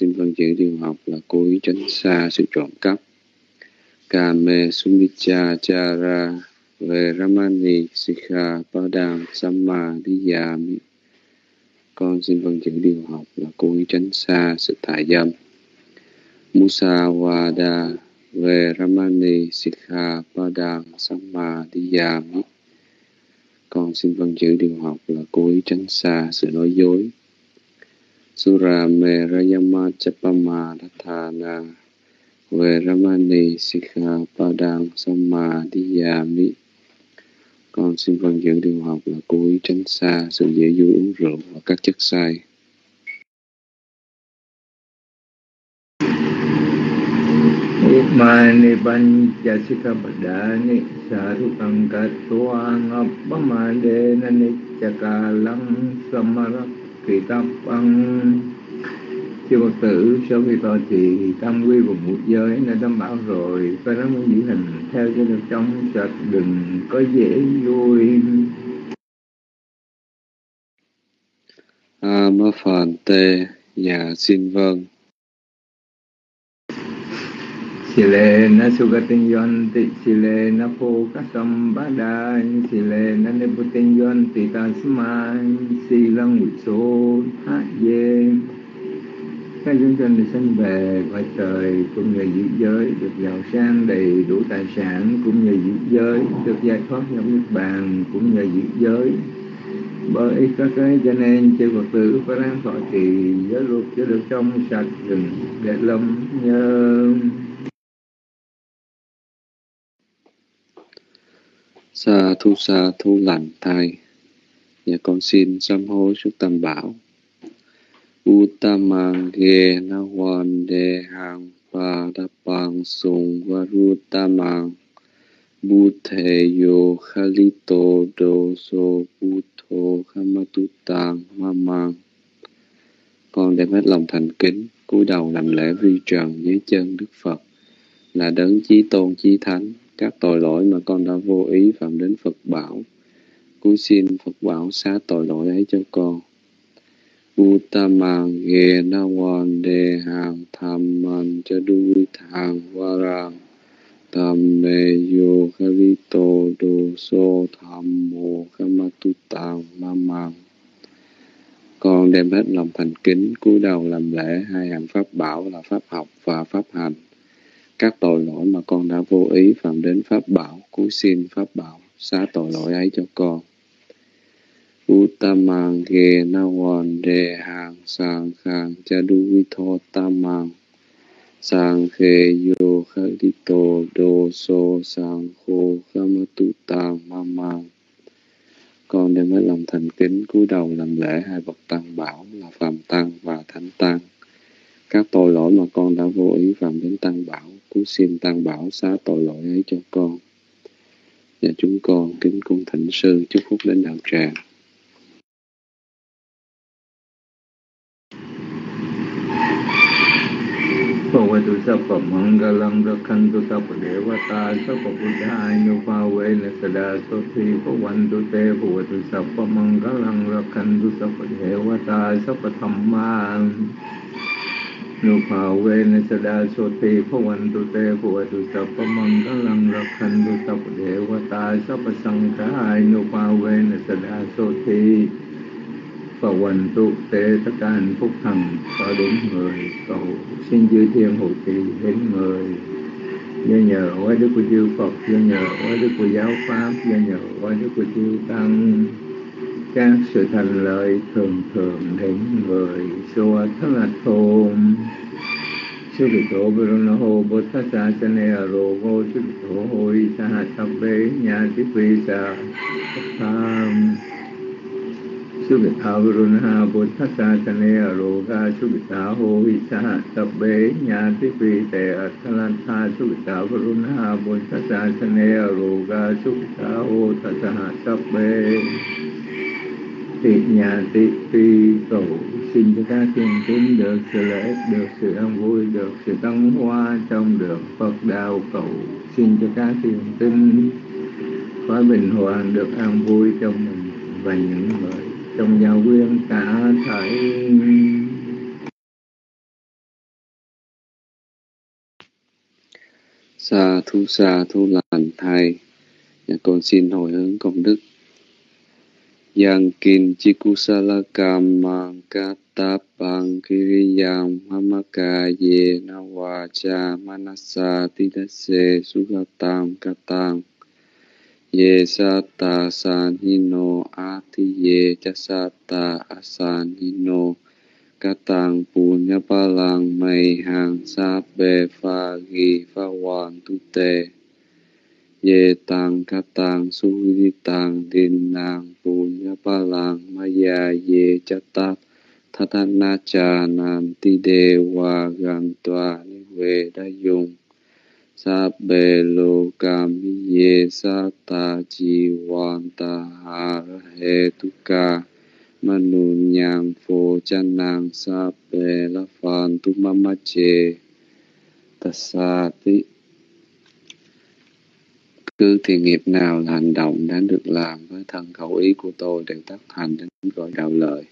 xin phân chữ điều học là cố ý tránh xa sự trộm cắp. Kame Sumicha Chara về Ramani Sikha padam samma diyami con xin phân chữ điều học là cố ý tránh xa sự thả dâm. Musawada về Ramani Sikha padam samma diyami con xin phân chữ điều học là cố ý tránh xa sự nói dối. Sura me Chapama Dhathana Ramani Sikha Padang Samadhiyami con xin vâng giữ điều học là cố ý tránh xa sự dễ dụ uống rượu và các chất say. Mani Panchasika Padani Sarukang Katuang kỳ tâm Samarakitapang Chư Phật tử, sau khi tòa trì tam quy và một giới nên tâm bảo rồi, phải nói muốn giữ hình theo cho được trong sạch, đừng có dễ vui. A Ma Phàn Tê, nhà xin vâng. Sile na sugatin yonti, sile na po kasambadan, sile na niputin yonti tasman, silang witso, ha yen các chúng sanh được sinh về cõi trời cũng như giữ giới được giàu sang đầy đủ tài sản cũng như giữ giới được giải thoát nhập niết bàn cũng như giữ giới. Bởi các cái cho nên chư Phật tử phải đang thọ trì giới luật cho được trong sạch đừng để lâm nhơn Sa thu sa thu lành thai Nhà con xin sám hối suốt tam bảo. Uttamang ghe na hoàn đề hàng Và pa bằng sùng và varutamang Bute yo khalito do so buto khamatutang mamang Con đem hết lòng thành kính, cúi đầu làm lễ vi trần dưới chân Đức Phật là đấng chí tôn chí thánh các tội lỗi mà con đã vô ý phạm đến Phật bảo. Cúi xin Phật bảo xá tội lỗi ấy cho con. Uttamang ge na wan de hàng tham man cha du thang warang tham me yo kharito do so tham mô kamatu tang mamang con đem hết lòng thành kính, cúi đầu làm lễ, hai hạnh pháp bảo là pháp học và pháp hành các tội lỗi mà con đã vô ý phạm đến pháp bảo, cúi xin pháp bảo, xá tội lỗi ấy cho con. Utamang ghe na wan de sàng sang khang cha du vi tho tamang sang khe yo khalito do so sang khô khamatu tam mamang con đem hết lòng thành kính, cúi đầu làm lễ hai bậc tăng bảo là phạm tăng và thánh tăng các tội lỗi mà con đã vô ý phạm đến tăng bảo cúi xin tăng bảo xá tội lỗi ấy cho con. Và chúng con kính cung thỉnh sư chúc phúc đến đạo tràng. Bhavatu Sappa Mangalam Rakhantu Devata Buddhaya Sada Bhavantu Te Bhavatu Mangalam Rakhantu Devata Sappa Dhamma Nupavena tu tế tất cả hạnh phúc đến người cầu xin chư thiên hộ trì đến người do nhờ quá đức của chư Phật do nhờ quá đức của giáo pháp do nhờ quá đức của chư tăng. Các sự thành lợi thường thường đến người สวสลัดโสมชุลิโตบรุณโหบุตสาจเนโรโกชุลิโตโหิสหัสเบญาติปิสาตามชุลิตาวรุณาบุตสาจเนโรกาชุลิตาโหวิสหัสเบญาติปิเตอัตลันธาชุลิตาวรุณาบุตสาจเนโรกาชุลิตาโหตสหัสเบติญาติปิโต xin cho các thiền chúng được sự lễ, được sự an vui, được sự tăng hoa trong được Phật đạo cầu. Xin cho các thiền tinh khói bình hoàng được an vui trong mình và những người trong giáo viên cả thảy Sa thu sa thu lành thay. Nhà con xin hồi hướng công đức. Yang kin chikusala kamang katapang kiriyam hamakaye nawacha manasa tidase sugatam katang ye sata sanhino ati ye chasata asanhino katang punya palang mai hàng sa bê pha ghi pha hoàn tu ye tang katang su di tang din nang punya palang maya ye chatat thatana cha nam ti đề wa gan toa ni về đa dùng sa bê lô cam ye sa ta chi hoàn ta ha he tu ca manu nhang phô chan nang sa bê la phan tu mama chê tasati cứ thiện nghiệp nào là hành động đã được làm với thân khẩu ý của tôi đều tác thành đến gọi đạo lợi.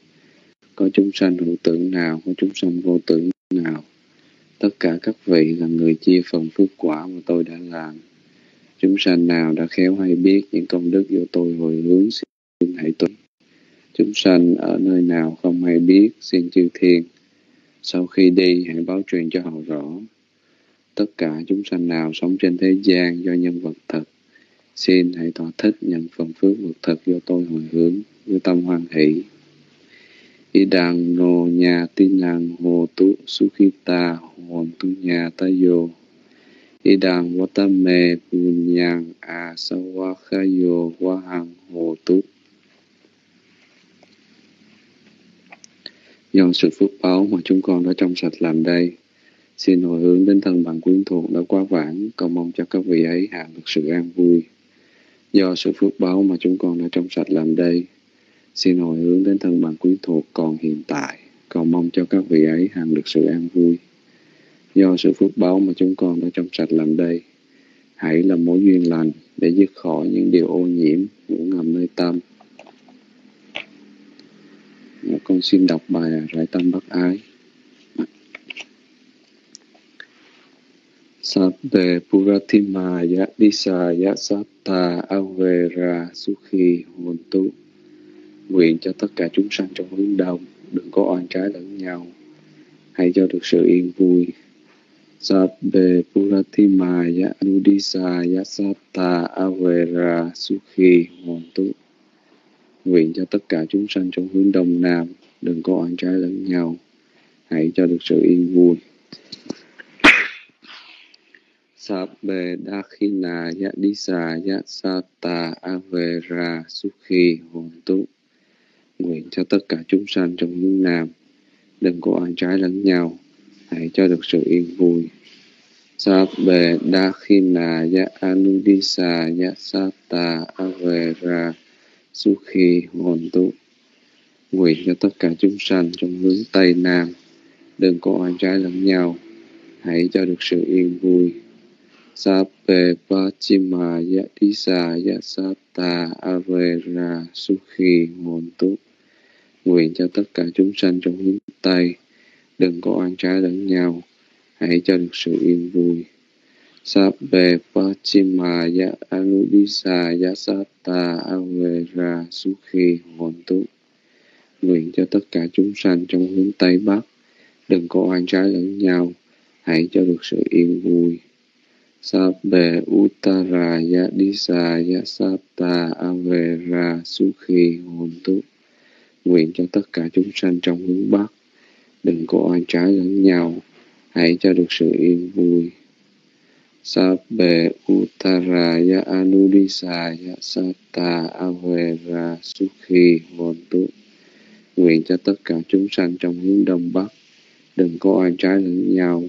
Có chúng sanh hữu tưởng nào, có chúng sanh vô tưởng nào. Tất cả các vị là người chia phần phước quả mà tôi đã làm. Chúng sanh nào đã khéo hay biết những công đức do tôi hồi hướng xin hãy tuân. Chúng sanh ở nơi nào không hay biết xin chư thiên. Sau khi đi, hãy báo truyền cho họ rõ. Tất cả chúng sanh nào sống trên thế gian do nhân vật thật xin hãy thỏa thích nhận phần phước vật thật do tôi hồi hướng với tâm hoan hỷ. Idang no nhà tin năng hồ tu Sukita hồn tu nhà ta idang watame punyang asawakayo wahang hồ tu. Do sự phước báo mà chúng con đã trong sạch làm đây, xin hồi hướng đến thân bằng quyến thuộc đã quá vãng, cầu mong cho các vị ấy hạ được sự an vui do sự phước báo mà chúng con đã trong sạch làm đây, xin hồi hướng đến thân bằng quyến thuộc còn hiện tại. Cầu mong cho các vị ấy hằng được sự an vui. Do sự phước báo mà chúng con đã trong sạch làm đây, hãy là mối duyên lành để dứt khỏi những điều ô nhiễm ngủ ngầm nơi tâm. Con xin đọc bài Rải Tâm Bất Ái. Sabbe Puratimaya Disaya Satta Avera Sukhi Hồn Tu Nguyện cho tất cả chúng sanh trong hướng đông, đừng có oan trái lẫn nhau hãy cho được sự yên vui Sabbe Puratimaya Nudisaya Satta Avera Sukhi Hồn Tu Nguyện cho tất cả chúng sanh trong hướng Đông Nam, đừng có oan trái lẫn nhau. Hãy cho được sự yên vui. Sabbe Dakhina Yadisa dạ dạ Yasata Avera Sukhi Hồn Túc Nguyện cho tất cả chúng sanh trong hướng Nam đừng có oan trái lẫn nhau. Hãy cho được sự yên vui. Sabbe Dakhina dạ Yanudisa Yasata Avera Sukhi Hồn Túc Nguyện cho tất cả chúng sanh trong hướng Tây Nam đừng có oan trái lẫn nhau, hãy cho được sự yên vui. Sape Pachimaya Yadisa Sata Avera Sukhi Hồn Túc Nguyện cho tất cả chúng sanh trong hướng Tây đừng có oan trái lẫn nhau, hãy cho được sự yên vui. Sape Pachimaya Anudisaya Sata Avera Sukhi Hồn Túc Nguyện cho tất cả chúng sanh trong hướng Tây Bắc đừng có oan trái lẫn nhau, hãy cho được sự yên vui. Sabbe uttaraya disaya satta Avera Sukhi Hồn Túc Nguyện cho tất cả chúng sanh trong hướng Bắc đừng có oan trái lẫn nhau, hãy cho được sự yên vui. Sabbe Uttaraya Anudisaya Satta Avera Sukhi Hontu Nguyện cho tất cả chúng sanh trong hướng Đông Bắc đừng có oan trái lẫn nhau,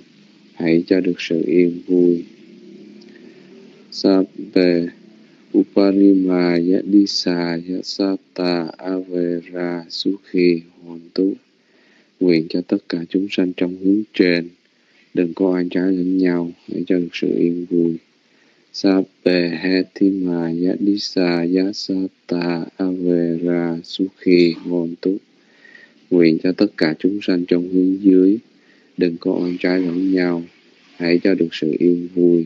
hãy cho được sự yên vui. Sabbe Uparimaya Disaya Satta Avera Sukhi Hontu. Nguyện cho tất cả chúng sanh trong hướng trên. Đừng có oan trái lẫn nhau để cho được sự yên vui. Sabbe hetimaya disaya Yasata Avera Sukhi Ngôn tú Nguyện cho tất cả chúng sanh trong hướng dưới. Đừng có oan trái lẫn nhau, hãy cho được sự yên vui.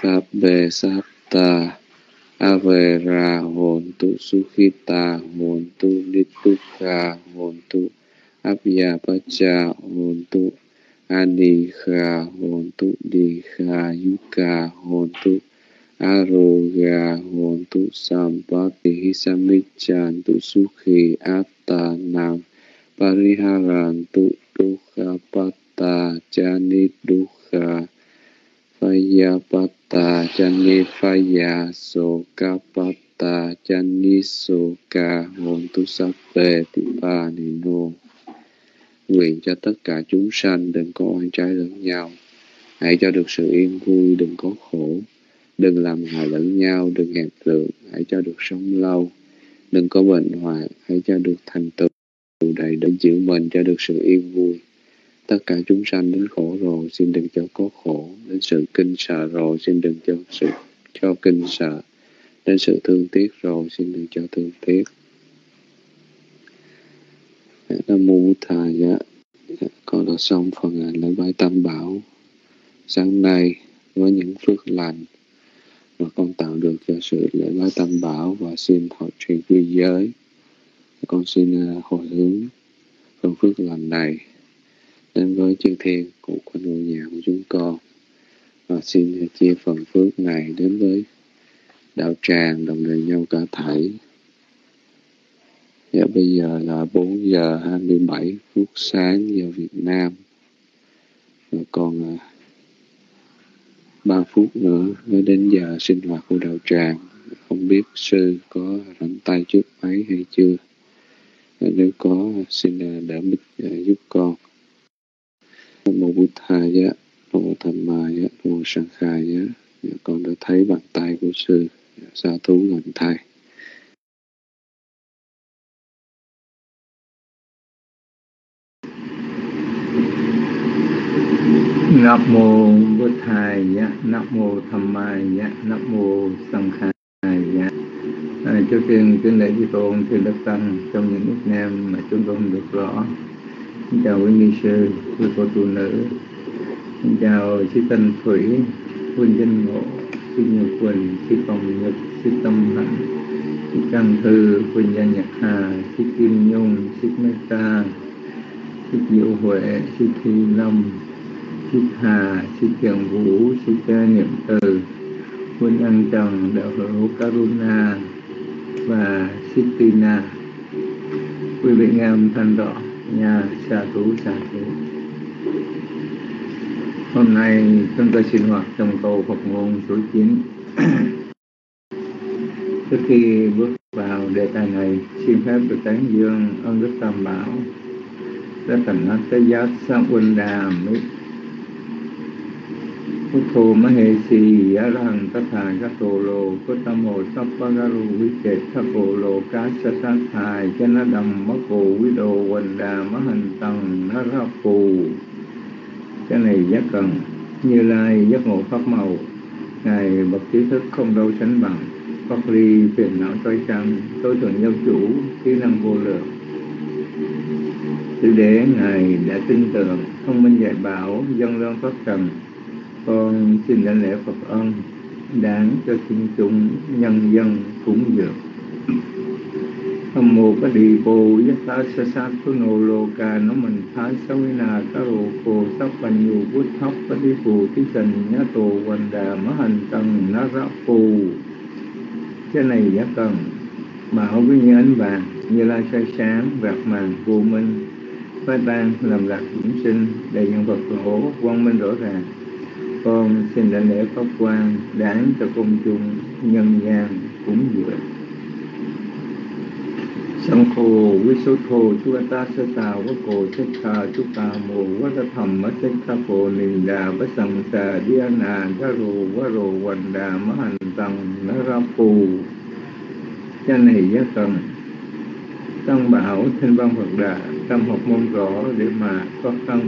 sabbe sabta avera hontu sukhita hontu litukha hontu apya paccha hontu adikha hontu dikha yuka hontu aroga hontu sampati samicchantu sukhi attanam pariharantu dukha patta janit dukha Phayapata Chani Phaya Sokapata Chani Soka pa ni no. Nguyện cho tất cả chúng sanh đừng có oan trái lẫn nhau. Hãy cho được sự yên vui, đừng có khổ. Đừng làm hại lẫn nhau, đừng hẹp lượng. Hãy cho được sống lâu. Đừng có bệnh hoạn, hãy cho được thành tựu đầy để giữ mình cho được sự yên vui. Tất cả chúng sanh đến khổ rồi, xin đừng cho có khổ. Đến sự kinh sợ rồi, xin đừng cho sự cho kinh sợ. Đến sự thương tiếc rồi, xin đừng cho thương tiếc. Nam mô Thầy dạ. Con đã xong phần à, lễ bái tam bảo sáng nay với những phước lành mà con tạo được cho sự lễ bái tam bảo và xin họ truyền quy giới. Con xin à, hồi hướng phần phước lành này đến với chư thiên của quanh ngôi nhà của chúng con, và xin chia phần phước này đến với đạo tràng đồng đời nhau cả thảy Dạ bây giờ là 4 giờ 27 phút sáng giờ Việt Nam. Rồi còn à, 3 phút nữa mới đến giờ sinh hoạt của đạo tràng. Không biết sư có rảnh tay trước máy hay chưa? Nếu có, xin à, đỡ à, giúp con. Nam mô Bụt Thầy giá, Nam mô Tham Ma Nam mô Sang Khai. Dạ, con đã thấy bàn tay của sư. Dạ, sa thú lành thầy. Nam mô Bụt Thầy giá, Nam mô Tham mai giá, Nam mô Sang Khai giá. À, trước tiên kính lễ với tôn thưa đức tăng trong những nước nam mà chúng con được rõ. Xin chào quý ni sư, quý cô tu nữ. Xin chào sư Tân Thủy, Quân dân Ngộ, sư Nhật Quỳnh, sư Phòng Nhật, sư Tâm Hạnh, sư căn Thư, Quân Gia Nhật Hà, sư Kim Nhung, sư ca sư Diệu Huệ, sư Thi Lâm, sư Hà, sư Thiền Vũ, sư ca Niệm Từ, Quân An Trần, Đạo hữu Karuna và Sitina. Quý vị nghe âm thanh rõ, nhà xà thú xà thủ. Hôm nay chúng ta sinh hoạt trong câu Phật ngôn số 9. Trước khi bước vào đề tài này, xin phép được tán dương ơn Đức Tam Bảo đã thành hết tới giá sang quân đà mỹ พุทโธมเหสียะรังตถาคโตโลพุทธโมสัพพะกรูวิเจตทโกโลกัสสะทายชนะดัมมะโกวิโดวันดามหันตังนรปูcái này giác cần như lai giác ngộ pháp màu ngài bậc trí thức không đâu sánh bằng pháp ly phiền não trói trăng tối thượng giáo chủ trí năng vô lượng Từ đế ngài đã tin tưởng thông minh dạy bảo dân lương pháp trần con xin lãnh lễ Phật ân, đáng cho thiên chúng nhân dân cúng dường. Nam mô có Đi Bồ Yát Tha Sa Sa Tu Nô Lô Ca Nó Mình Thái Sa Vi Na Ca Rô Cô Sắc và Nhu Bút Thóc có Đi Phù Tí trần Nhá Tổ Quần Đà Mã Hành Tầng nó rõ Phù. Cái này giá cần Bảo với như ánh vàng, Như lai sai sáng, Vạt màn vô minh. Phát ban làm lạc chúng sinh Đầy nhân vật lỗ Quang minh rõ ràng con xin đảnh lễ pháp quan đáng cho công chúng nhân gian cúng dường. Sang khô vi số thô, chú ta sơ tà vá cổ chất tha, chú tà mô vá ta thầm, má chất ta phổ nình đà vá sằng xà đi an à gá rô vá rô hoành đà, má hành tăng ná ra phù Cha này giá cần Tăng bảo thanh văn Phật Đà, Tâm học môn rõ để mà có tâm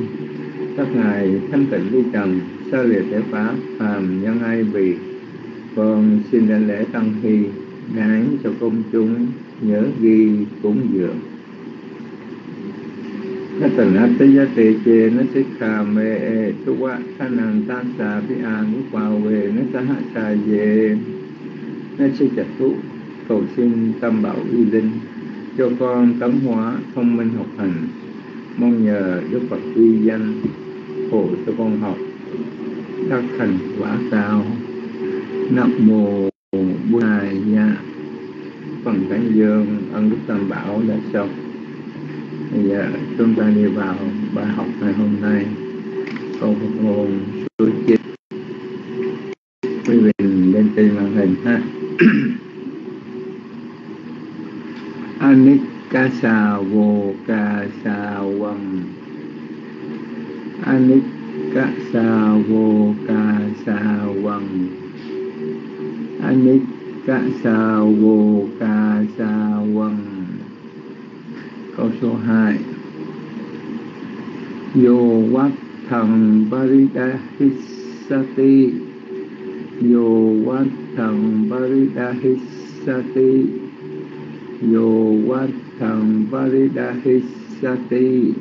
các ngài thanh tịnh đi trần sơ liệt thể pháp phàm nhân ai vị, con xin lên lễ tăng hy đáng cho công chúng nhớ ghi cúng dường. Nó tình hấp tới giá trị chê nó sẽ khà mê e tu quá khả năng tan xà vi a ngũ vào về nó sẽ hạ xà về nó sẽ chặt thú cầu xin tâm bảo uy linh cho con tấm hóa thông minh học hành. Mong nhờ đức phật uy danh hộ cho con học đắc thành quả cao. Nam mô bổn hài nha phần cảnh dương ân đức tam bảo đã xong. Bây giờ chúng ta đi vào bài học ngày hôm nay. Câu Phật ngôn số chín. Quý vị lên trên màn hình ha. Anikasa vô ca sa văng sa vô ca sa văng sa vô ca sa văng Câu số 2 vô quát thần Yo wat vô quát thần wat thằng vô quát thần thằng Varidahissati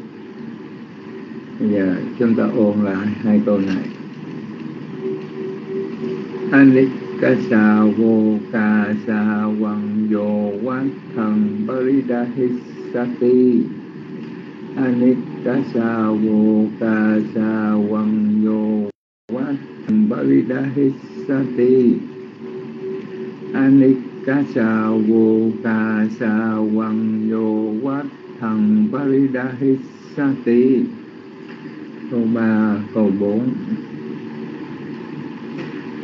Bây giờ chúng ta ôn lại hai câu này. Anikasa vô ca sa vang yo parida hissati Varidahissati Anikasa vô ca sa vang yo wat thằng Varidahissati Anik cá sa vô ca sa quăng vô quát parida hissati câu 3 câu bốn.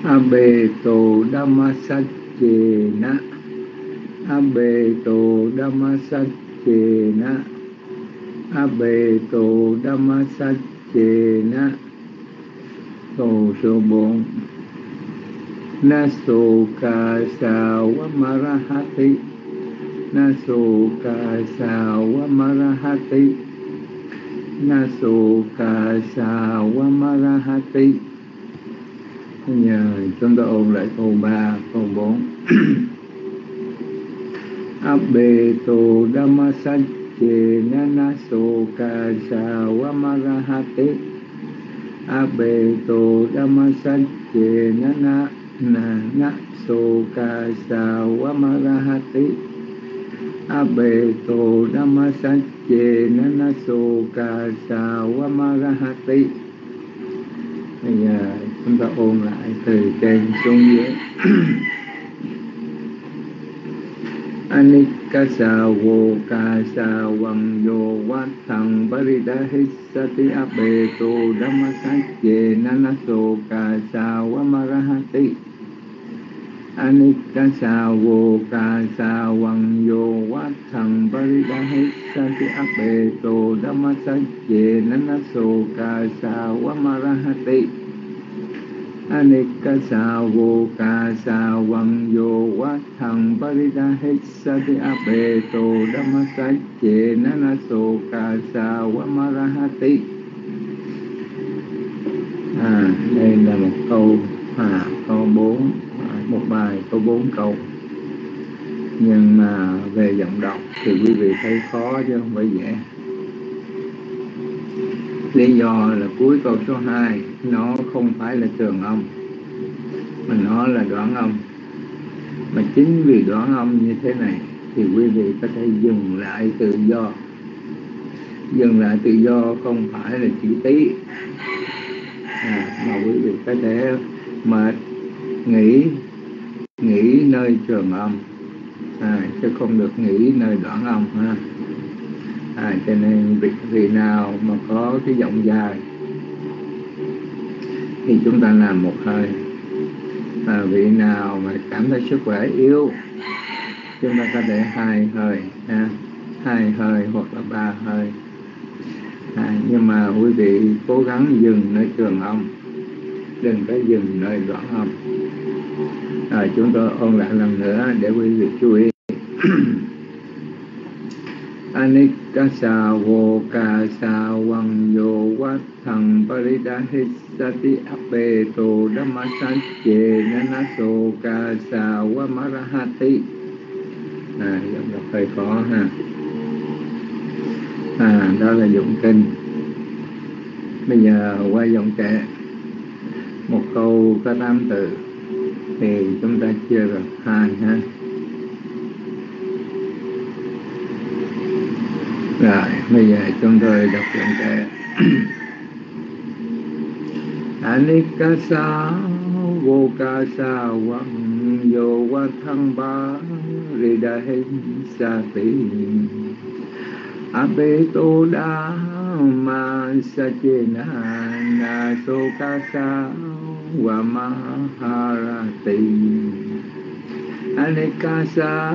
Abe tô dhammasache na abe tô dhammasache na abe tô dhammasache na câu số bốn. Nasoka sawamarahati Nasoka sawamarahati Na Soka Sa Wamara Hati, nhớ chúng ta ôn lại câu 3, câu 4 Abbeto dhammasache dhamma sawamarahati na na so ca sa wa ma ra ha ti a bê dhamma đa ma na na su ca sa wa ma ra ha ti bây giờ chúng ta ôn lại từ trên xuống dưới. Anikasa vô ca sa vang vô wat thằng paridahissati abeto dhammasache nanaso ca sa vamarahati Anikasa vô ca sa vang yo wat thằng paridahissati abeto dhammasache nanaso ca sa vamarahati anikasa vô ca sa vang yo wat thằng paridahissati abeto dhammasache nanaso ca sa vamarahati à đây là một câu à, câu bốn một bài có bốn câu. Nhưng mà về giọng đọc thì quý vị thấy khó chứ không phải dễ. Lý do là cuối câu số 2 nó không phải là trường âm mà nó là đoạn âm. Mà chính vì đoạn âm như thế này thì quý vị có thể dừng lại tự do. Dừng lại tự do không phải là chỉ tí à, mà quý vị có thể mệt nghỉ nghỉ nơi trường âm à, chứ không được nghỉ nơi đoạn âm ha. À, cho nên vị, vị nào mà có cái giọng dài thì chúng ta làm một hơi. À, vị nào mà cảm thấy sức khỏe yếu chúng ta có thể hai hơi ha. Hai hơi hoặc là ba hơi. À, nhưng mà quý vị cố gắng dừng nơi trường âm đừng có dừng nơi đoạn âm à, chúng tôi ôn lại lần nữa để quý vị chú ý. Anikasa vokasa vang yo wat thằng paridahissati apeto dhammasache nanaso kasa vamarahati à giọng đọc hơi khó ha. À đó là dụng kinh. Bây giờ qua dòng trẻ. Một câu có tám từ thì chúng ta chia được hai ha. Rồi, bây giờ chúng tôi đọc dòng trẻ Anikasa Vokasa Vang Yo Vathang Ba Ridahin Sati sa và Maharati Anekasa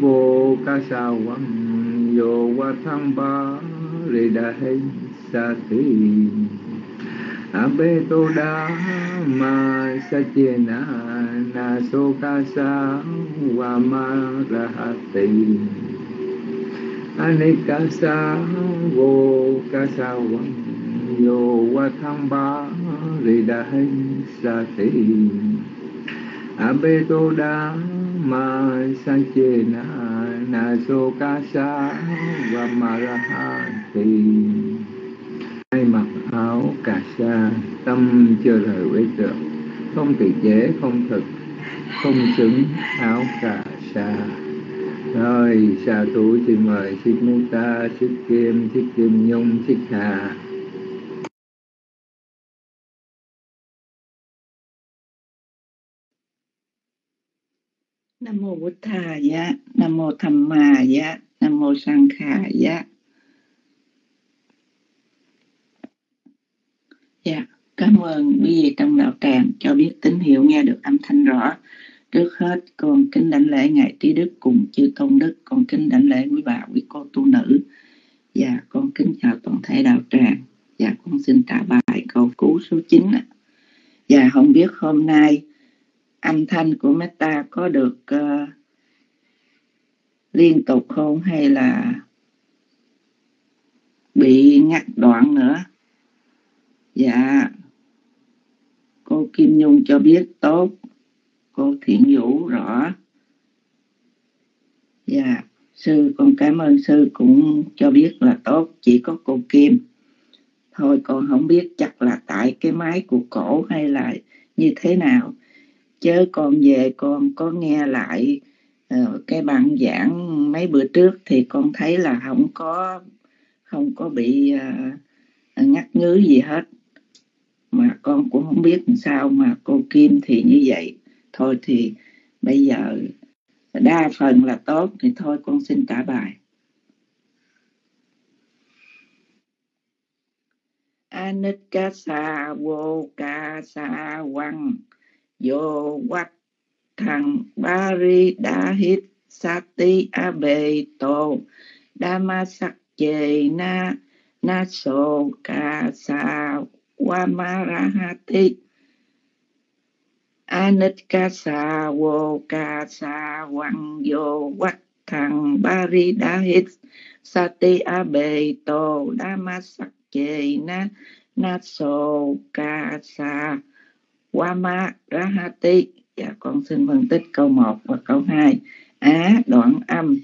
vô kasa quang vô qua tham ba rì đà hay sa thi Abe tô đa ma sa chê na na so kasa và Maharati Anekasa vô kasa quang vô qua sa yo wa ba ri da hay sa ti Abe tô đa ma sa chia na na so ca sa wa ma ra ha ti hai mặc áo cà sa, tâm chưa rời quế tượng không tự chế, không thực, không xứng áo cà sa. Rồi xà thủ xin mời xích ta xích kim xích kim nhung xích hà. Nam mô Bụt Thà dạ, Nam mô Tham Ma dạ, Nam mô Sang Khả dạ. Dạ, cảm ơn quý vị trong đạo tràng cho biết tín hiệu nghe được âm thanh rõ. Trước hết, con kính đảnh lễ Ngài Trí Đức cùng chư Tôn Đức, con kính đảnh lễ quý bà, quý cô tu nữ. Và con kính chào toàn thể đạo tràng. Và con xin trả bài câu cứu số 9. Và dạ, không biết hôm nay âm thanh của Meta có được uh, liên tục không hay là bị ngắt đoạn nữa Dạ, cô Kim Nhung cho biết tốt, cô Thiện Vũ rõ. Dạ, sư con cảm ơn sư cũng cho biết là tốt, chỉ có cô Kim. Thôi con không biết chắc là tại cái máy của cổ hay là như thế nào. Chớ con về con có nghe lại uh, cái bản giảng mấy bữa trước thì con thấy là không có không có bị uh, ngắt ngứ gì hết. Mà con cũng không biết làm sao mà cô Kim thì như vậy. Thôi thì bây giờ đa phần là tốt thì thôi con xin trả bài. Anikasa vô ca sa quăng vô quách thằng Bari đa hít sati abe tô đa sắc chê na na so ca sa Wamarahati ca sa quăng vô quách Thằng Bari Dahit Sati Abe Tô Damasak Chê Na na số ca sa. Wama Rahati Dạ con xin phân tích câu 1 và câu 2 Á đoạn âm.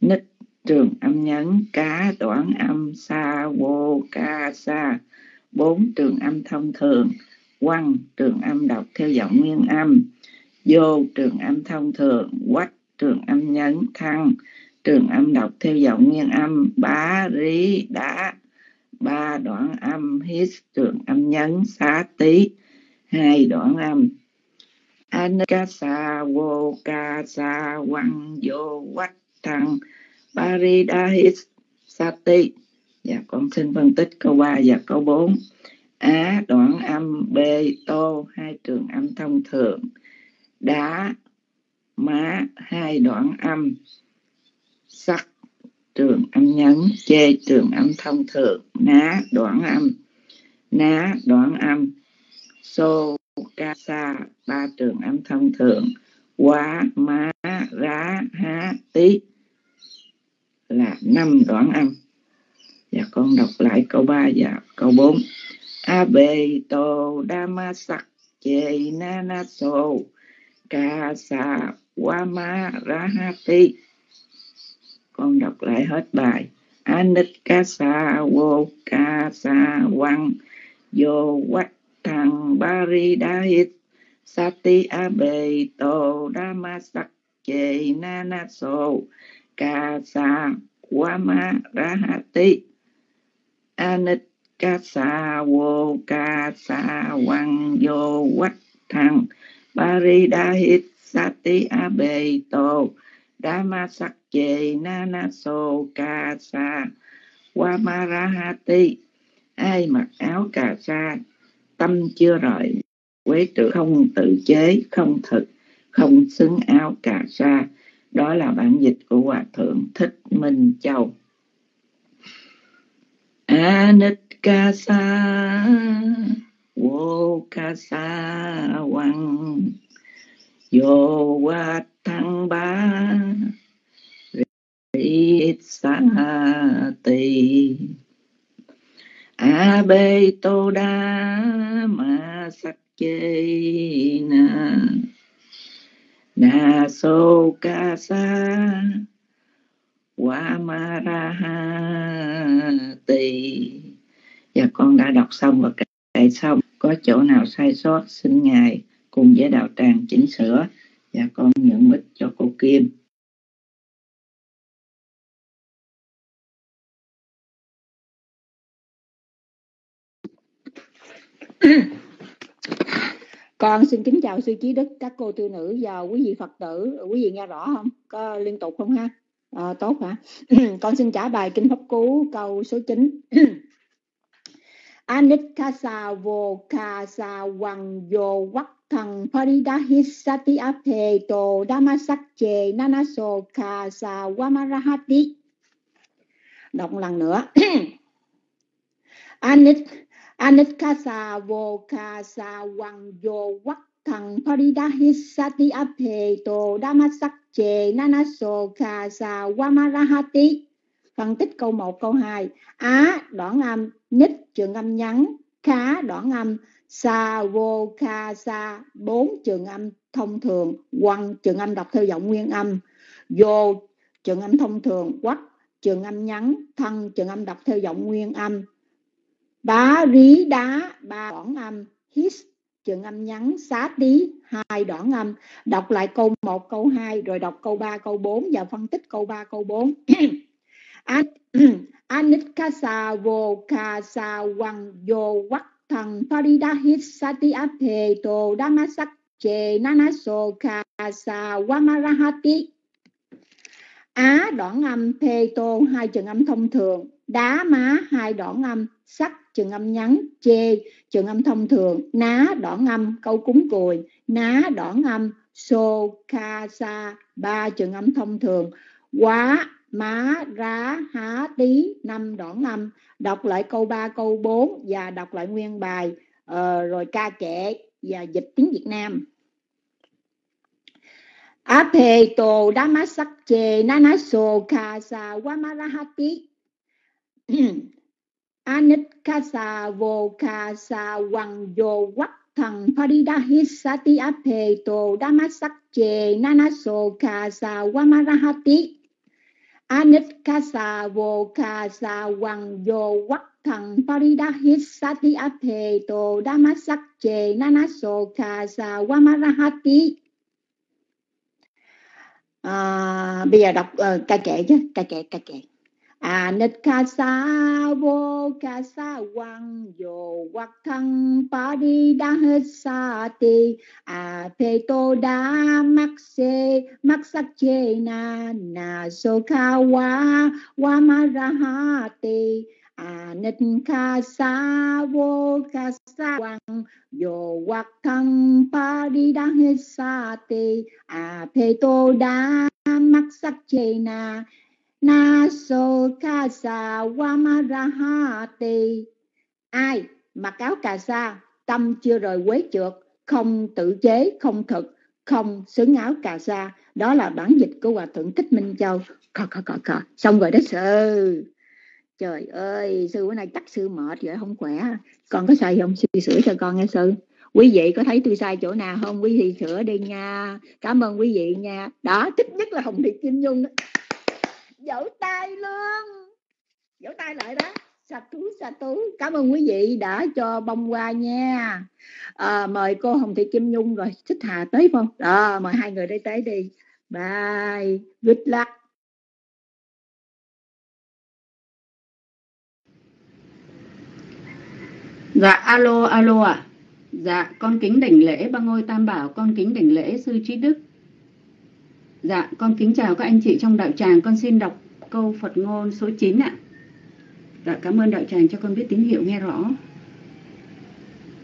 Nít trường âm nhấn. Cá đoạn âm. Sa, Vô, Ca, Sa. Bốn trường âm thông thường. Quăng trường âm đọc theo giọng nguyên âm. Vô trường âm thông thường. Quách trường âm nhấn. Thăng trường âm đọc theo giọng nguyên âm. Bá, rí, đá. Ba đoạn âm. Hít trường âm nhấn. Xá tí hai đoạn âm Anakasa vô ca sa quăng vô quách thằng Paridahis Sati Dạ con xin phân tích câu 3 và câu 4. Á, đoạn âm B, tô, hai trường âm thông thường. Đá, má, hai đoạn âm. Sắc, trường âm nhấn chê, trường âm thông thường. Ná, đoạn âm. Ná, đoạn âm. Xô ca sa ba trường âm thông thường. Quá má rá há tí là năm đoạn âm Và con đọc lại câu 3 và dạ, câu 4. Abe to damasak che na sô ca sa quá má rá há tí Con đọc lại hết bài. Anất ca sa vô ca sa văn yo wat thằng baridahit sati abe to damasak che nana so kasa wama rahati anikasa wo sa wang vô quách thằng baridahit sati abe to damasak che nana so kasa ti ai mặc áo cà sa tâm chưa rời. Quế tự không tự chế, không thực, không xứng áo cà sa. Đó là bản dịch của hòa thượng thích minh châu. Anit ca sa vô ca sa quăng vô wa thăng ba sa tỳ a bê tô đa ma sắc na. Na so ca sa wa ma ra ha tỳ. Và con đã đọc xong và kể xong. Có chỗ nào sai sót, xin ngài cùng với đạo tràng chỉnh sửa. Và con nhận mít cho cô Kim con xin kính chào sư trí đức các cô tư nữ và quý vị phật tử. Quý vị nghe rõ không? Có liên tục không ha? À, tốt hả? Con xin trả bài kinh pháp cú câu số 9 Anikasa vô ca wang yo wak thần paridahit ape to damasakche nanaso kasa wamarahati đọc lần nữa. Anik Anikasa vokasa wang yo wak thằng parida sati ape to damasak nanaso sa wamarahati phân tích câu 1 câu 2 á, đoạn âm, nít, trường âm ngắn khá đoạn âm, sa, vô, kha, sa. Bốn, trường âm thông thường. Quăng, trường âm đọc theo giọng nguyên âm. Vô, trường âm thông thường. Quắc, trường âm ngắn thân, trường âm đọc theo giọng nguyên âm bá rí đá ba đoạn âm his trường âm nhắn, xá tí hai đoạn âm. Đọc lại câu 1 câu 2 rồi đọc câu 3 câu 4 và phân tích câu 3 câu 4 Anitkasa vô ca sa wang yo wak parida hit sati ape to damasak che nanaso ka sa wamarahati. Á đoạn âm pe tô hai trường âm thông thường. Đá má hai đoạn âm sắc trường âm ngắn chê trường âm thông thường ná đoạn âm câu cúng cùi ná đoạn âm so ca sa ba trường âm thông thường quá má rá há tí năm đoạn âm đọc lại câu 3 câu 4 và đọc lại nguyên bài uh, rồi ca kệ và dịch tiếng Việt Nam. Ape to damasakche nanaso kasa wamarahati Anitkasa vô kasa wang yo wak thằng paridahit sati ape to damasakche nanaso kasa wamarahati Anitkasa vô kasa wang yo wak thằng paridahit sati ape to damasakche nanaso kasa wamarahati à, bây giờ đọc ờ, uh, ca kệ chứ ca kệ ca kệ à nít ca sa, vô ca sa yo wak thăng pa đi đa hết sa ti. À, A pe tô đa mắc se mắc sắc chê na na so ka wa wa ma ra ha ti. À nít sa, vô ca sa yo wak thăng pa đi đa hết sa ti. À, A pe tô đa mắc sắc chê na na so ka sa wamarahati ai mặc áo cà sa, tâm chưa rời quế trượt, không tự chế, không thực, không xứng áo cà sa. Đó là bản dịch của hòa thượng thích minh châu. Cò cò cò cò xong rồi đó, sư. Trời ơi, sư, bữa nay chắc sư mệt vậy, không khỏe. Con có sai không? Sư sửa cho con nghe sư. Quý vị có thấy tôi sai chỗ nào không? Quý vị sửa đi nha. Cảm ơn quý vị nha. Đó, thích nhất là hồng thị kim nhung đó vỗ tay luôn vỗ tay lại đó. Sạch tú sạch tú cảm ơn quý vị đã cho bông qua nha. À, mời cô hồng thị kim nhung rồi. Thích hà tới không? Đó mời hai người đây tới đi. Bye. Good luck. Dạ alo alo ạ. À. dạ con kính đảnh lễ ba ngôi tam bảo con kính đảnh lễ sư trí đức dạ con kính chào các anh chị trong đạo tràng con xin đọc câu phật ngôn số 9 ạ Dạ, cảm ơn đạo tràng cho con biết tín hiệu nghe rõ.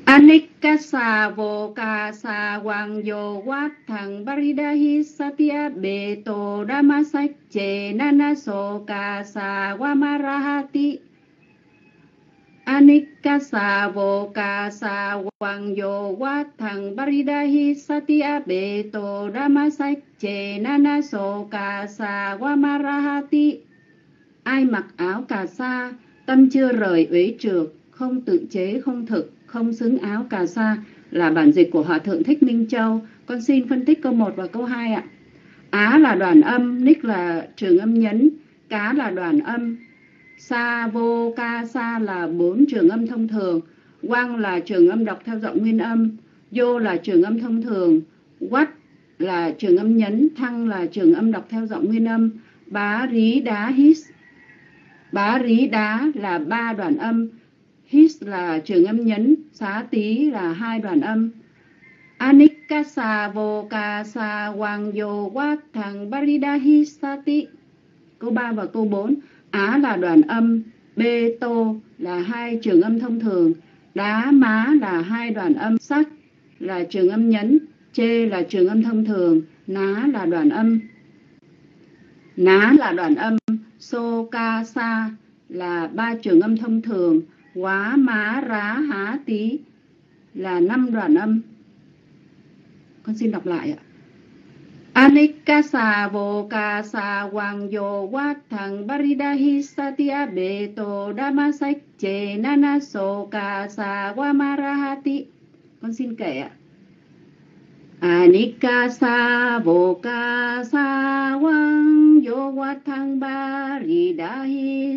Anikasa vokasa wang yo wat thang baridahi satya beto damasache nanaso kasa wamarahati Anikasa sa, wang yo wat thang baridahi satya beto damasache nanaso kasa wamarahati Ai mặc áo cà sa Tâm chưa rời uế trượt, không tự chế, không thực, không xứng áo cà sa là bản dịch của Hòa Thượng Thích Minh Châu. Con xin phân tích câu 1 và câu 2 ạ. Á là đoàn âm, ních là trường âm nhấn, cá là đoàn âm, sa, vô, ca, sa là bốn trường âm thông thường, quang là trường âm đọc theo giọng nguyên âm, vô là trường âm thông thường, quát là trường âm nhấn, thăng là trường âm đọc theo giọng nguyên âm, bá, rí, đá, hít. Bá rí đá là ba đoạn âm, hít là trường âm nhấn, xá tí là hai đoạn âm. Anikasa vokasa wang yo quát thằng barida hisati. Câu 3 và câu 4. Á là đoạn âm, bê tô là hai trường âm thông thường, đá má là hai đoạn âm, sắc là trường âm nhấn, chê là trường âm thông thường, ná là đoạn âm. Ná là đoạn âm, so ca sa là ba trường âm thông thường quá má rá há tí là năm đoạn âm con xin đọc lại ạ Anikasa vokasa wang yo wat thang baridahi satya beto damasache nanaso kasa wamarahati con xin kể ạ. Anikasa vokasa wang yo watang baridahi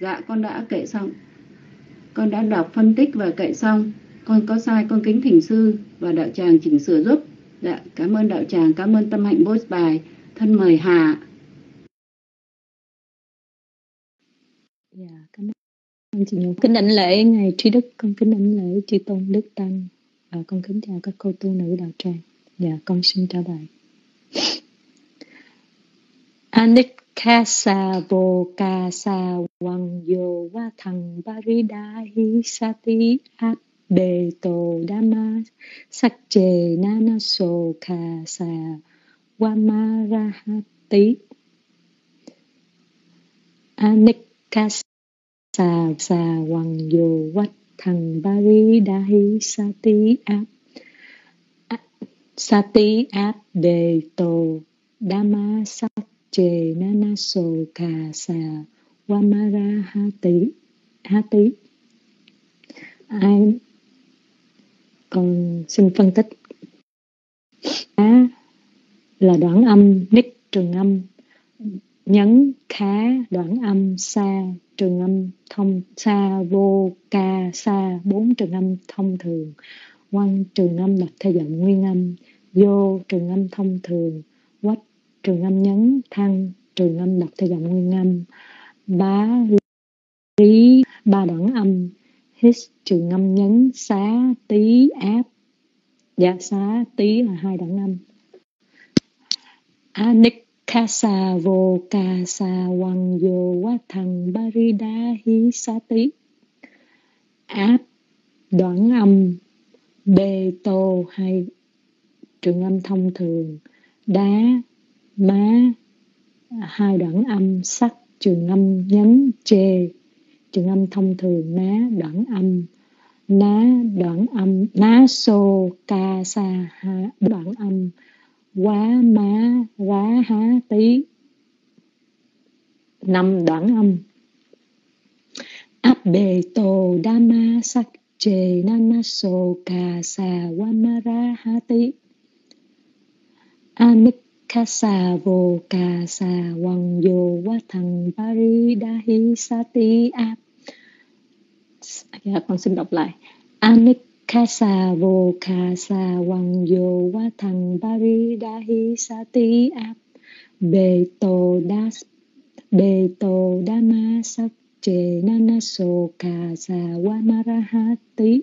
Dạ con đã kể xong. Con đã đọc phân tích và kể xong. Con có sai, con kính thỉnh sư Và đạo tràng chỉnh sửa giúp. Dạ cảm ơn đạo tràng, Cảm ơn tâm hạnh post bài. Thân mời Hà Dạ cảm ơn con chị Nhung kính đảnh lễ ngày tri đức. Con kính đảnh lễ chư tôn đức tăng. Và con kính chào các cô tu nữ đạo tràng. Dạ con xin trả bài. Anikasa vokasa wang yo wa thằng baridahi sati ap đề tổ dhamma sắc chề na so kasa wamarahati Anikasa sa sa wang yo wat thằng barida hi sati áp sati áp đề tô dhamma sắc chê na so ca sa wamara hati tí ai? Con xin phân tích. Khá là đoạn âm nick trường âm. Nhấn khá đoạn âm, xa trường âm, thông, xa, vô, ca, xa, bốn trường âm thông thường. Quan trường âm là theo giọng nguyên âm, vô trường âm thông thường trường âm nhấn thăng trường âm đọc theo giọng nguyên âm. Bá lý ba đoạn âm. Hít, trường âm nhấn xá, tí, áp. Dạ xá, tí là hai đoạn âm. Anik Kasa vô kasa sa wang yo wa thằng barida hi sa tí. Áp, đoạn âm. Bê tô hay trường âm thông thường. Đá má. Hai đoạn âm sắc trường âm nhấn chê. Trường âm thông thường ná đoạn âm. Ná đoạn âm, ná xô ca sa ha, đoạn âm. Quá má rá há tí. Năm đoạn âm. Áp bề tô đa ma sắc chê na ma sô ca sa wa ma ra ha tí. Kasa vô ca sa wang yo wa thằng bari Dahi Sati Ap dạ con xin đọc lại. Anikasa vô ca sa wang yo wa thằng bari Dahi Sati Ap Bê áp tô đa Bê tô đa ma sắc chê nana so sa wa marahati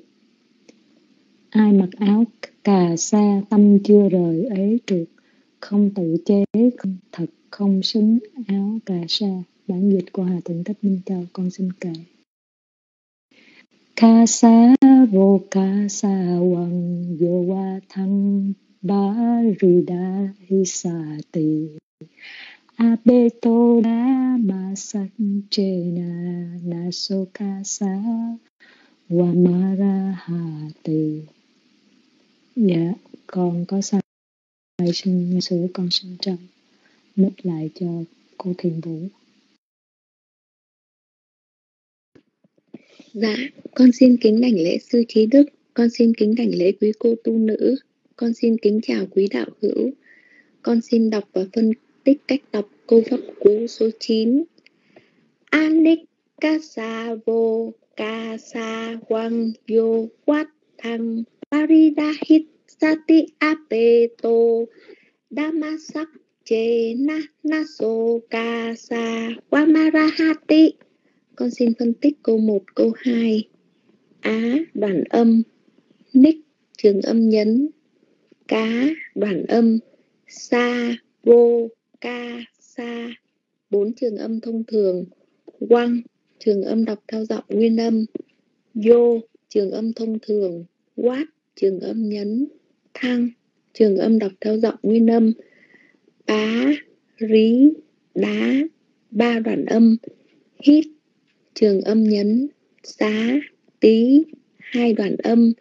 ai mặc áo, cà sa tâm chưa rời ế trượt không tự chế không thật không xứng áo cà sa. Bản dịch của hòa thượng thích minh châu con xin kể. Ca sa vô ca sa quần yo qua thăng ba ri đa hi sa ti Abeto Dhamma Sanchena ha Wamarahati Dạ, con có sai xin sửa con xin trân mất lại cho cô Thiền Vũ. Dạ, con xin kính đảnh lễ sư trí đức, con xin kính đảnh lễ quý cô tu nữ, con xin kính chào quý đạo hữu. Con xin đọc và phân tích cách đọc câu pháp cú số 9. Anikasa vô ca sa quang yo quát thăng paridahit sati apeto damasak che na naso kasa sa wamarahati con xin phân tích câu 1, câu 2. Á, đoạn âm. Ních, trường âm nhấn. Cá, đoạn âm. Sa, vô, ca, sa, bốn trường âm thông thường, quăng, trường âm đọc theo giọng nguyên âm, vô, trường âm thông thường, quát, trường âm nhấn, thăng, trường âm đọc theo giọng nguyên âm, bá, rí, đá, ba đoạn âm, hít, trường âm nhấn, xá, tí, hai đoạn âm,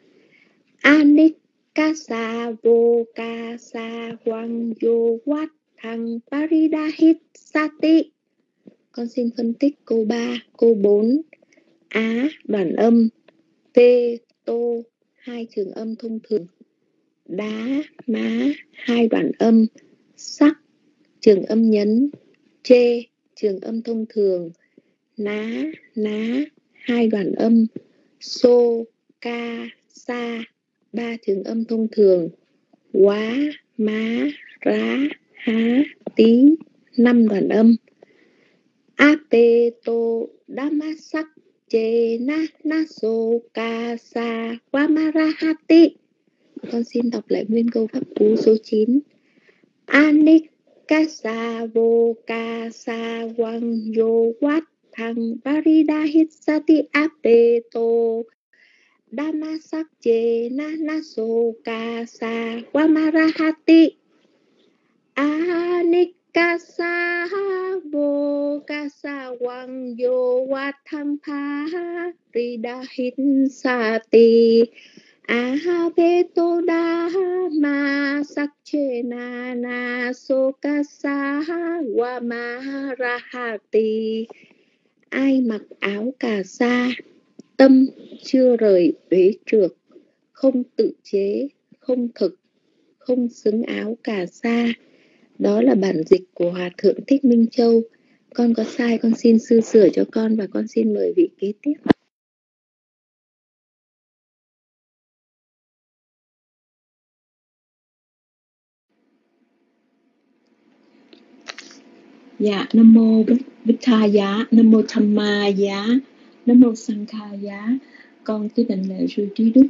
anik, ca sa, vô, ca sa, quăng, vô, quát, thằng sa Sati. Con xin phân tích câu 3, câu 4. Á, đoạn âm. T, tô, hai trường âm thông thường. Đá, má, hai đoạn âm. Sắc, trường âm nhấn. Chê, trường âm thông thường. Ná, ná, hai đoạn âm. Xô, ca, sa, ba trường âm thông thường. Quá, má, rá, há tí năm đoạn âm apeto damasak chê na na so ca sa wamarahati con xin đọc lại nguyên câu pháp cú số 9 anikasa vô ka sa wang yo wat thăng paridahit sati apeto. Sắc chê na na so ca sa wamarahati Anikasa kasa wang yo wat tham pa ridahit sati ahabeto da sắc chê na na so wa marahati ai mặc áo cà sa, tâm chưa rời bế trượt không tự chế, không thực, không xứng áo cà sa đó là bản dịch của Hòa Thượng Thích Minh Châu. Con có sai, con xin sư sửa cho con và con xin mời vị kế tiếp. Dạ, Nam Mô Bích Tha Giá, Nam Mô Tham Ma Giá, Nam Mô Sang Kha Giá. Con kính định lễ sư trí đức,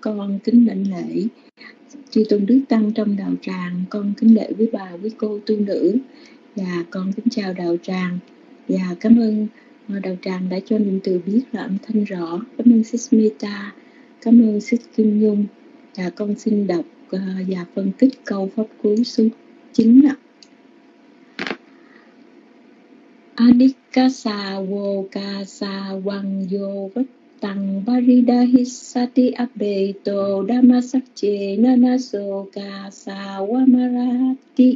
con kính định lễ chư tôn đức tăng trong đạo tràng con kính lễ với bà với cô tu nữ. Và con kính chào đạo tràng. Và cảm ơn ờ, đạo tràng đã cho niệm từ biết là âm thanh rõ. Cảm ơn sis Meta cảm ơn sis Kim Nhung. Và con xin đọc và phân tích câu pháp cú số 9 ạ. Anikasa wo kasa wang yo vất tăng Paridahissati Dhammasakche Nanaso Kasa Wamarati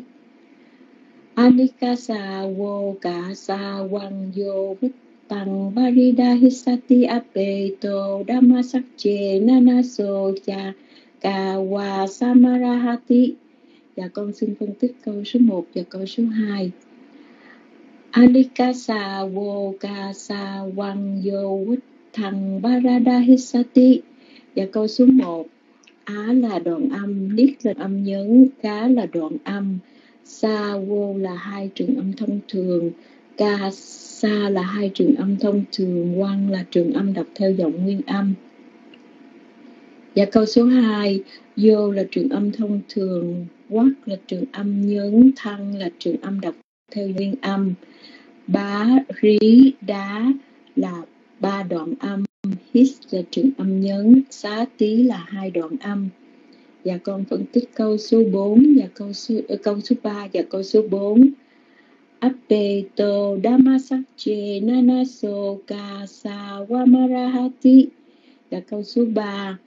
Anikasa wo kasa wang yo vất tăng Paridahissati Abbeto Dhammasakche Nanaso Cha Kawa Samarahati Dạ con xin phân tích câu số 1 và câu số 2 Alikasa wo kasa wang yo vất thằng Paradahissati và dạ, câu số 1 Á là đoạn âm, Niết là âm nhấn, Cá là đoạn âm, Sa vô là hai trường âm thông thường, Ca sa là hai trường âm thông thường, Quang là trường âm đọc theo giọng nguyên âm. Và câu số 2, Vô là trường âm thông thường, Quắc là trường âm nhấn, Thăng là trường âm đọc theo nguyên âm. Bá, rí, đá là ba đoạn âm hít là trường âm nhấn xá tí là hai đoạn âm. Và con phân tích câu số 4 và câu số ờ, câu số 3 và câu số 4 Appeto Dhammasakche Nanaso kasawamarahati. Là câu số 3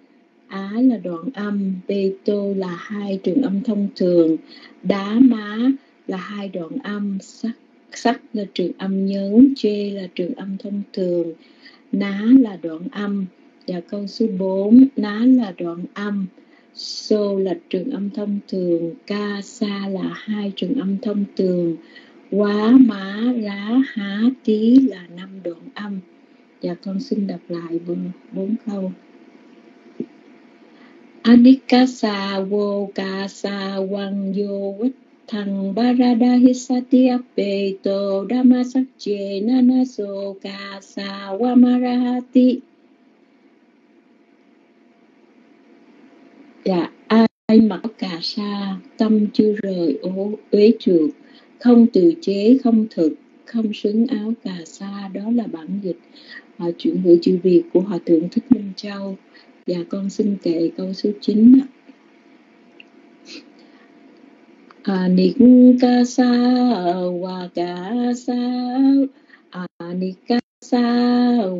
Á là đoạn âm, Peto là hai trường âm thông thường, Đá má là hai đoạn âm, sắc sắc là trường âm nhấn, chê là trường âm thông thường, ná là đoạn âm và câu số 4 ná là đoạn âm xô là trường âm thông thường ca sa là hai trường âm thông thường quá má rá há tí là năm đoạn âm. Và con xin đọc lại bốn, câu. Anikasa wo kasa wang yo vết thằng Barada Hisati Apeto Dhammasakche Nanaso Kasa Wamarahati Dạ, ai mặc cà sa, tâm chưa rời ố uế trượt, không từ chế, không thực, không xứng áo cà sa, đó là bản dịch ờ, à, chuyển ngữ chữ Việt của Hòa Thượng Thích Minh Châu. Và dạ, con xin kệ câu số 9 ạ. Anikasa wakasa Anikasa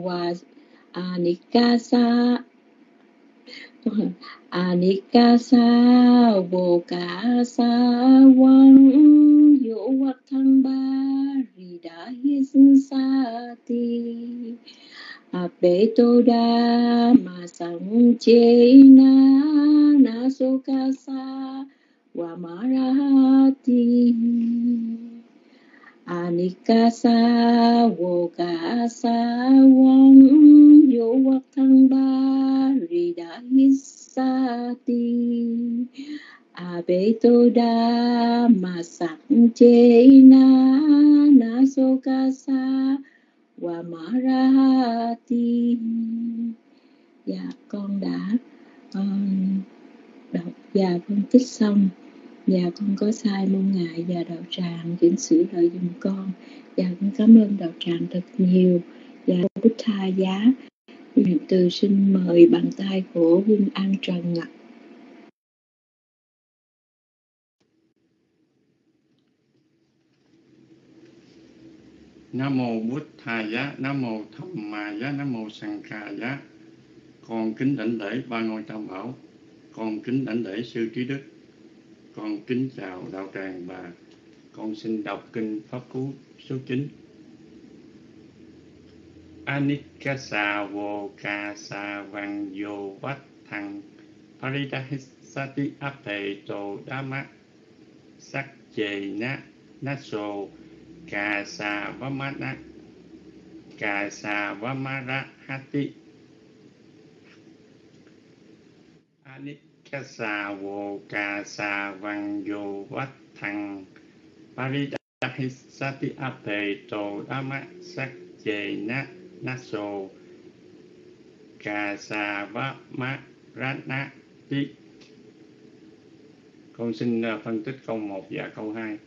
wa Anikasa Anikasa vô cả sa quang Dỗ hoặc thăng ba Rì đã hiên sa ti Ape tô na Na so ca sa Wamarati Anikasa Wokasa Wang Yo Wakang Barida Hisati Abetoda Masak Chena Nasokasa Wamarati Dạ con đã um, đọc và phân tích xong và con có sai mong ngại và đạo tràng chỉnh sửa lợi dùm con và con cảm ơn đạo tràng thật nhiều dạ, và bút tha giá từ xin mời bàn tay của Vương An Trần ạ. Nam mô Bụt Giá Nam mô Tham Giá, Nam mô Sankhaya. Con kính đảnh lễ ba ngôi tam bảo con kính đảnh lễ sư trí đức con kính chào đạo tràng và con xin đọc kinh pháp cú, số 9 Anikasa vô ca sa văn vô vách thăng Paridahissati ape to dhamma sắc chề na na so ca sa vamana ca sa vamara hati Anik ca sa vô ca sa văn vô vách thăng paridahissati ape tô đama sắc chê na na sô ca sa va ma rana ti con xin ờ, phân tích câu 1 và câu 2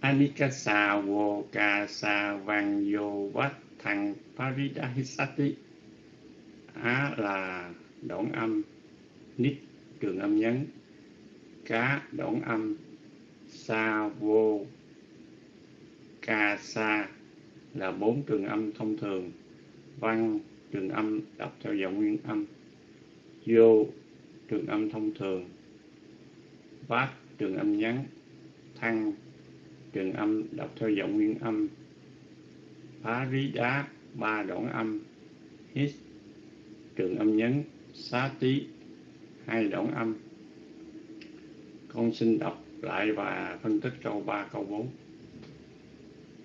Anikasa vô ca sa văn vô vách thăng paridahissati á là đoạn âm nít, trường âm nhấn, cá đoạn âm, sa, vô, ca, sa là bốn trường âm thông thường. Văn, trường âm đọc theo giọng nguyên âm. Vô, trường âm thông thường. Vát trường âm nhấn. Thăng, trường âm đọc theo giọng nguyên âm. Phá rí đá, ba đoạn âm. Hít, trường âm nhấn. Xá tí hai đoạn âm. Con xin đọc lại và phân tích câu 3, câu 4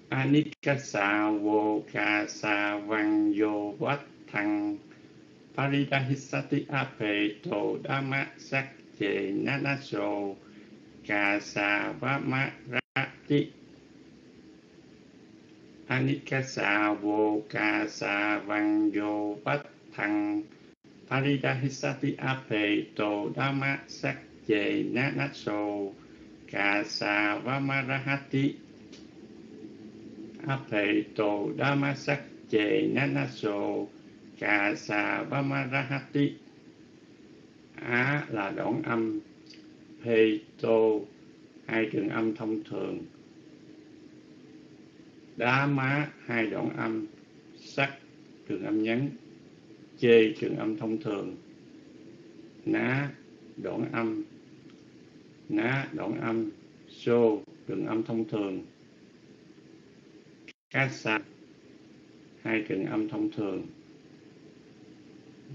Anikasa vô ca sa văn vô vát thăng. Paridahissati ape to dhamma sắc chệ nanaso ca sa vama rati Anikasa vô ca sa văn vô vát thăng. Paridahissati ape to dhamma sắc chệ nanaso ca ape to dhamma Apeto Nanaso Vamarahati Á là đoạn âm. Peto hai trường âm thông thường. Đá má, hai đoạn âm. Sắc trường âm nhấn. Chê trường âm thông thường. Ná đoạn âm. Ná đoạn âm. Sô trường âm thông thường. Kasa hai trường âm thông thường.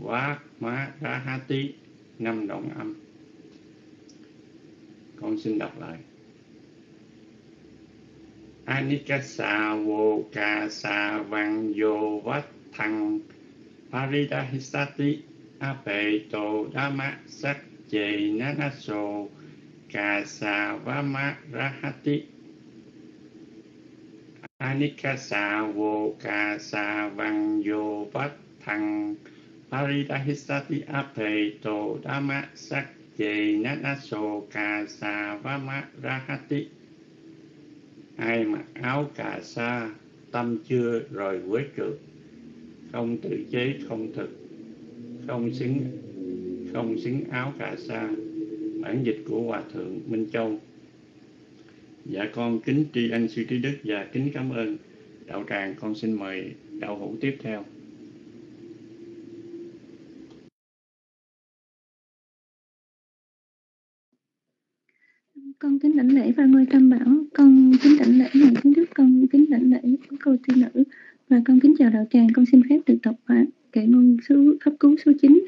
Quá, má đá há, tí, năm đoạn âm. Con xin đọc lại. Anikasa vô ca sa, văn, vô vách thăng Paridahisati apeto dhamma sắc chê nanaso Kasavama rahati. Anikasa vô ca văn vô vát thăng Paridahisati apeto dhamma sắc chê nanaso Kasavama rahati. Ai mặc áo cà sa tâm chưa rồi quế trượt không tự chế, không thực, không xứng không xứng áo cà sa, bản dịch của hòa thượng minh châu. Dạ con kính tri ân sư trí đức và kính cảm ơn đạo tràng, con xin mời đạo hữu tiếp theo. Con kính đảnh lễ và ngôi tam bảo, con kính đảnh lễ ngài thánh đức, con kính đảnh lễ cô tiên nữ và con kính chào đạo tràng, con xin phép được đọc bản kệ ngôn số pháp cú số 9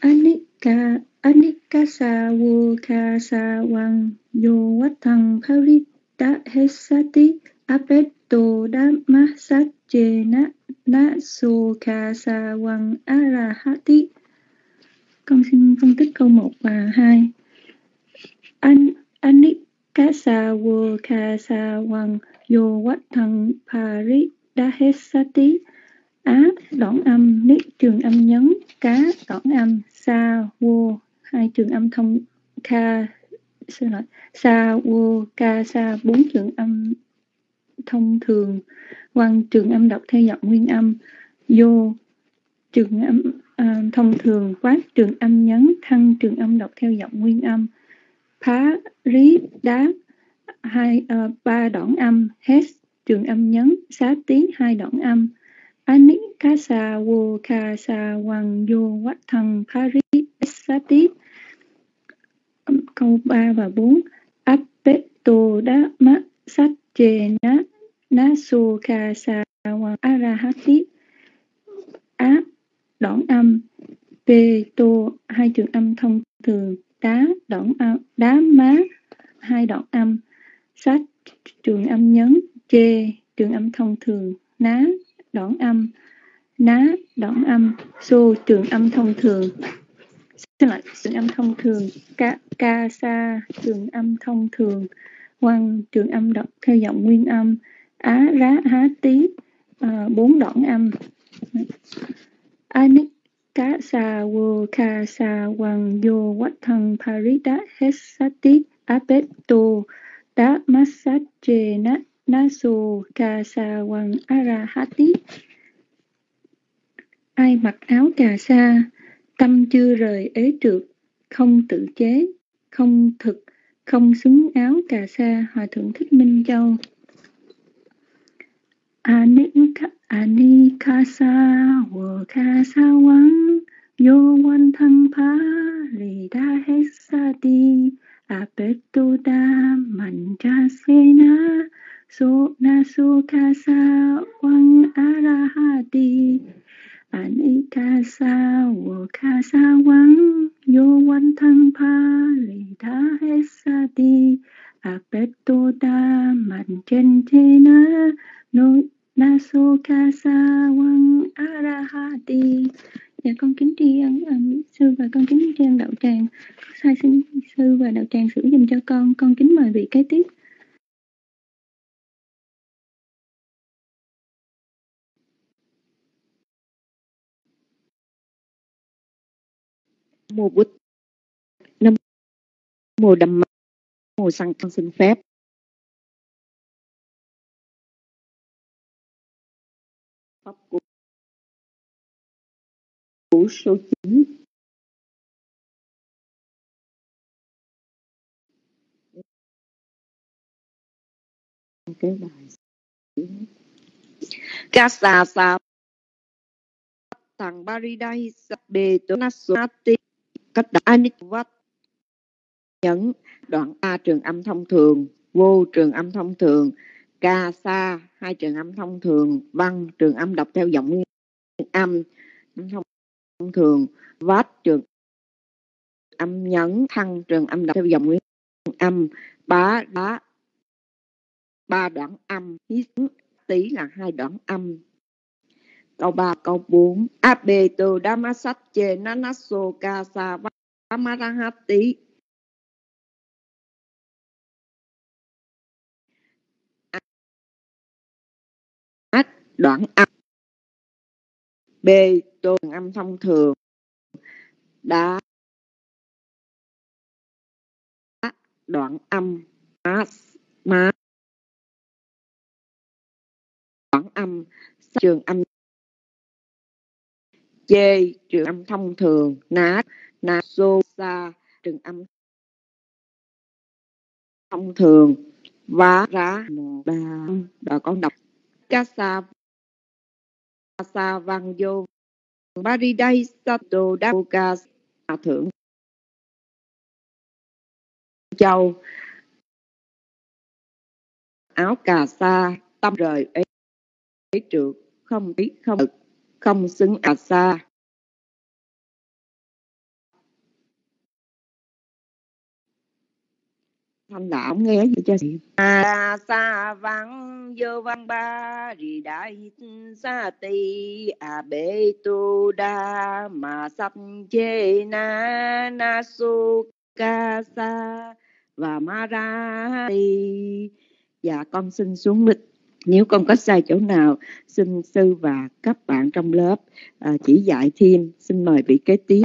Anika Anikasa wo kasa wang yo watang parita hesati, apeto dhamma satche na na so kasa wang arahati. Con xin phân tích câu 1 và 2 an anikasa wo kasa wang yo watang paridahesati á đoạn âm nít trường âm nhấn cá đoạn âm sa vô hai trường âm thông kha xin lỗi sa vô, ca, sa bốn trường âm thông thường. Quan trường âm đọc theo giọng nguyên âm. Vô trường âm à, thông thường. Quát trường âm nhấn thăng trường âm đọc theo giọng nguyên âm. Phá rí đá hai uh, ba đoạn âm. Hết trường âm nhấn. Xá tiếng hai đoạn âm. Anikasa wo kasa wang yo wat thằng pari tiếng câu 3 và 4 Apeto da ma sát chê na na su kasa wang arahati á đoạn âm. Peto hai trường âm thông thường. Đá đoạn âm. Đá má hai đoạn âm sát trường âm nhấn chê trường âm thông thường ná đoạn âm. Ná đoạn âm. Xô trường âm thông thường. Xin lỗi trường âm thông thường. Ca, ca sa trường âm thông thường. Quăng trường âm đọc theo giọng nguyên âm. Á rá há tí à, bốn đoạn âm. Anik cá sa wo ca sa wang vô wat thân parida hesati apeto massage na naso kasa wang arahati. Ai mặc áo cà sa, tâm chưa rời ế trượt không tự chế, không thực, không xứng áo cà sa hòa thượng thích minh châu. Anika anikasa wo kasa wang yo wan thăng phá lì đa hết sa đi Apetuta manjasena so na so wang arahati anikasa wakasa wang yo wan thăng pa lì đa hết sa manjasena no Nasokasa wang arahati dạ con kính tri ân um, sư và con kính tri ân đạo tràng. Sai xin sư và đạo tràng sử dùm cho con. Con kính mời vị kế tiếp. Mô bút nam mô đầm mô sang con xin phép. Của số 9 cái bài Kasa sa thằng barida hisabe Tonasati cách đã Anitvat nhấn đoạn A trường âm thông thường, vô trường âm thông thường. Ca, sa, hai trường âm thông thường. Văn, trường âm đọc theo giọng nguyên âm thông thường, vát trường âm nhấn, thăng trường âm đọc theo dòng nguyên âm, bá đá, ba đoạn âm hít tí là hai đoạn âm. Câu ba, câu bốn abe từ damasache nanaso kasa vamarahati đoạn âm b tôn âm thông thường. Đá. Đoạn âm. Má má đoạn âm. Trường âm. C. trường âm thông thường. Ná ná xô sa. Trường âm thông thường. Vá rá đà đà con đọc. Ca sa sa văn vô Baridai Sato Dakoka Hòa Thượng Châu Áo cà sa tâm rời ấy, ấy trượt không ý không thực không xứng à sa. Thành đạo nghe gì cho chị? A sa văn vô văn ba rì đại sa ti. A bê tu đa mà sắp chê na na su ca sa và ma ra ti dạ con xin xuống mịch. nếu con có sai chỗ nào xin sư và các bạn trong lớp à, chỉ dạy thêm. Xin mời vị kế tiếp.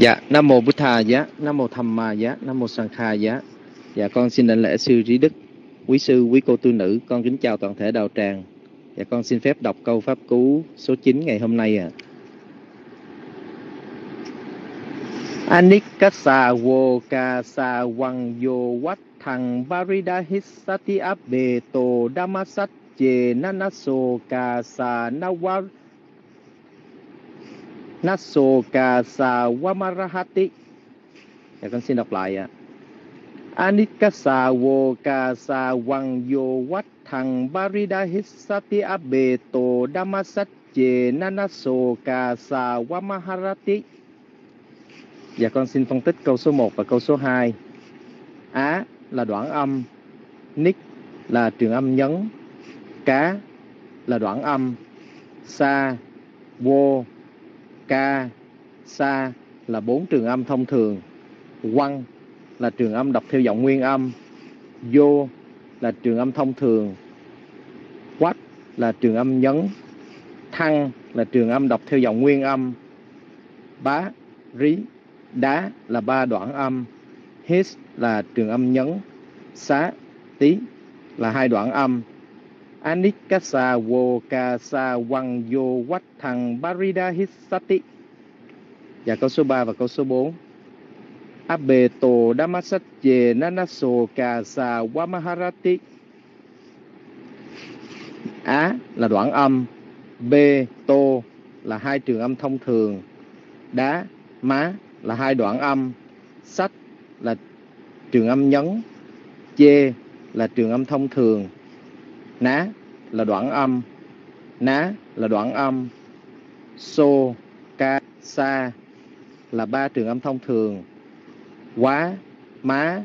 Dạ, Nam Mô Bụt Thà Giá, Nam Mô Tham Ma Giá, Nam Mô Sàng Kha Giá. Dạ, con xin đảnh lễ sư Trí Đức, quý sư, quý cô tu nữ, con kính chào toàn thể đạo tràng. Dạ, con xin phép đọc câu Pháp Cú số 9 ngày hôm nay ạ. À. Anikasa wo kasa wang yo wat thang varida hisati abe to damasat je nanaso kasa nawar Nasoka sa Wamarahati. Dạ con xin đọc lại ạ. Anikasa wo ka wang yo wat thằng barida hissati abeto damasache nanaso ka wamaharati. Dạ con xin phân tích câu số 1 và câu số 2. Á là đoạn âm, Nick là trường âm nhấn cá là đoạn âm sa wo ca, sa là bốn trường âm thông thường. Quăng là trường âm đọc theo giọng nguyên âm. Vô là trường âm thông thường. Quách là trường âm nhấn. Thăng là trường âm đọc theo giọng nguyên âm. Bá, rí, đá là ba đoạn âm. His là trường âm nhấn. Xá, tí là hai đoạn âm anikasa wo kasa wang yo wat thằng barida hissati dạ, và câu số 3 và câu số 4 Abeto damasatye Nanaso Kasa Wamaharati. Á là đoạn âm, B Tô là hai trường âm thông thường. Đá, Má là hai đoạn âm. Sách là trường âm nhấn. Chê là trường âm thông thường. Ná là đoạn âm. Ná là đoạn âm. So, Ca, Sa là ba trường âm thông thường. Quá, má,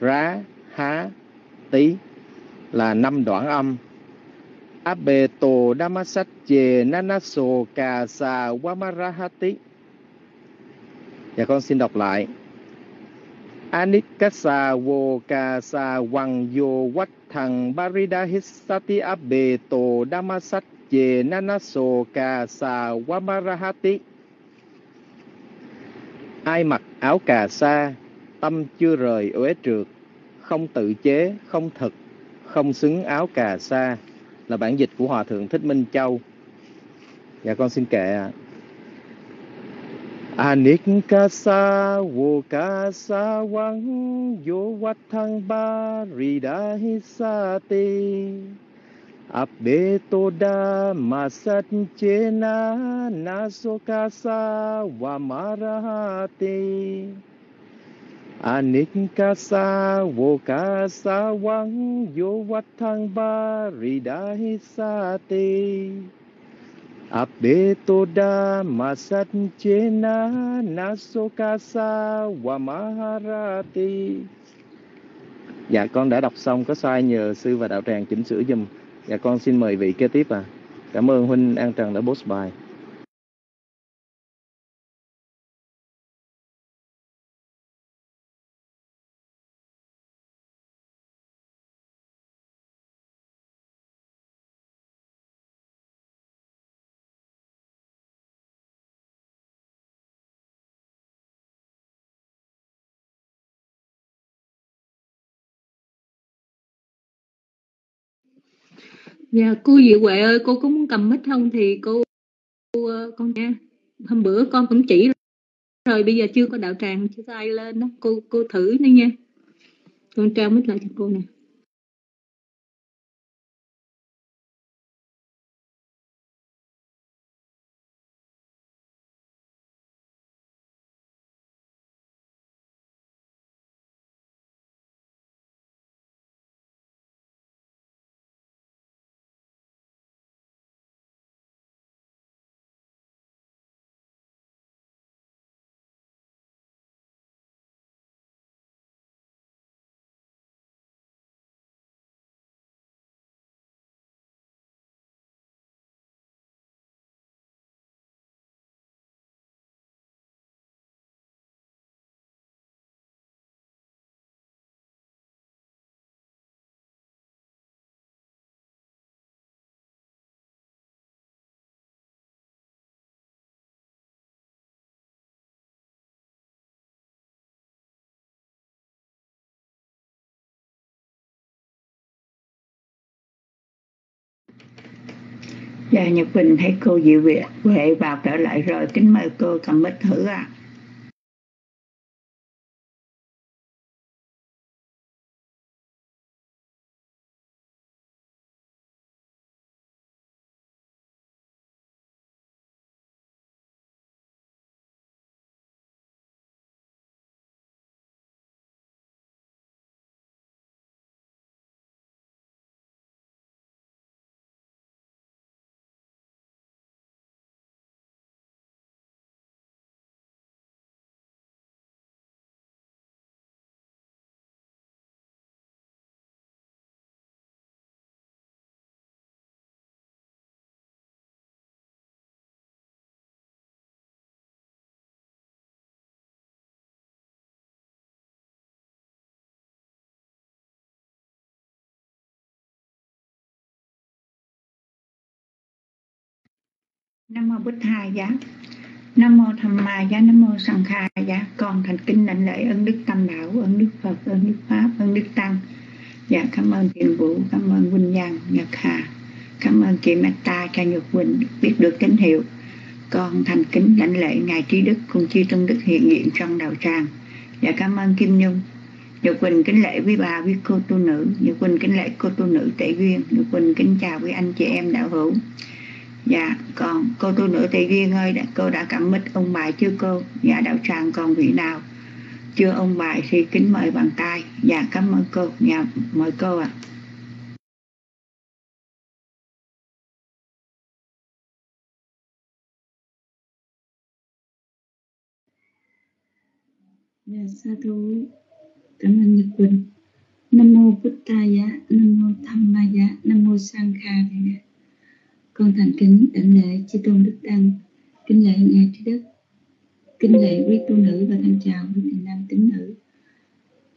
rá, há, tí là năm đoạn âm. Abeto damasache nanaso kasa wamarahati. Và con xin đọc lại. Anikasa wo kasa wang yo wat thằng barida hissati abeto damasache nanaso kasa wamarahati. Ai mặc áo cà sa, tâm chưa rời uế trượt. Không tự chế, không thực, không xứng áo cà sa. Là bản dịch của hòa thượng thích minh châu. Dạ con xin kệ ạ. Anikasa wokasa wang yo watang barida hisati Abetoda masachena nasokasa wamarahati Anikasa wokasa wang yo watang baridahisati Abetoda masachena nasokasa wamaharati Dạ con đã đọc xong, có sai nhờ sư và đạo tràng chỉnh sửa dùm Dạ con xin mời vị kế tiếp à. Cảm ơn Huynh An Trần đã post bài. Dạ cô Diệu Huệ ơi, cô có muốn cầm mic không thì cô, cô ờ, con nghe. Hôm bữa con cũng chỉ rồi bây giờ chưa có đạo tràng chưa có ai lên đó. Cô cô thử đi nha. Con trao mic lại cho cô nè. Dạ Nhật Bình thấy cô Diệu Huệ Huệ vào trở lại rồi, kính mời cô cầm mít thử ạ. À. Nam mô Bích Thà giá. Nam mô Tham Ma giá. Nam mô Sanh Kha giá. Con thành kính lãnh lễ ơn đức Tam Bảo, ơn đức Phật, ơn đức Pháp, ơn đức Tăng. Dạ cảm ơn Thiền Vũ, cảm ơn huynh Giang, Nhật Hà. Cảm ơn chị meta cha Nhật Quỳnh biết được tín hiệu. Con thành kính lãnh lễ Ngài Trí Đức cùng chi tôn Đức hiện diện trong đạo tràng. Dạ cảm ơn Kim Nhung. Nhật Quỳnh kính lễ quý bà, quý cô tu nữ. Nhật Quỳnh kính lễ cô tu nữ Tệ Duyên. Nhật Quỳnh kính chào quý anh chị em đạo hữu. Dạ, còn cô tu nữ Tề Duyên ơi, cô đã cảm mít ông bài chưa cô? Dạ, đạo tràng còn vị nào? Chưa ông bài thì kính mời bằng tay. Dạ, cảm ơn cô. Dạ, mời cô ạ. À. Dạ, sa thú. Cảm ơn Nhật Quỳnh. Nam mô Bụt Taya, Nam mô Tham Maya, Nam mô Sankha con thành kính đảnh lễ chư tôn đức tăng kính lễ ngài trí đức. Kính lễ quý tu nữ và thân chào quý thiền nam tín nữ.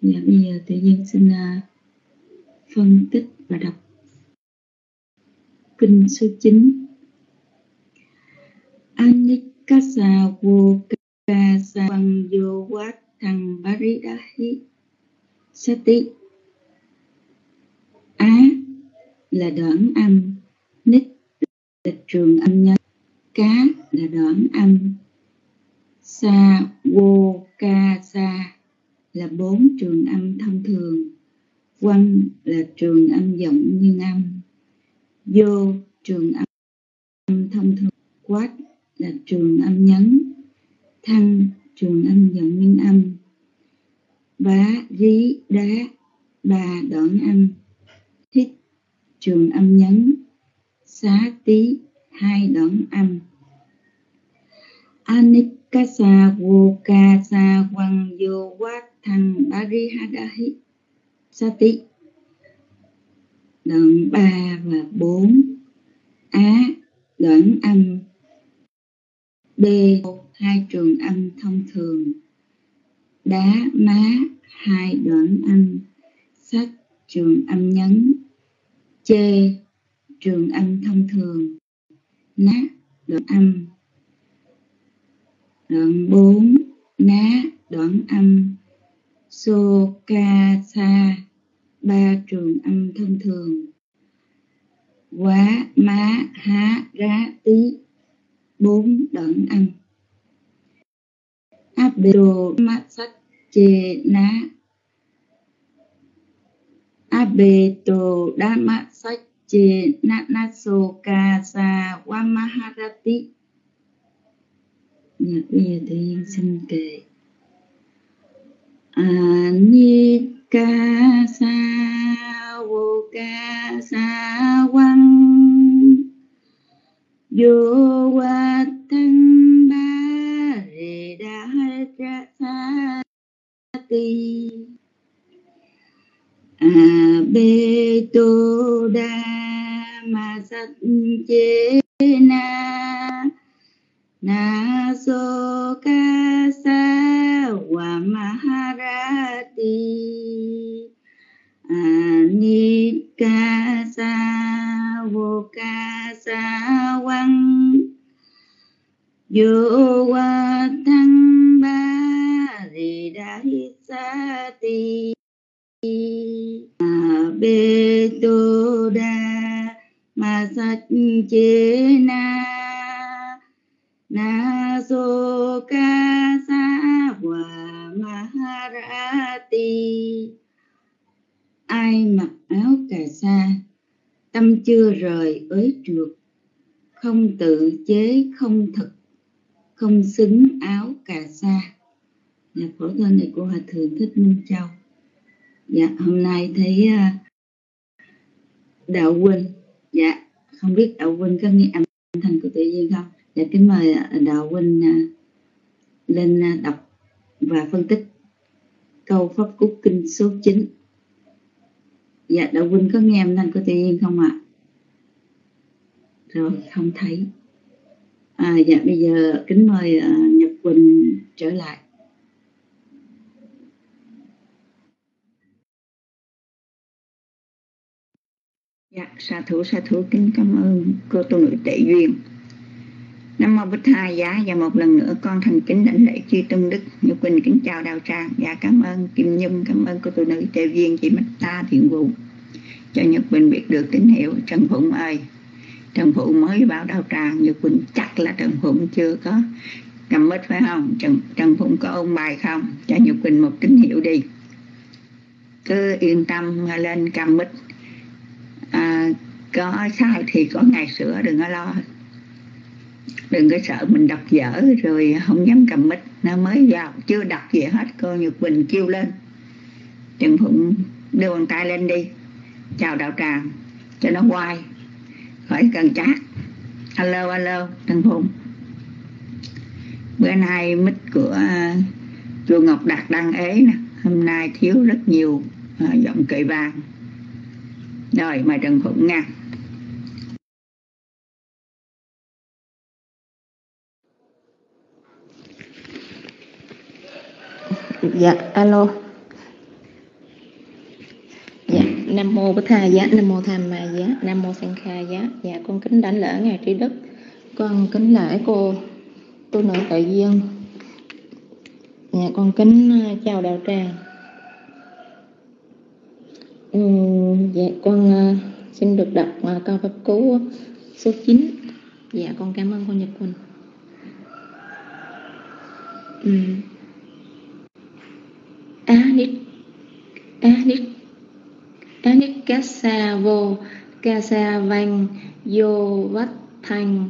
Dạ bây giờ tự nhiên xin à, phân tích và đọc. Kinh số 9 Anikasa vô kasa sa vô quát thằng Baridahi Sati. Á là đoạn âm. Nick tịch trường âm nhân cá là đoạn âm sa vô ca sa là bốn trường âm thông thường. Quanh là trường âm giọng nguyên âm vô trường âm thông thường. Quát là trường âm nhấn. Thăng trường âm giọng nguyên âm bá rí đá, ba đoạn âm thích trường âm nhấn xá tí hai đoạn âm. Anikasa vokasa quang vô quát thằng barihadahi sati đoạn ba và bốn. Á đoạn âm. B hai trường âm thông thường. Đá, má, hai đoạn âm. Sách trường âm nhấn. Chê trường âm thông thường. Nát đoạn âm. Đoạn 4 ná, đoạn âm. Sô ca sa ba trường âm thông thường. Quá, má, há, rá tí bốn đoạn âm. Áp đồ mắt sách, chê, ná. Áp bê tô sách che nanaso ca sa wamaharati nhật bây giờ tự nhiên xin kệ anika sa vô ca sa quăng vô wa thân ba rê đa ra sa ti a bê tô đa ma sát chế na. Na so ca sa wa maharati anika sa vô ca sa quăng vô qua thăng ba ri đa hi sa ti. A bê tô đa sát chế na na so ca sa wa maharati. Ai mặc áo cà sa, tâm chưa rời ới trượt không tự chế, không thực, không xứng áo cà sa. Dạ phổ thơ này của hòa thượng thích minh châu. Dạ hôm nay thấy à, đạo huynh dạ không biết đạo huynh có nghe âm thanh của tự nhiên không? Dạ kính mời à, đạo huynh à, lên à, đọc và phân tích câu pháp cú kinh số 9 dạ đạo huynh có nghe âm thanh của tự nhiên không ạ? Rồi không thấy. À, dạ bây giờ kính mời nhật quỳnh trở lại. Dạ, sa thủ sa thủ kính cảm ơn cô tu nữ tệ duyên. Nam mô Bích Hai giá và một lần nữa con thành kính đảnh lễ chư tôn đức Như Quỳnh kính chào đạo tràng. Và cảm ơn Kim Nhung cảm ơn cô tu nữ tệ Viên chị Mách Ta Thiện Vụ cho Nhật Quỳnh biết được tín hiệu Trần Phụng ơi. Trần Phụng mới vào đạo tràng Nhật Quỳnh chắc là Trần Phụng chưa có cầm mít phải không? Trần, Trần Phụng có ôn bài không? Cho Nhật Quỳnh một tín hiệu đi. Cứ yên tâm lên cầm mít có sai thì có ngày sửa, đừng có lo. Đừng có sợ mình đọc dở rồi không dám cầm mít. Nó mới vào, chưa đọc gì hết, cô Nhật Bình kêu lên. Trần Phụng đưa bàn tay lên đi. Chào đạo tràng, cho nó quay. Khỏi cần chát alo alo, Trần Phụng. Bữa nay mít của chùa Ngọc Đạt đăng ế nè. Hôm nay thiếu rất nhiều à, giọng kệ vàng. Rồi, mời Trần Phụng nha. Dạ alo. Dạ nam mô bích tha giá nam mô tham ma giá nam mô sanh kha giá. Dạ con kính đảnh lễ ngài trí đức. Con kính lễ cô tu nữ tại duyên. Dạ con kính à, chào đạo tràng. Ừ, dạ con à, xin được đọc à, câu pháp cú số 9 dạ con cảm ơn con nhật quỳnh. Ừ. Anik Anik Anik Kasa vô Kasa Vô vách thành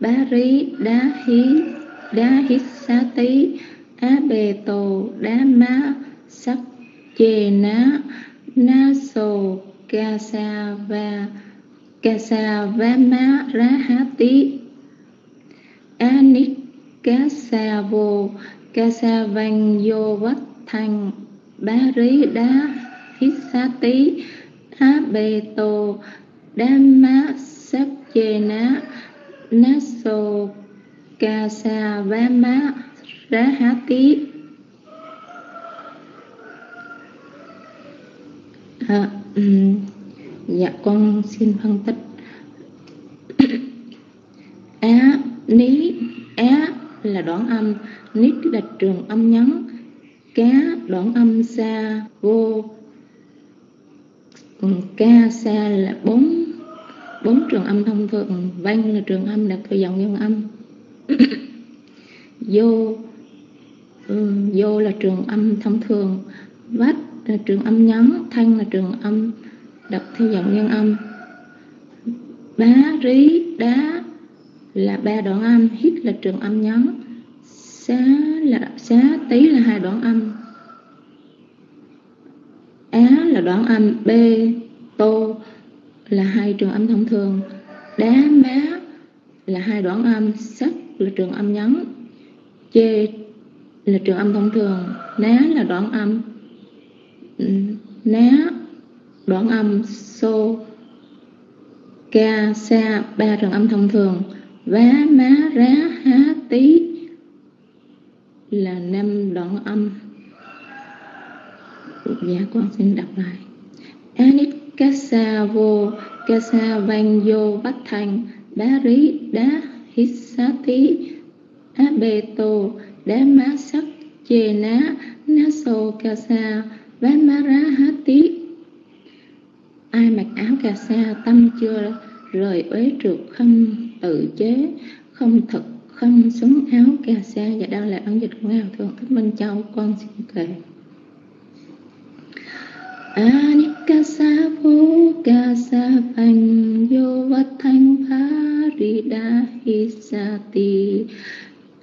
Bá rí đá hí Đá hít xá tí Á bề tổ đá má Sắc chê ná Na sồ sa va Kasa va má rá há tí a ca sa vô Kasa vanh vô vách thành bá rí đá hít xá tí á bê tô đá má sắc chê ná ná sô ca sa vá má rá há tí à, um, dạ con xin phân tích. Á ní á là đoạn âm nít là trường âm nhấn cá, đoạn âm xa vô. Ca xa là bốn bốn trường âm thông thường văn là trường âm đặt theo dòng nhân âm. Vô ừ, vô là trường âm thông thường, vách là trường âm ngắn thanh là trường âm đặt theo dòng nhân âm. Bá, rí, đá là ba đoạn âm, hít là trường âm ngắn xá, là xá tí là hai đoạn âm. Á là đoạn âm b tô là hai trường âm thông thường. Đá, má là hai đoạn âm, sắc là trường âm nhấn. Chê là trường âm thông thường. Ná là đoạn âm, ná, đoạn âm, xô, ca, sa, ba trường âm thông thường. Vá, má, rá, há tí là năm đoạn âm. Dạ con xin đọc lại. Anit kasa vô kasa vang vô bách thành đá rí đá hít xá tí á bê tô đá má sắc chê ná ná sô kasa vá má rá há tí ai mặc áo cà sa tâm chưa rời uế trượt không tự chế, không thực không xuống áo cà sa và đau là ấn dịch của ngài thượng thích minh châu con xin kể Anikasa phu kasa phanh vô vát thanh phá ri đa hi sa ti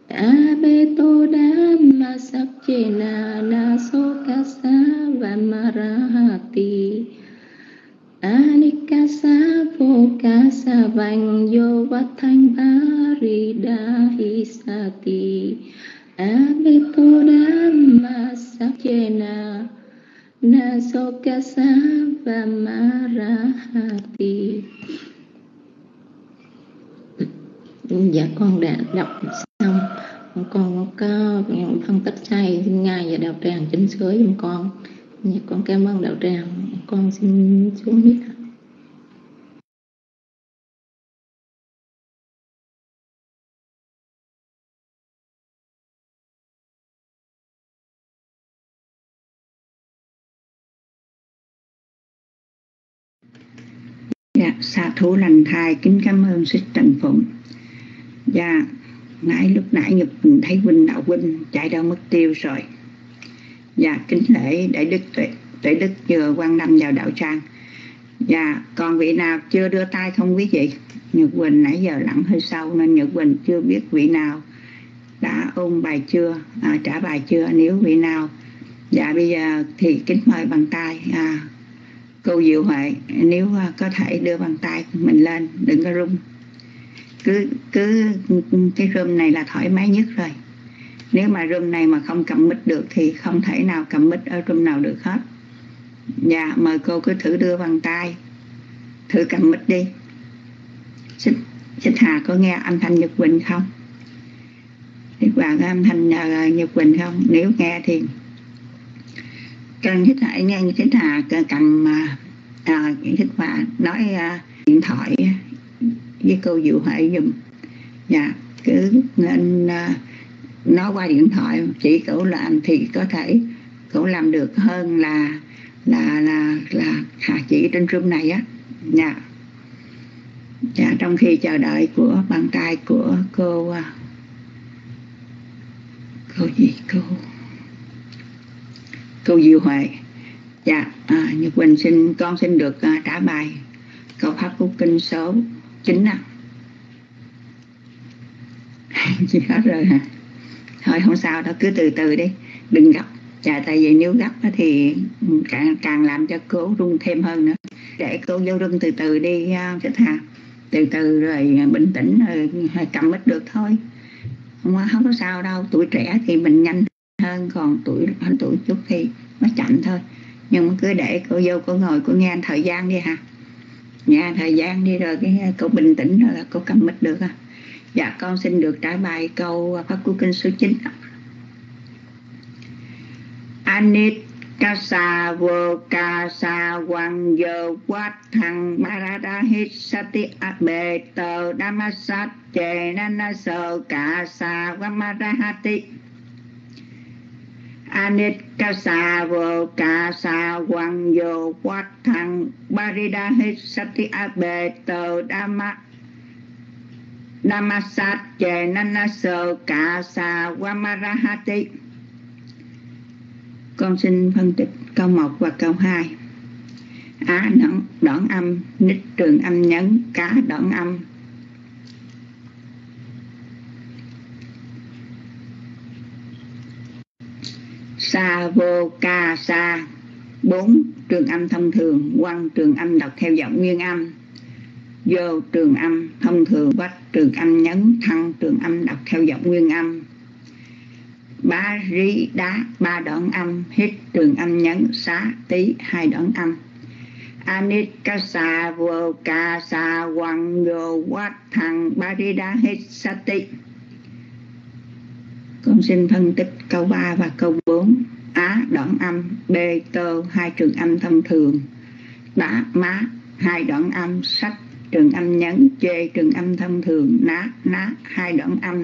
a bê tô đa ma sắc chê na na so ca sa và ma ra ha ti Anikasa vô ca sa vành hisati vát dhamma sakyena Nasokasa vamarahati dạ con đã đọc xong. Con có phân tích sai, ngay và đạo tràng chính sửa giùm con. Dạ, con cảm ơn đạo tràng. Con xin xuống biết ạ. Dạ, xạ thủ lành thai kính cảm ơn sư Trần Phụng. Dạ, nãy lúc nãy nhập mình thấy huynh đạo huynh chạy đâu mất tiêu rồi và kính lễ đại đức tuệ tuệ đức vừa quan tâm vào đạo tràng. Và còn vị nào chưa đưa tay không quý vị? Nhật quỳnh nãy giờ lặng hơi sâu nên nhật quỳnh chưa biết vị nào đã ôn bài chưa à, trả bài chưa. Nếu vị nào dạ bây giờ thì kính mời bằng tay à, cô diệu huệ. Nếu à, có thể đưa bàn tay mình lên đừng có rung. Cứ cứ cái room này là thoải mái nhất rồi nếu mà room này mà không cầm mic được thì không thể nào cầm mic ở room nào được hết. Dạ mời cô cứ thử đưa bàn tay. Thử cầm mic đi. Xích xích hà có nghe âm thanh nhật quỳnh không? Thì hà có âm thanh à, nhật quỳnh không? Nếu nghe thì cần thích hãy nghe như thích hà cần mà à, thích hà nói à, điện thoại với cô Diệu Huệ dùm dạ cứ nên à, nói qua điện thoại chỉ cậu làm thì có thể cậu làm được hơn là là là là hạ chỉ trên room này á. Dạ. Dạ trong khi chờ đợi của bàn tay của cô à, cô gì cô? Cô Diệu Huệ. Dạ à, Nhật Quỳnh xin con xin được uh, trả bài câu pháp của kinh số chín à chị hết rồi. hả thôi không sao đâu cứ từ từ đi. Đừng gấp. Dạ tại vì nếu gấp thì càng, càng làm cho cô rung thêm hơn nữa. Để cô vô rung từ từ đi à, thích hà từ từ rồi bình tĩnh rồi cầm ít được thôi. Không, không có sao đâu. Tuổi trẻ thì mình nhanh hơn còn tuổi tuổi chút thì nó chậm thôi. Nhưng mà cứ để cô vô cô ngồi cô nghe thời gian đi ha nghe thời gian đi rồi cái cô bình tĩnh rồi là cô cầm mít được à dạ con xin được trả bài câu pháp cú kinh số 9 Anit kasa vô kasa quang vô quát thằng barada hit sati abe tờ damasat chê nana sơ kasa vamarahati Anit kasa vô kasa quang vô quát thằng barida hit sati abe tờ damasat Namasat chè nana cả sa wamarahati Con xin phân tích câu 1 và câu 2 Á đoạn, đoạn âm, nít trường âm nhấn, cá đoạn âm. Sa vô ca sa. Bốn trường âm thông thường, quăng trường âm đọc theo giọng nguyên âm vô trường âm, thông thường vách trường âm nhấn, thăng trường âm đọc theo giọng nguyên âm. Ba rí đá, ba đoạn âm, hít trường âm nhấn, xá, tí, hai đoạn âm. Anit ca sa vô ca sa quăng vô quát thăng ba rí đá, hít, xá, tí. Con xin phân tích câu 3 và câu 4 á đoạn âm, b tơ hai trường âm thông thường. Đá, má, hai đoạn âm, sách trường âm nhấn, chê trường âm thông thường, ná ná, hai đoạn âm.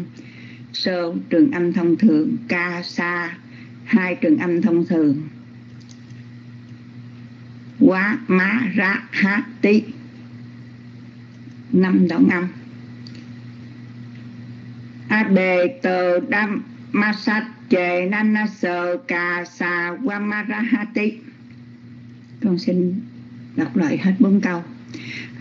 Sơ, trường âm thông thường, ca, sa, hai trường âm thông thường. Quá, má, ra, há, tí. Năm đoạn âm. A bề tờ, đam, ma sát chê na sơ ca, sa, qua, ma, ra ha tí. Con xin đọc lại hết bốn câu.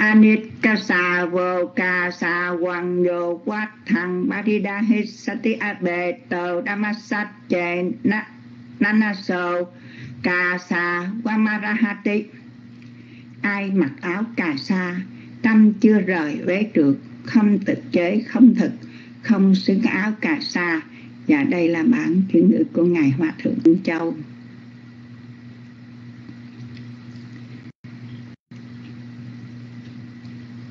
Anit kasa vô kasa quang vô quát thằng Barida hit sati abe tờ damasat chè na nana sơ kasa ai mặc áo cà sa tâm chưa rời vế trượt không thực chế, không thực, không xứng áo cà sa. Và đây là bản chuyển ngữ của ngài hòa thượng châu.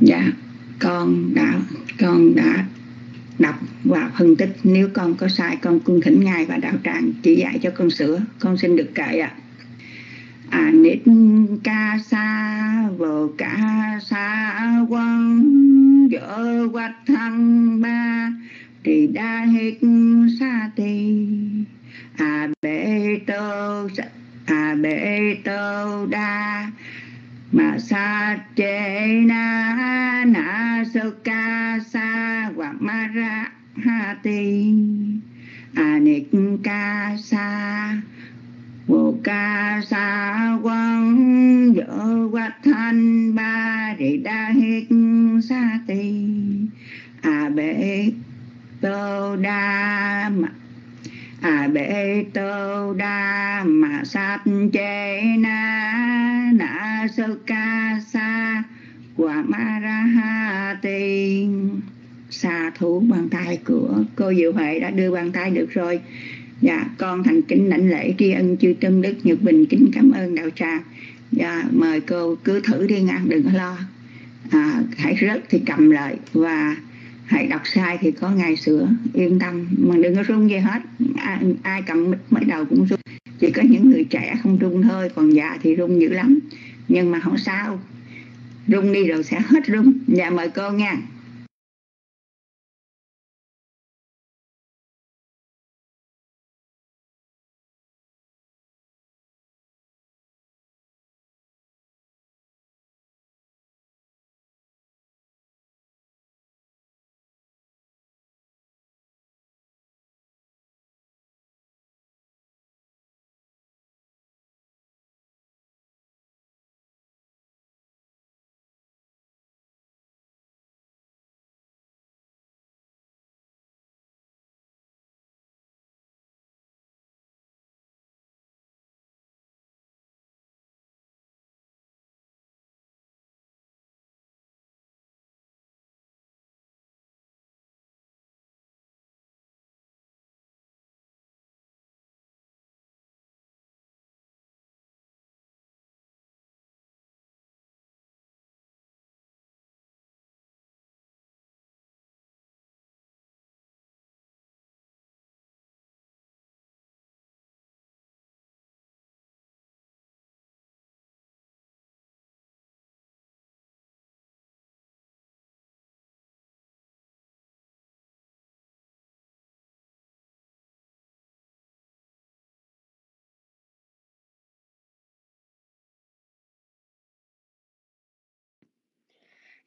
Dạ con đã con đã đọc và phân tích. Nếu con có sai, con cung thỉnh ngài và đạo tràng chỉ dạy cho con sửa. Con xin được kệ ạ. À. à nít ca sa vô ca sa quân vợ quách thăng ba thì đa hết sa tì à bể tơ à bể tơ đa mà sa chê na na soka sa wa mara hati ca, sa vô ca, sa quang, dở quát thanh, ba rì đa hết sa ti. A bệ tô đa ma à bệ tô đa mà sát chế na na sơ ca sa quả ma ra ha ti xa thủ bàn tay của cô Diệu Huệ đã đưa bàn tay được rồi. Dạ con thành kính lãnh lễ tri ân chư tâm đức nhật bình kính cảm ơn đạo tràng. Dạ mời cô cứ thử đi ngang đừng lo. À, hãy rớt thì cầm lại và hãy đọc sai thì có ngày sửa. Yên tâm mà đừng có run gì hết. Ai, ai cầm mic mới đầu cũng run. Chỉ có những người trẻ không run thôi còn già thì run dữ lắm. Nhưng mà không sao. Run đi rồi sẽ hết run. Dạ mời cô nha.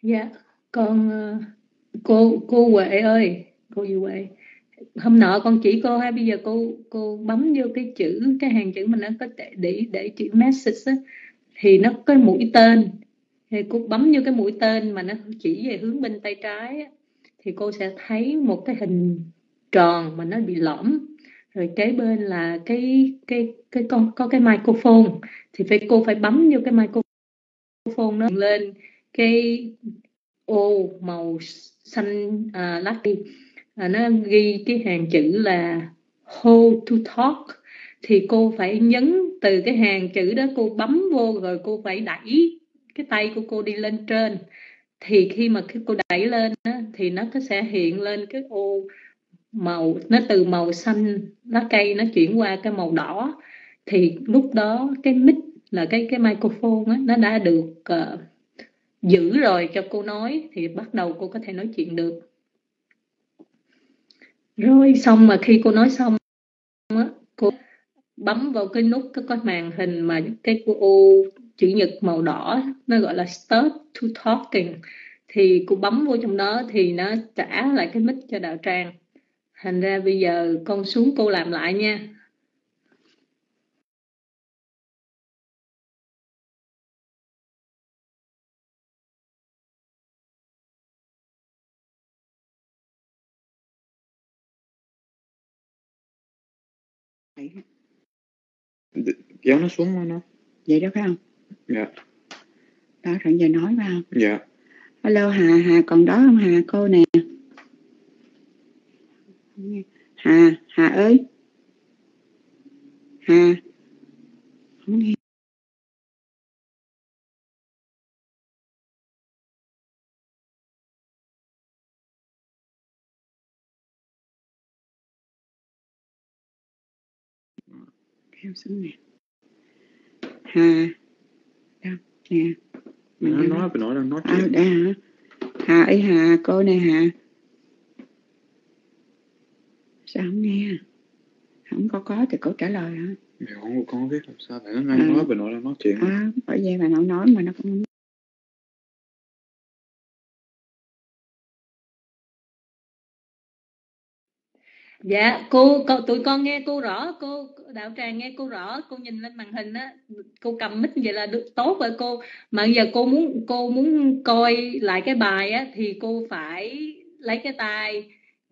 Dạ, con ờ, cô cô Huệ ơi, cô gì Huệ. Hôm nọ con chỉ cô ha, bây giờ cô cô bấm vô cái chữ cái hàng chữ mình nó có để để, để chữ message á, thì nó có mũi tên. Thì cô bấm vô cái mũi tên mà nó chỉ về hướng bên tay trái á, thì cô sẽ thấy một cái hình tròn mà nó bị lõm. Rồi kế bên là cái cái cái con có cái microphone thì phải cô phải bấm vô cái microphone nó lên cái ô màu xanh à, lá cây à, nó ghi cái hàng chữ là hold to talk thì cô phải nhấn từ cái hàng chữ đó cô bấm vô rồi cô phải đẩy cái tay của cô đi lên trên. Thì khi mà khi cô đẩy lên đó, thì nó sẽ hiện lên cái ô màu nó từ màu xanh lá cây nó chuyển qua cái màu đỏ. Thì lúc đó cái mic là cái cái microphone đó, nó đã được uh, giữ rồi cho cô nói thì bắt đầu cô có thể nói chuyện được. Rồi xong mà khi cô nói xong á, cô bấm vào cái nút cái có màn hình mà cái ô chữ nhật màu đỏ nó gọi là start to talking. Thì cô bấm vô trong đó thì nó trả lại cái mic cho đạo tràng thành ra bây giờ con xuống cô làm lại nha. Kéo nó xuống thôi nó vậy đó phải không? Dạ. Đó rồi giờ nói phải không dạ. Hello hà hà còn đó không hà cô nè? Hà hà ơi. Hà. Không nghe. Kéo xuống nè hà đâu nè mình Mình nói đang nói phải nói là nói à, chuyện. Đây hả hà ơi hà cô nè hà. Sao không nghe? Không có có thì cô trả lời hả? Mẹ không con biết làm sao phải nó ngay À. nói phải nói là nói chuyện. À bởi vậy bà nội nói mà nó không dạ cô, cô tụi con nghe cô rõ cô đạo tràng nghe cô rõ cô nhìn lên màn hình á cô cầm mic vậy là được tốt rồi cô. Mà giờ cô muốn cô muốn coi lại cái bài á thì cô phải lấy cái tay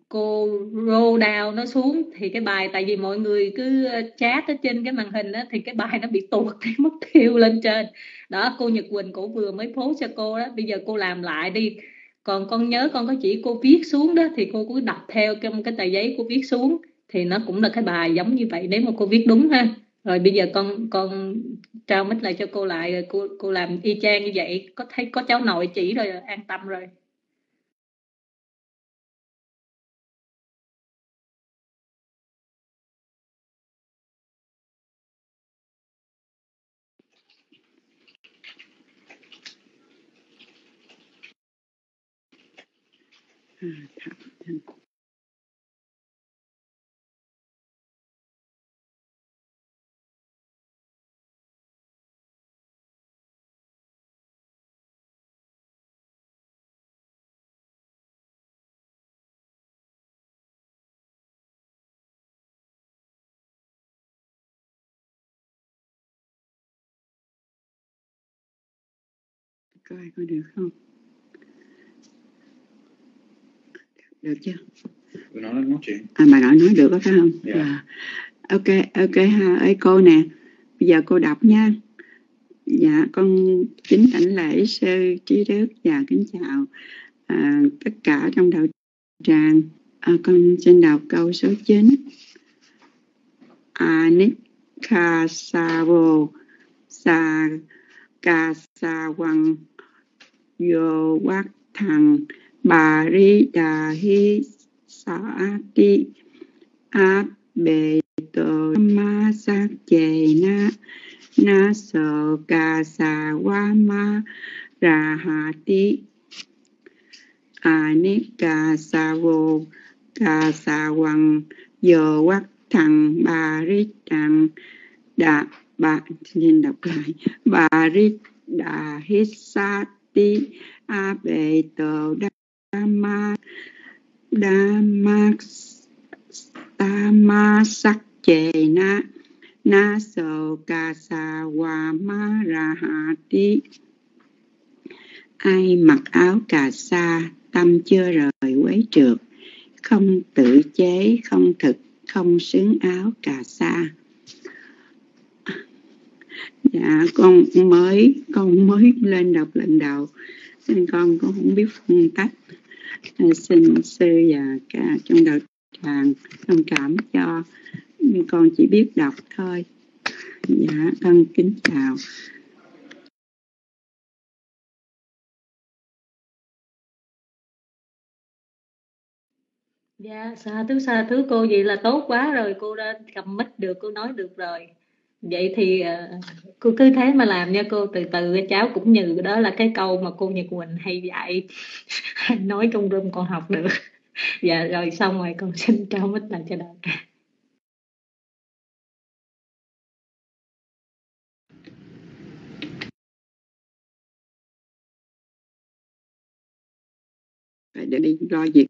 cô rô đào nó xuống. Thì cái bài tại vì mọi người cứ ờ, chat ở trên cái màn hình á thì cái bài nó bị tuột cái mất tiêu lên trên. Đó cô Nhật Quỳnh cổ vừa mới post cho cô đó bây giờ cô làm lại đi còn con nhớ con có chỉ cô viết xuống đó, thì cô cứ đọc theo trong cái tờ giấy cô viết xuống. Thì nó cũng là cái bài giống như vậy nếu mà cô viết đúng ha. Rồi bây giờ con con trao mít lại cho cô lại, rồi cô cô làm y chang như vậy. Có thấy, có cháu nội chỉ rồi, an tâm rồi. À, thẳng coi có được không được chưa? Tụi nó nói chuyện. À bà nội nói được có phải không? Dạ. Dạ. ok ok ha. Ấy cô nè. Bây giờ cô đọc nha. Dạ con kính đảnh lễ sư trí đức và kính chào à, tất cả trong đạo tràng. À, con xin đọc câu số 9 Anikha Savo Sa Ca Sa Quang Yo Quát Thằng Bà Ri Đà Hi Sa Ti a Bề Tô Ma Sát Chề Na Na Sơ Ca Sa Wa Ma Ra Hà Ti Anika Sa Vô Ca Sa quăng Yo quắc Thằng Bà Ri thằng Đà Bà xin đọc lại Bà Ri Đà Hi Sa Ti A Bề Tô Đa Ma Đa Ma Ta Ma Sắc Chề Na Na so Ca Sa Wa Ma Ra Hà Ti Ai mặc áo cà sa, tâm chưa rời quấy trượt. Không tự chế, không thực, không xứng áo cà sa. Dạ con mới con mới lên đọc lần đầu, nên con cũng không biết phân tách Ờ, xin sư và cả trong đạo tràng thông cảm cho nhưng con chỉ biết đọc thôi. Dạ con kính chào. Dạ xa thứ xa thứ, cô, vậy là tốt quá rồi. Cô đã cầm mic được, cô nói được rồi vậy thì ờ, cô cứ thế mà làm nha cô. Từ từ cháu cũng như đó là cái câu mà cô Nhật Quỳnh hay dạy. Nói trong room con học được. Dạ rồi xong rồi con xin trao mic lại cho đạo tràng Vậy để đi lo việc.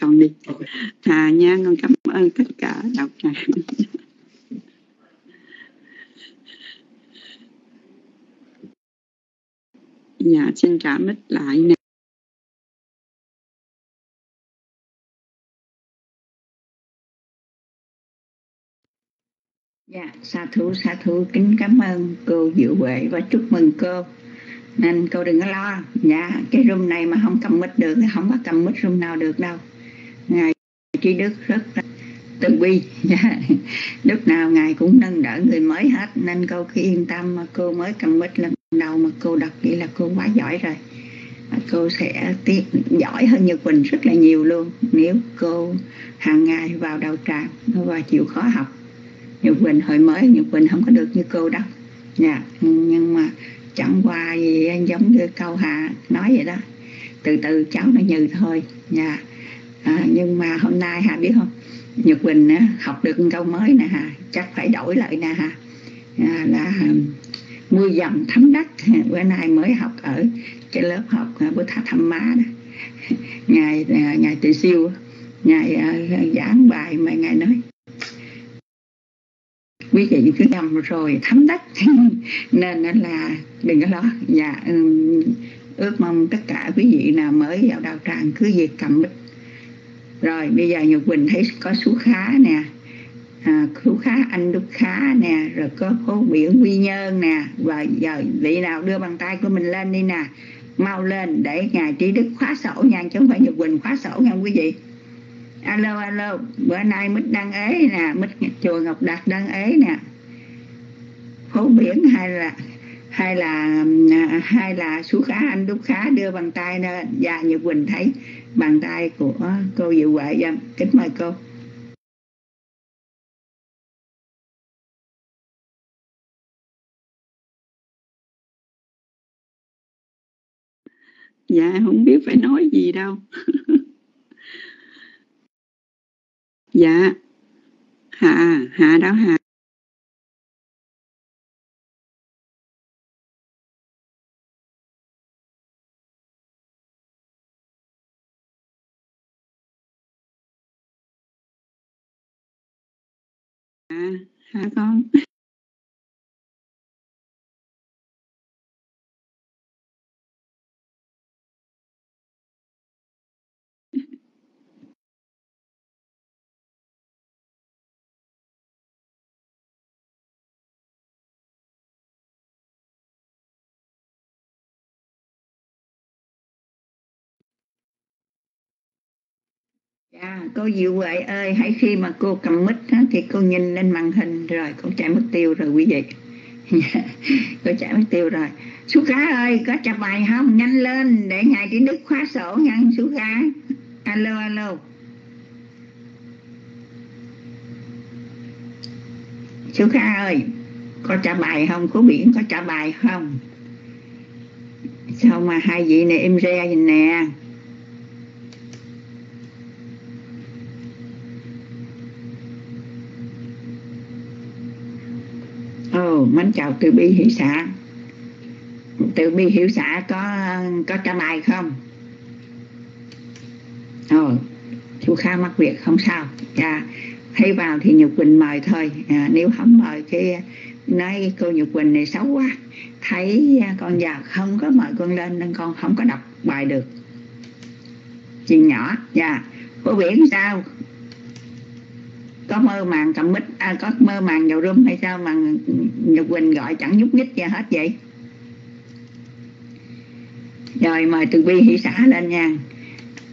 Con đi. À nha con cảm ơn tất cả đạo tràng dạ xin trả mít lại nè Dạ, sa thủ, sa thủ, kính cảm ơn cô Diệu Huệ và chúc mừng cô. Nên cô đừng có lo. Dạ, cái room này mà không cầm mít được thì không có cầm mít room nào được đâu. Ngài Trí Đức rất là từ bi. Dạ. Lúc nào Ngài cũng nâng đỡ người mới hết. Nên cô cứ yên tâm mà cô mới cầm mít lần đầu mà cô đọc vậy là cô quá giỏi rồi. Cô sẽ tiến giỏi hơn Nhật Quỳnh rất là nhiều luôn. Nếu cô hàng ngày vào đầu tràng và chịu khó học. Nhật Quỳnh hồi mới Nhật Quỳnh không có được như cô đâu. Dạ nhưng mà chẳng qua gì giống như câu Hà nói vậy đó. Từ từ cháu nó như thôi. Dạ. À, nhưng mà hôm nay Hà biết không? Nhật Quỳnh học được câu mới nè Hà. Chắc phải đổi lại nè Hà. À, là mưa dầm thấm đất. Bữa nay mới học ở cái lớp học à, bữa tháp thăm má đó. Ngài à, ngài tự siêu ngài uh, giảng bài mà ngài nói. Quý vị cứ nhầm rồi thấm đất. Nên là đừng có lo. Dạ ước mong tất cả quý vị nào mới vào đạo tràng cứ việc cầm rồi bây giờ nhật quỳnh thấy có số khá nè à, khu khá anh đức khá nè rồi có phố biển quy nhơn nè. Và giờ vị nào đưa bàn tay của mình lên đi nè. Mau lên để ngài trí đức khóa sổ nha chứ không phải nhật quỳnh khóa sổ nha quý vị. Alo alo bữa nay mít đăng ế nè mít chùa ngọc đạt đăng ế nè. Phố biển hay là hay là hay là sú khá anh đúc khá đưa bàn tay lên. Và nhật quỳnh thấy bàn tay của cô diệu huệ. Dạ, kính mời cô. Dạ không biết phải nói gì đâu. Dạ. Hà hà đó hà? Cô Diệu Huệ ơi, hãy khi mà cô cầm mic á, thì cô nhìn lên màn hình rồi, cô chạy mất tiêu rồi quý vị. cô chạy mất tiêu rồi. Sú cá ơi, có trả bài không? Nhanh lên để ngài tiến đức khóa sổ nha Sú cá. Alo, alo. Sú cá ơi, có trả bài không? Có biển có trả bài không? Sao mà hai vị này em re vậy nè. Ồ, mến chào từ bi hiểu xã. Từ bi hiểu xã có có trả bài không? Ờ, Ồ chú kha mắc việc không sao. Dạ thấy vào thì nhật quỳnh mời thôi. À, nếu không mời cái nói cô nhật quỳnh này xấu quá. Thấy à, con già không có mời con lên nên con không có đọc bài được. Chuyện nhỏ dạ. Cô biển sao? Có mơ màng cầm mít à, có mơ màng vào room hay sao mà Nhật Quỳnh gọi chẳng nhúc nhích ra hết vậy? Rồi mời từ bi hỷ xã lên nha.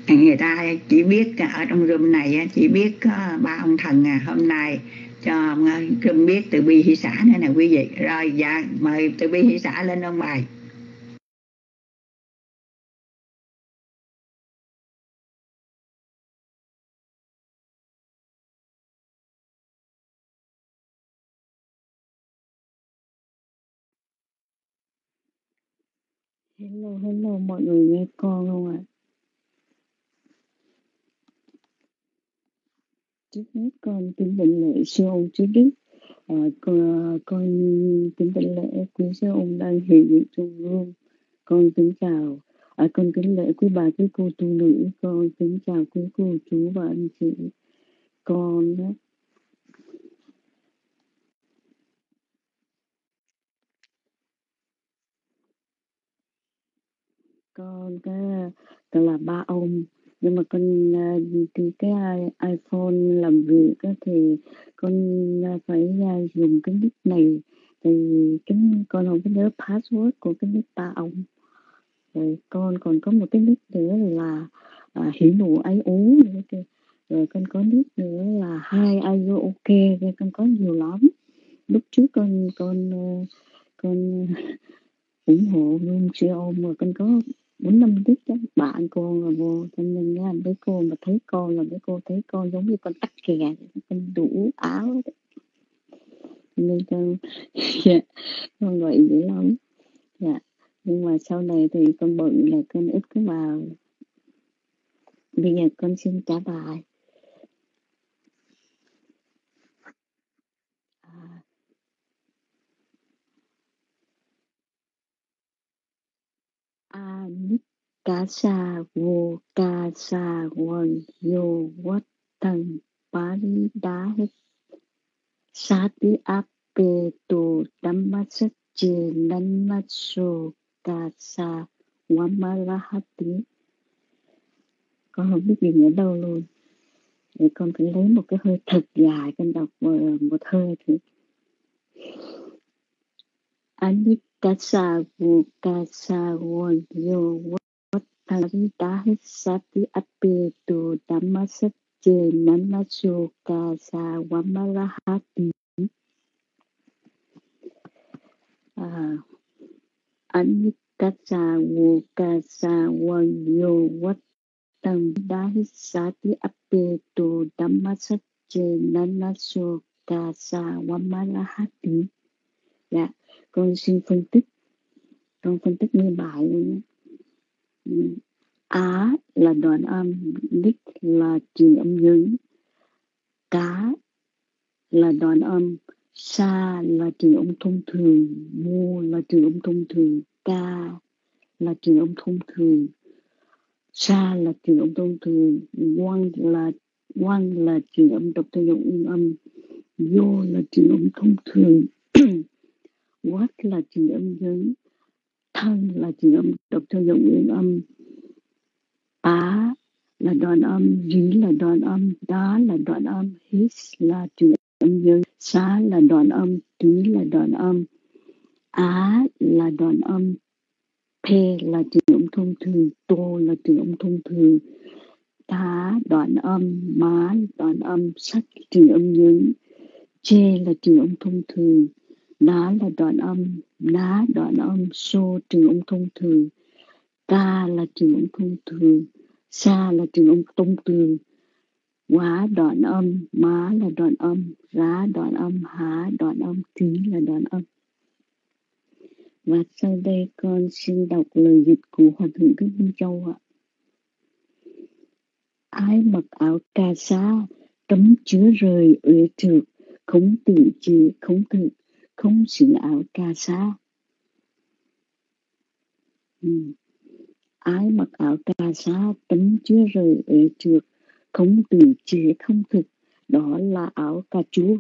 Người ta chỉ biết ở trong room này chỉ biết có ba ông thần à hôm nay cho ờ, room biết từ bi hỷ xã nữa nè quý vị. Rồi dạ mời từ bi hỷ xã lên ông bài. Hello, hello mọi người nghe con không ạ? À? Trước hết con kính định lễ sư ông chú Đức. À, con, con kính định lễ quý sư ông đang hiện diện trong luôn Con kính chào. À, con kính lễ quý bà quý cô tu nữ. Con kính chào quý cô chú và anh chị. Con con cái tức là ba ông. Nhưng mà con à, thì cái iPhone làm việc á, thì con à, phải à, dùng cái nick này. Thì cái con không có nhớ password của cái nick ba ông. Rồi con còn có một cái nick nữa là à, hỉ nụ ái ú nữa kìa. Rồi con có nick nữa là hai ai ok rồi con có nhiều lắm. Lúc trước con con con ủng hộ luôn siêu ông mà con có bốn năm đứa chắc bạn con là vô cho nên nghe mấy cô mà thấy con là mấy cô thấy con giống như con tắc kè con đủ áo đấy. nên con dạ, con vậy dễ lắm. Dạ nhưng mà sau này thì con bận là con ít cứ vào bây giờ con xin trả bài cá sa vô ca sa quần yo wat thần pari đá hết sa ti áp bê Anikasa Vokasa Wanyo Wattan Parida Sati Apeto Dhammasache Nanmaso Kasa Wamarahati Con không biết gì ở đâu luôn. Để con phải lấy một cái hơi thật dài Con đọc một, một hơi thử Anik vukasa yo vatarita sati apetu dhammasacce nanasukasa vamarahati uh, anikasa vukasa yo vat tầng đá sa ti ape tu dhamma satche nana so ca sa wamarahati dạ con xin phân tích. Con phân tích như bài luôn á là đoạn âm, đích là trường âm dưới cá là đoạn âm, sa là trường âm thông thường. Mu là trường âm thông thường. Ca là trường âm thông thường. Sa là trường âm thông thường. Quan là quan là trường âm độc theo dụng âm. Vô là trường âm thông thường. quát là trường âm giới thân là trường âm đọc theo dòng nguyên âm á là đoạn âm dí là đoạn âm đá là đoạn âm hít là trường âm giới xá là đoạn âm tí là đoạn âm á là đoạn âm phê là trường âm thông thường, tô là trường âm thông thường, tá đoạn âm, má đoạn âm, sắc trường âm nhấn, chê là trường âm thông thường, ná là đoạn âm, ná đoạn âm, xô trường âm thông thường, ca là trường âm thông thường, sa là trường âm thông thường, quá đoạn âm, má là đoạn âm, rá đoạn âm, há đoạn âm, tí là đoạn âm. Và sau đây con xin đọc lời dịch của Hòa Thượng Thích Minh Châu ạ. Ai mặc áo cà sa, tấm chứa rời uế trượt, không tự chỉ không thực, không xứng áo cà sa. Ừ. Ai mặc áo cà sa, tấm chưa rời ở trượt, không tự chế, không thực, đó là áo cà chua.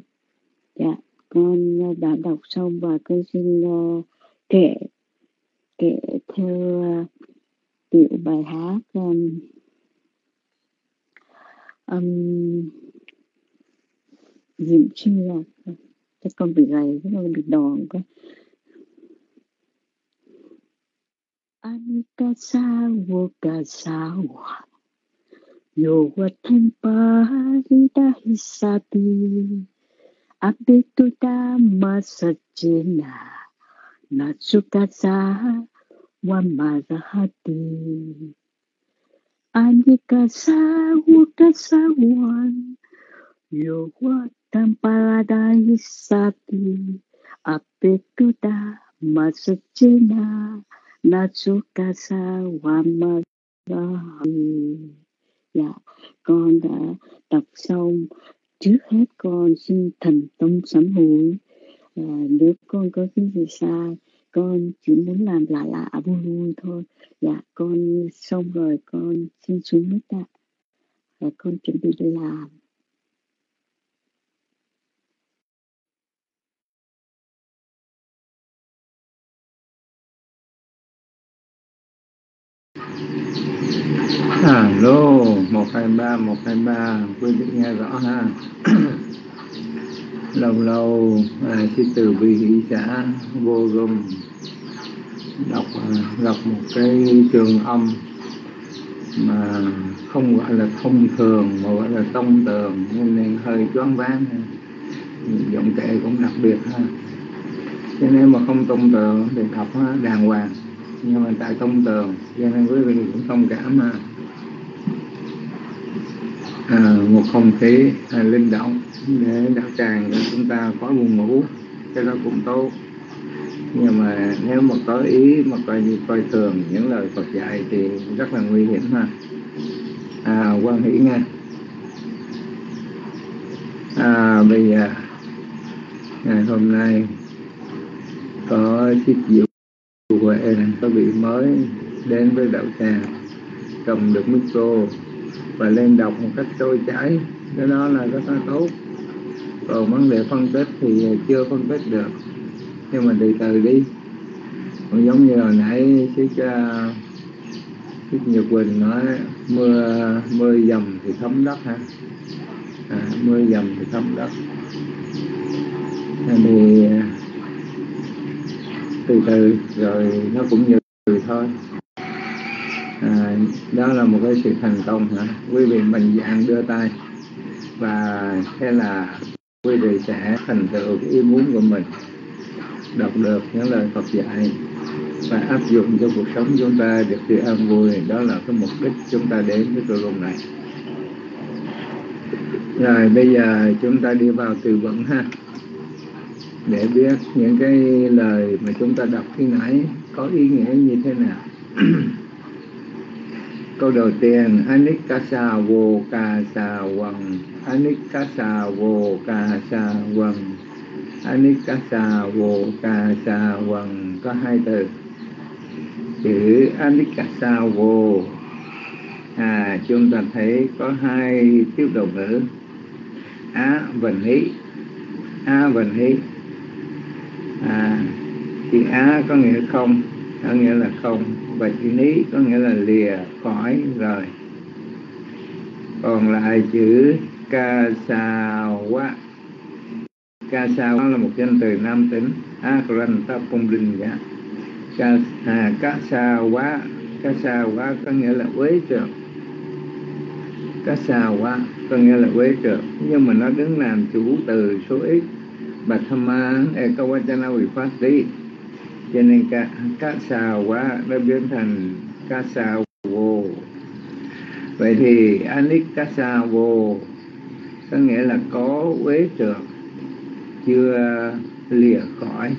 Dạ, con ờ, đã đọc xong và con xin uh, kể kể theo uh, tiểu bài hát um, um, dịu Nhạc cái con bị gầy cái con bị đòn quá sa wokasawa Yo wa thanh pa ri ta hi sa ti. Abe tu ta ma sa che na. Na su ca sa wa ma ra ha ti. Anh ca sa Natsukasa ca sa Wukasa yo wa Tamparadayisati Apetuda Masachena Natsukasa Wamarahati Dạ, con đã đọc xong. Trước hết con xin thành tâm sám hối. À, nếu con có cái gì sai con chỉ muốn làm lạ lạ à vui vui thôi. Dạ con xong rồi con xin xuống nước ạ dạ, và con chuẩn bị đi làm. Alo, một hai ba một hai ba quý vị nghe rõ ha. lâu lâu à, cái từ bi hỷ xã vô gồm đọc à, đọc một cái trường âm mà không gọi là thông thường mà gọi là tông tường nên hơi choáng váng. Giọng kệ cũng đặc biệt ha. Cho nên mà không tông tường thì đọc à, đàng hoàng. Nhưng mà tại tông tường cho nên quý vị cũng thông cảm ha à, một không khí à, linh động để đạo tràng để chúng ta có buồn ngủ cái đó cũng tốt. Nhưng mà nếu mà có ý mà coi như coi thường những lời Phật dạy thì rất là nguy hiểm ha. À, quan hỷ nghe. à, bây giờ ngày hôm nay có chiếc diệu huệ có vị mới đến với đạo tràng cầm được micro và lên đọc một cách trôi chảy. Cái đó là rất là tốt. Còn vấn đề phân tích thì chưa phân tích được. Nhưng mà từ từ đi. Cũng giống như hồi nãy chiếc cha Đức Nhật Quỳnh nói mưa mưa dầm thì thấm đất ha à, mưa dầm thì thấm đất. Thì à, từ từ rồi nó cũng như thôi à, đó là một cái sự thành công hả? Quý vị mình dạng đưa tay. Và thế là quý vị sẽ thành tựu cái ý muốn của mình đọc được những lời Phật dạy và áp dụng cho cuộc sống chúng ta được sự an vui. Đó là cái mục đích chúng ta đến với cơ room này. Rồi bây giờ chúng ta đi vào từ vựng ha. Để biết những cái lời mà chúng ta đọc khi nãy có ý nghĩa như thế nào. câu đầu tiên anikasa vô ca sa quăng anikasa vô ca sa quăng anikasa vô ca sa quăng có hai từ. Chữ anikasa vô à chúng ta thấy có hai tiếp đầu ngữ. Á vần hí á vần hí à chữ á có nghĩa không? Có nghĩa là không. Và chữ ní có nghĩa là lìa khỏi rồi. Còn lại chữ ca sa quá. Ca sa là một danh từ nam tính. Akranta pung linh dạ ca à, sa quá. Ca sa quá có nghĩa là quế trượt ca sa quá có nghĩa là quế trượt nhưng mà nó đứng làm chủ từ số ít. Bạch tham ma ekawachana vipatti cho nên cá, cá sa quá nó biến thành cá sa vô. Vậy thì anik cá sa vô có nghĩa là có quế trượt chưa lìa khỏi.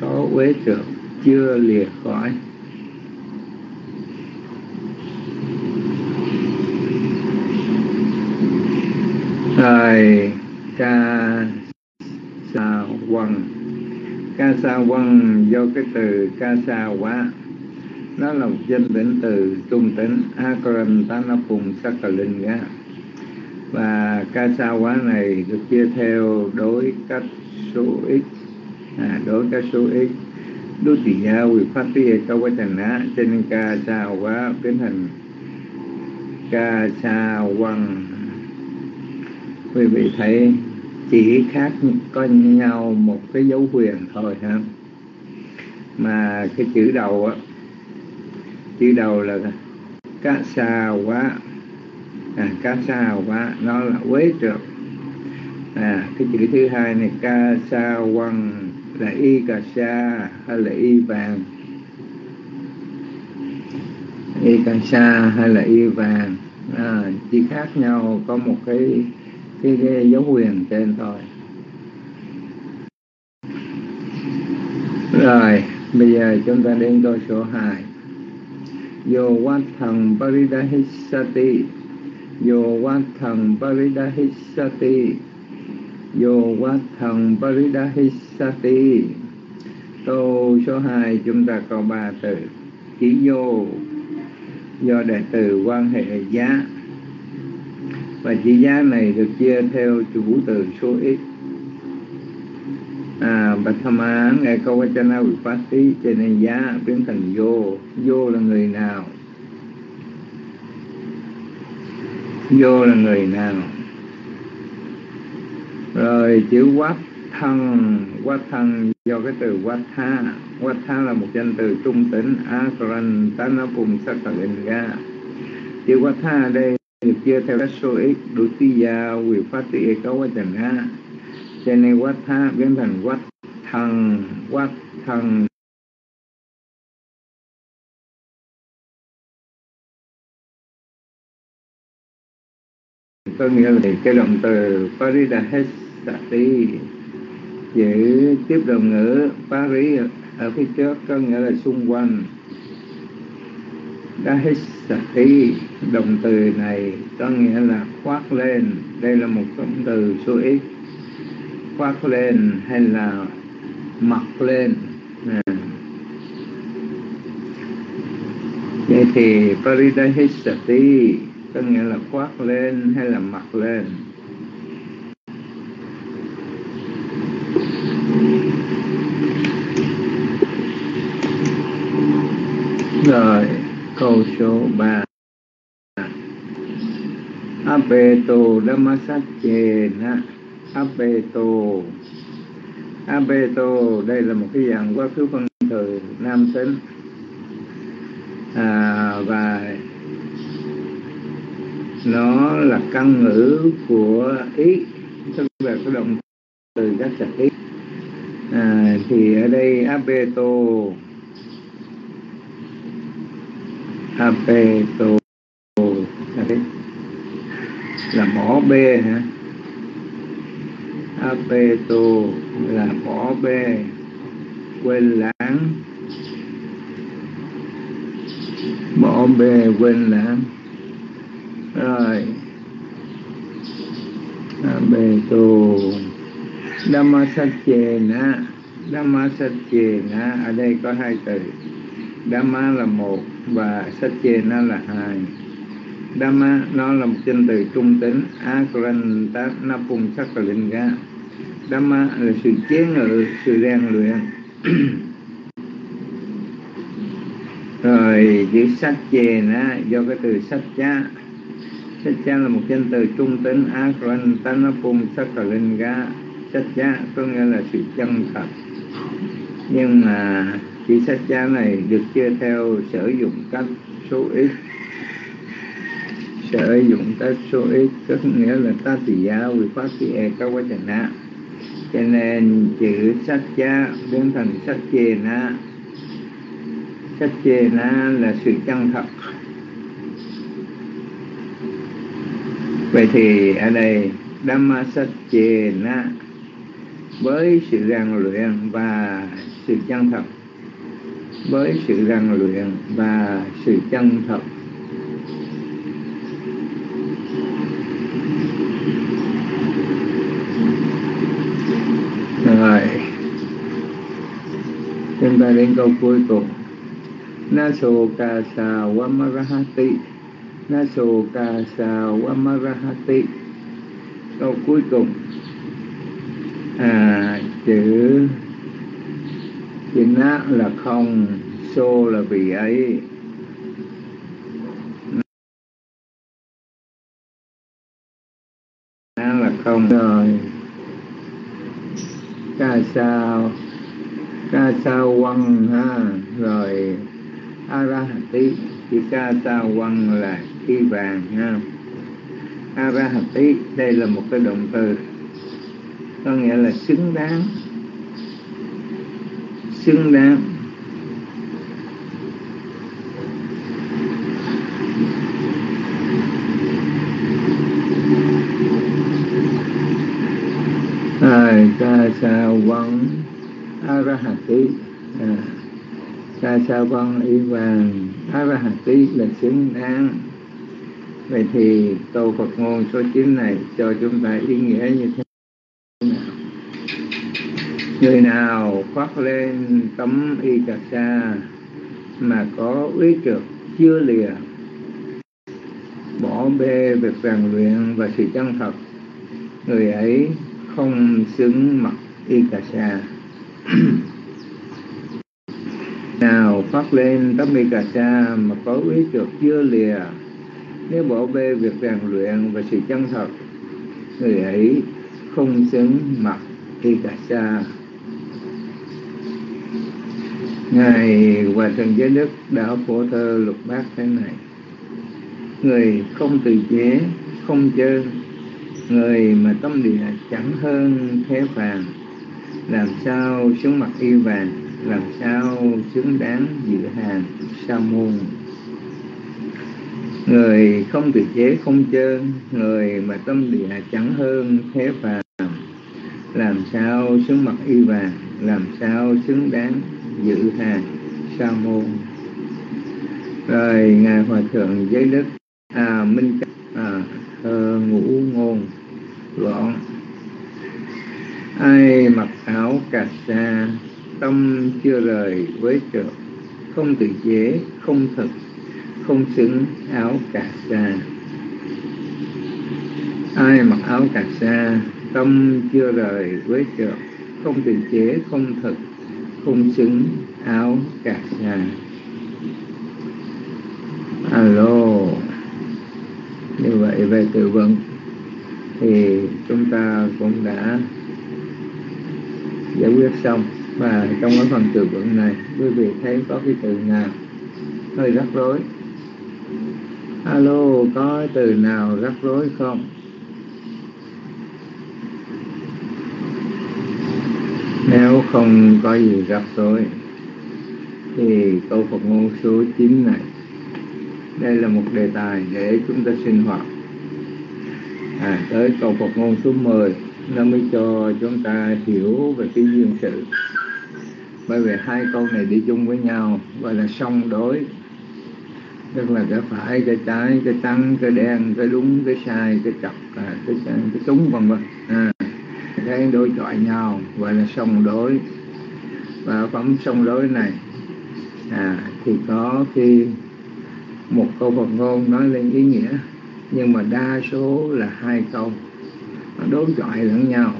Có quế trượt chưa lìa khỏi. Rồi ca sa quăng ca sa quân do cái từ ca sa quá nó là một danh tính từ trung tính akaran tanapung sakalinga và ca sa quá này được chia theo đối cách số ít à, đối cách số ít đối tỷ gia quy phát tia cho quá trình á cho nên ca sa quá biến thành ca sa quăng quý vị thấy chỉ khác có nhau một cái dấu quyền thôi ha. Mà cái chữ đầu á chữ đầu là cá xa quá. À, cá xa quá nó là quế trượt à cái chữ thứ hai này ca sa quăng là y cà sa hay là y vàng? Y cà sa hay là y vàng? À, chỉ khác nhau có một cái cái, cái dấu huyền trên thôi. Rồi bây giờ chúng ta đến câu số 2 Yo wat thần paridahissati Yo wat thần paridahissati Yo wat thần paridahissati Câu số 2 chúng ta có ba từ. Chỉ vô. Do đệ từ quan hệ giá và trị giá này được chia theo chủ từ số ít. À bạch tham án ngài câu phát thí cho nên giá biến thành vô. Vô là người nào? Vô là người nào? Rồi, chữ quát thân. Quát thân do cái từ quát tha. Quát tha là một danh từ trung tính akran tanapum sakalinga chữ quát tha ở đây được chia theo các số ít đủ ti gia quyền phát tỷ có quá trình ha. Cho nên quát tha, biến thành quát thần quát thần. Có nghĩa là cái động từ paridahesati chữ tiếp đồng ngữ Paris ở phía trước, có nghĩa là xung quanh. Dahisati động từ này có nghĩa là khoác lên. Đây là một động từ số ít khoác lên hay là mặc lên. À. thì Paridahisati có nghĩa là khoác lên hay là mặc lên. Rồi câu số 3 Abeto Dhammasache na Abeto Abeto đây là một cái dạng quá khứ phân từ nam tính. À, và nó là căn ngữ của ý tức là cái động từ các sạch ý. À, thì ở đây abeto abeto là bỏ bê hả? Abeto là bỏ bê quên lãng. Bỏ bê quên lãng. Rồi. Abeto Dhammasachena Dhammasachena ở đây có hai từ. Dhamma là một và Sachena là hai. Dhamma nó là một danh từ trung tính Akranta Napung Sakalinga Dhamma là sự chế ngự, sự rèn luyện. Rồi chữ sách chê nó do cái từ sách cha Sách cha là một danh từ trung tính Akranta Napung Sakalinga Sách cha có nghĩa là sự chân thật. Nhưng mà chữ sách cha này được chia theo sử dụng cách số ít. Sử dụng cách số ít có nghĩa là ta tỷ giá quy phát tỷ e các quá trình á. Cho nên chữ sách cha biến thành sách chê na sách chê na là sự chân thật. Vậy thì ở đây, Dhamma sách chê na với sự rèn luyện và sự chân thật với sự rèn luyện và sự chân thật. Rồi. Chúng ta đến câu cuối cùng. Naso ca sa wamarahati. Naso ca sa wamarahati. Câu cuối cùng. À chữ chữ na là không so là vì ấy. Na là không. Rồi. Ca sao ca sao quăng ha. Rồi arahati chữ ca sao quăng là khi vàng ha. Arahati đây là một cái động từ. Có nghĩa là xứng đáng xứng đáng. Ai ca sa văn arahati? À, ca sa văn y vàng arahati là xứng đáng. Vậy thì câu Phật ngôn số 9 này cho chúng ta ý nghĩa như thế người nào khoác lên tấm y cà sa mà có ý trực chưa lìa, bỏ bê việc rèn luyện và sự chân thật, người ấy không xứng mặc y cà sa. Nào phát lên tấm y cà sa mà có ý trượt chưa lìa, nếu bỏ bê việc rèn luyện và sự chân thật, người ấy không xứng mặc y cà sa ngài hòa thượng giới đức đã phổ thơ lục bát thế này. Người không từ chế, không chơ, người mà tâm địa chẳng hơn thế vàng làm sao xuống mặt y vàng, làm sao xứng đáng dự hàng sa môn. Người không tự chế, không chơ, người mà tâm địa chẳng hơn thế phàm, làm sao xứng mặt y vàng, làm sao xứng đáng dự hà sa môn. Rồi ngài hòa thượng giới đức à minh à, thơ ngũ ngôn gọn ai mặc áo cà sa tâm chưa rời với trượt không tự chế không thực không xứng áo cà sa. Ai mặc áo cà sa tâm chưa rời với trượt không tự chế không thực không xứng áo cà sa alo. Như vậy về từ vựng thì chúng ta cũng đã giải quyết xong. Và trong cái phần từ vựng này, quý vị thấy có cái từ nào hơi rắc rối? Alo, có từ nào rắc rối không? Nếu không có gì rắc rối thì câu Phật ngôn số 9 này đây là một đề tài để chúng ta sinh hoạt. À, tới câu Phật ngôn số 10 nó mới cho chúng ta hiểu về cái duyên sự. Bởi vì hai câu này đi chung với nhau gọi là song đối. Tức là cái phải cái trái cái trắng cái đen cái đúng cái sai cái chặt à, cái cái, cái trúng vân vân. À, thấy đối chọi nhau gọi là song đối. Và phẩm song đối này à, thì có khi một câu Phật ngôn nói lên ý nghĩa nhưng mà đa số là hai câu. Nó đối chọi lẫn nhau.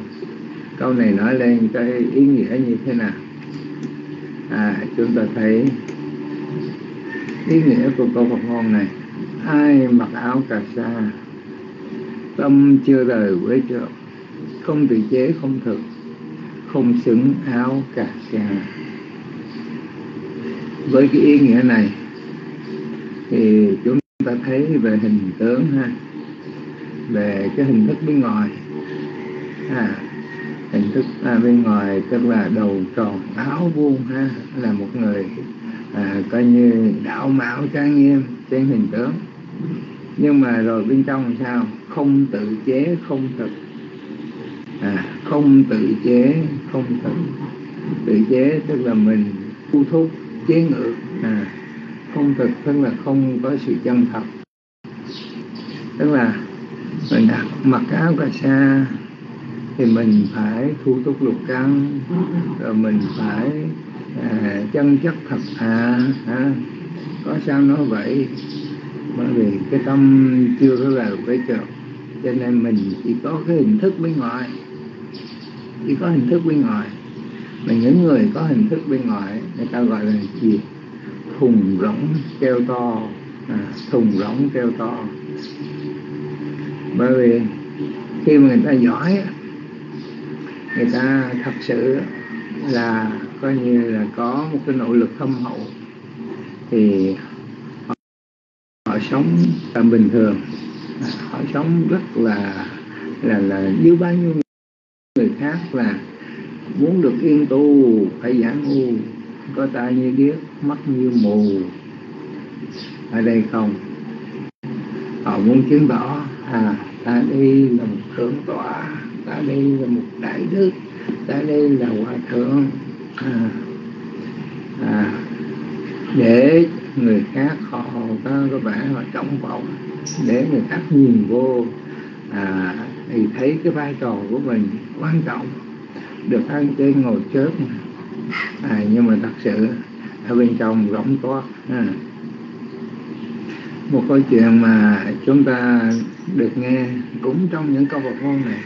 Câu này nói lên cái ý nghĩa như thế nào? À chúng ta thấy ý nghĩa của câu Phật ngôn này. Ai mặc áo cà sa tâm chưa rời với trước không tự chế không thực không xứng áo cà sa với cái ý nghĩa này thì chúng ta thấy về hình tướng ha về cái hình thức bên ngoài. À, hình thức à, bên ngoài tức là đầu tròn áo vuông ha là một người à, coi như đạo mạo trang nghiêm trên hình tướng. Nhưng mà rồi bên trong làm sao? Không tự chế không thực à, không tự chế không tự tự chế tức là mình thu thúc chế ngự. À, không thực tức là không có sự chân thật. Tức là mình đặt mặc áo cà sa thì mình phải thu thúc lục căn rồi mình phải à, chân chất thật thà. À, có sao nói vậy? Bởi vì cái tâm chưa có vào cái chợ, cho nên mình chỉ có cái hình thức bên ngoài chỉ có hình thức bên ngoài. Mà những người có hình thức bên ngoài người ta gọi là gì? Thùng rỗng treo to. À, thùng rỗng treo to. Bởi vì khi mà người ta giỏi người ta thật sự là coi như là có một cái nỗ lực thâm hậu thì họ, họ sống tầm bình thường. À, họ sống rất là là là dưới bao nhiêu người khác là muốn được yên tu phải giảng ngu. Có tai như điếc mắt như mù. Ở đây không. Họ muốn chứng tỏ à ta đây là một thượng tọa ta đây là một đại đức ta đây là hòa thượng. À, à, để người khác họ có có vẻ họ trọng vọng để người khác nhìn vô. À, thì thấy cái vai trò của mình quan trọng được ăn trên ngồi chớp. À, nhưng mà thật sự ở bên trong rỗng to à. một câu chuyện mà chúng ta được nghe cũng trong những câu bậc ngôn này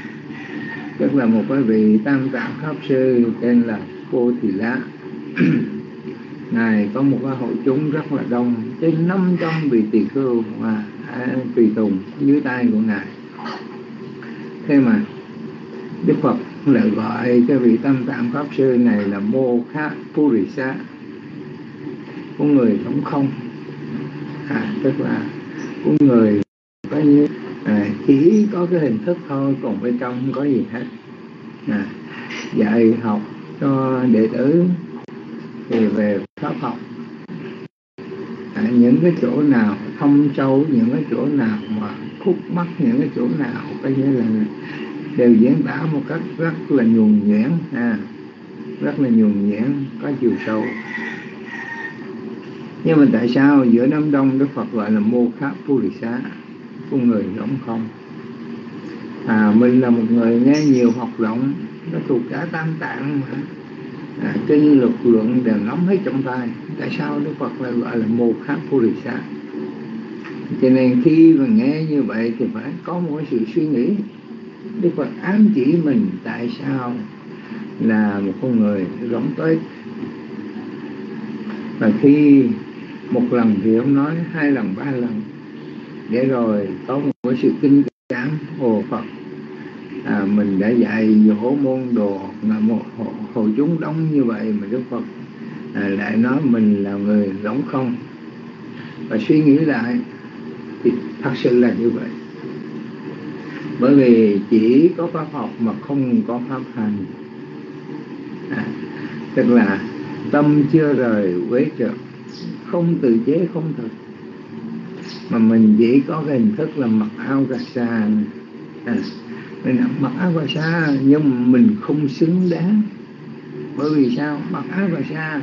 tức là một cái vị tam tạng pháp sư tên là cô thị lá. Ngài có một cái hội chúng rất là đông trên 500 vị tỳ khưu và à, tùy tùng dưới tay của ngài thế mà đức phật lại gọi cái vị tâm tạng pháp sư này là mô khát purisa của người sống không. À, tức là của người có như à, chỉ có cái hình thức thôi còn bên trong không có gì hết. À, dạy học cho đệ tử thì về pháp học. À, những cái chỗ nào thông sâu những cái chỗ nào mà khúc mắc những cái chỗ nào có nghĩa là đều diễn tả một cách rất là nhuần nhuyễn à, rất là nhuần nhuyễn có chiều sâu. Nhưng mà tại sao giữa đám đông Đức Phật gọi là mô khắc phu lì xá con người rỗng không? À mình là một người nghe nhiều học rộng nó thuộc cả tam tạng mà. À, kinh luật luận đều nắm hết trong tay tại sao Đức Phật lại gọi là mô khắc phu lì xá? Cho nên khi mà nghe như vậy thì phải có một sự suy nghĩ. Đức phật ám chỉ mình tại sao là một con người rỗng tới và khi một lần thì ông nói hai lần ba lần để rồi có một sự kinh cảm ồ phật à, mình đã dạy dỗ môn đồ là một hội, hội chúng đông như vậy mà đức phật à, lại nói mình là người rỗng không? Và suy nghĩ lại thì thật sự là như vậy. Bởi vì chỉ có pháp học mà không có pháp hành. À, tức là tâm chưa rời quế trượt không tự chế không thực. Mà mình chỉ có cái hình thức là mặc áo cà sa à, mình mặc áo cà sa nhưng mà mình không xứng đáng. Bởi vì sao? Mặc áo cà sa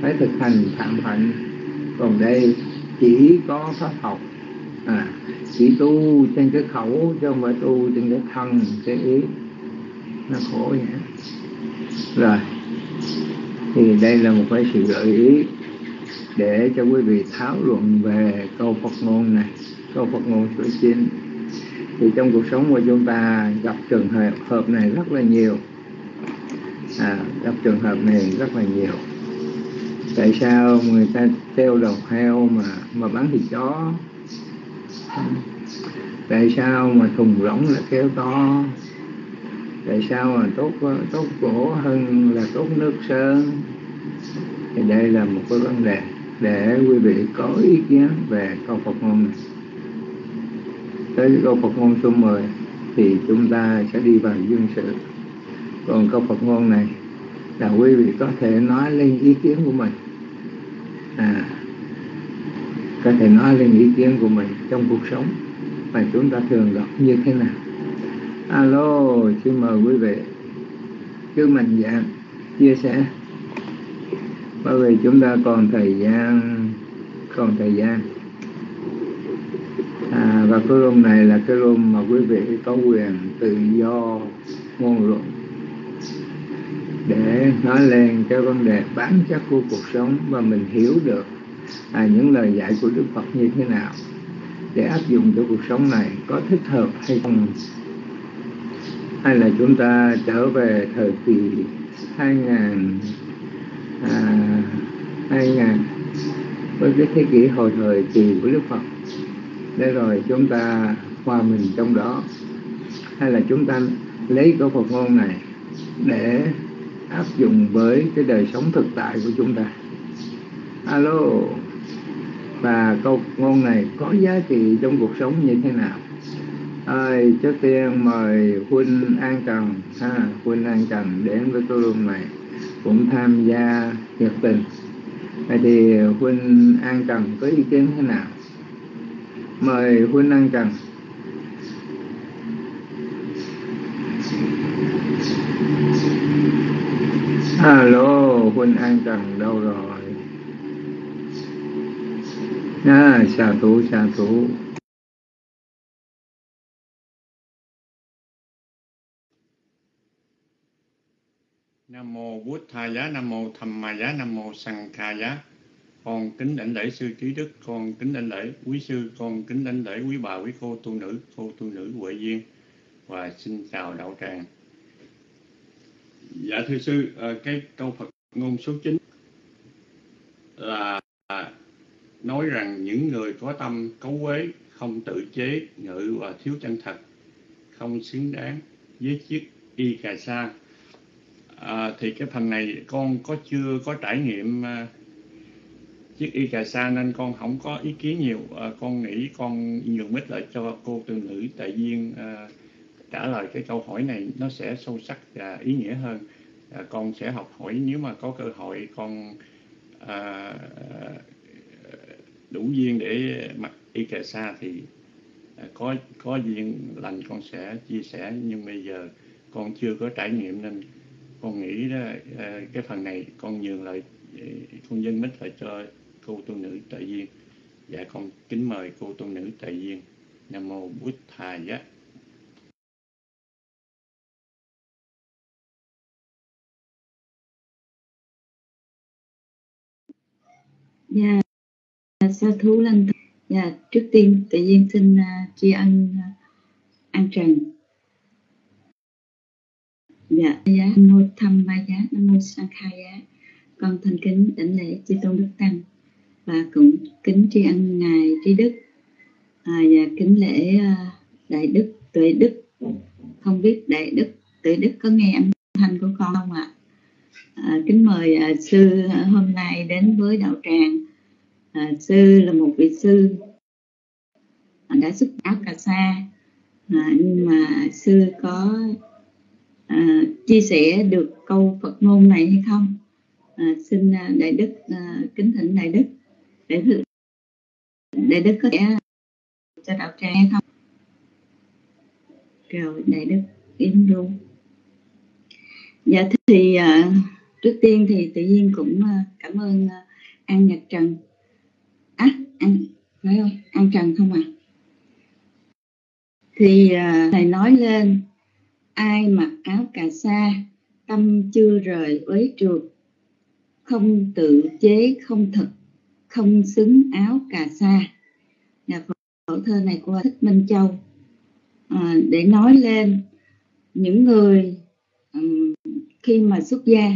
phải thực hành phạm hạnh. Còn đây chỉ có pháp học à, chỉ tu trên cái khẩu chứ không phải tu trên cái thân cái ý. Nó khổ vậy rồi thì đây là một cái sự gợi ý để cho quý vị thảo luận về câu Phật ngôn này câu Phật ngôn số 9 thì trong cuộc sống của chúng ta gặp trường hợp hợp này rất là nhiều. À, gặp trường hợp này rất là nhiều. Tại sao người ta treo đầu heo mà mà bán thịt chó? Tại sao mà thùng rỗng là kéo to? Tại sao mà tốt tốt gỗ hơn là tốt nước sơn? Thì đây là một cái vấn đề để quý vị có ý kiến về câu Phật ngôn này. Tới câu Phật ngôn số 10 thì chúng ta sẽ đi vào dương sự. Còn câu Phật ngôn này là quý vị có thể nói lên ý kiến của mình. À, có thể nói lên ý kiến của mình trong cuộc sống mà chúng ta thường gặp như thế nào? Alo xin mời quý vị. Cứ mạnh dạng chia sẻ. Bởi vì chúng ta còn thời gian còn thời gian. À, và cái room này là cái room mà quý vị có quyền tự do ngôn luận để nói lên cái vấn đề bản chất của cuộc sống và mình hiểu được à, những lời dạy của Đức Phật như thế nào để áp dụng cho cuộc sống này có thích hợp hay không? Hay là chúng ta trở về thời kỳ 2000 à, 2000 với cái thế kỷ hồi thời kỳ của Đức Phật. Để rồi chúng ta hòa mình trong đó. Hay là chúng ta lấy câu Phật ngôn này để áp dụng với cái đời sống thực tại của chúng ta? Alo. Và câu ngôn này có giá trị trong cuộc sống như thế nào? Ơi, trước tiên mời huynh an trần. Ha huynh an trần đến với tôi luôn này cũng tham gia nhiệt tình. Vậy thì huynh an trần có ý kiến thế nào? Mời huynh an trần. Alo huynh an trần, đâu rồi? À xà thủ xà thủ Nam mô Bút Tha Giá, Nam mô Tham Ma Giá, Nam mô Sằng Kha Giá. Con kính đảnh lễ sư trí đức, con kính đảnh lễ quý sư, con kính đảnh lễ quý bà, quý cô tu nữ, cô tu nữ Huệ Duyên và xin chào đạo tràng. Dạ thưa sư, ờ, cái câu Phật ngôn số 9 là nói rằng những người có tâm cấu quế, không tự chế, ngự và thiếu chân thật, không xứng đáng với chiếc y cà sa. À, thì cái phần này con có chưa có trải nghiệm à, chiếc y cà sa nên con không có ý kiến nhiều. À, con nghĩ con nhường mít lại cho cô từ nữ tại viên à, trả lời cái câu hỏi này nó sẽ sâu sắc và ý nghĩa hơn. À, con sẽ học hỏi nếu mà có cơ hội con à, đủ duyên để mặc y cà sa thì à, có có duyên lành con sẽ chia sẻ. Nhưng bây giờ con chưa có trải nghiệm nên con nghĩ đó à, cái phần này con nhường lại à, con dân mít lại cho cô tu nữ tại duyên dạ con kính mời cô tu nữ tại duyên nam mô bút thà giá. Dạ dạ sa thú lên. Dạ trước tiên tự nhiên xin uh, tri ân à, uh, an trần. Dạ giá nam mô tham ma giá nam mô sang khai giá. Con thành kính đảnh lễ chư tôn đức tăng và cũng kính tri ân ngài trí đức. À, và kính lễ uh, đại đức tuệ đức. Không biết đại đức tuệ đức có nghe âm thanh của con không ạ? À, kính mời à, sư hôm nay đến với đạo tràng à, sư là một vị sư. Đã xuất áo cà sa. À, nhưng mà sư có à, chia sẻ được câu Phật ngôn này hay không? À, xin à, đại đức à, kính thỉnh đại đức để đại đức có thể cho đạo tràng hay không? Rồi đại đức im luôn. Dạ thì à, trước tiên thì tự nhiên cũng cảm ơn an nhật trần à, ăn phải không? Ăn trần không à? Thì uh, thầy nói lên ai mặc áo cà sa tâm chưa rời uế trượt không tự chế không thực không xứng áo cà sa. Nhà phổ thơ này của thích minh châu à, để nói lên những người um, khi mà xuất gia.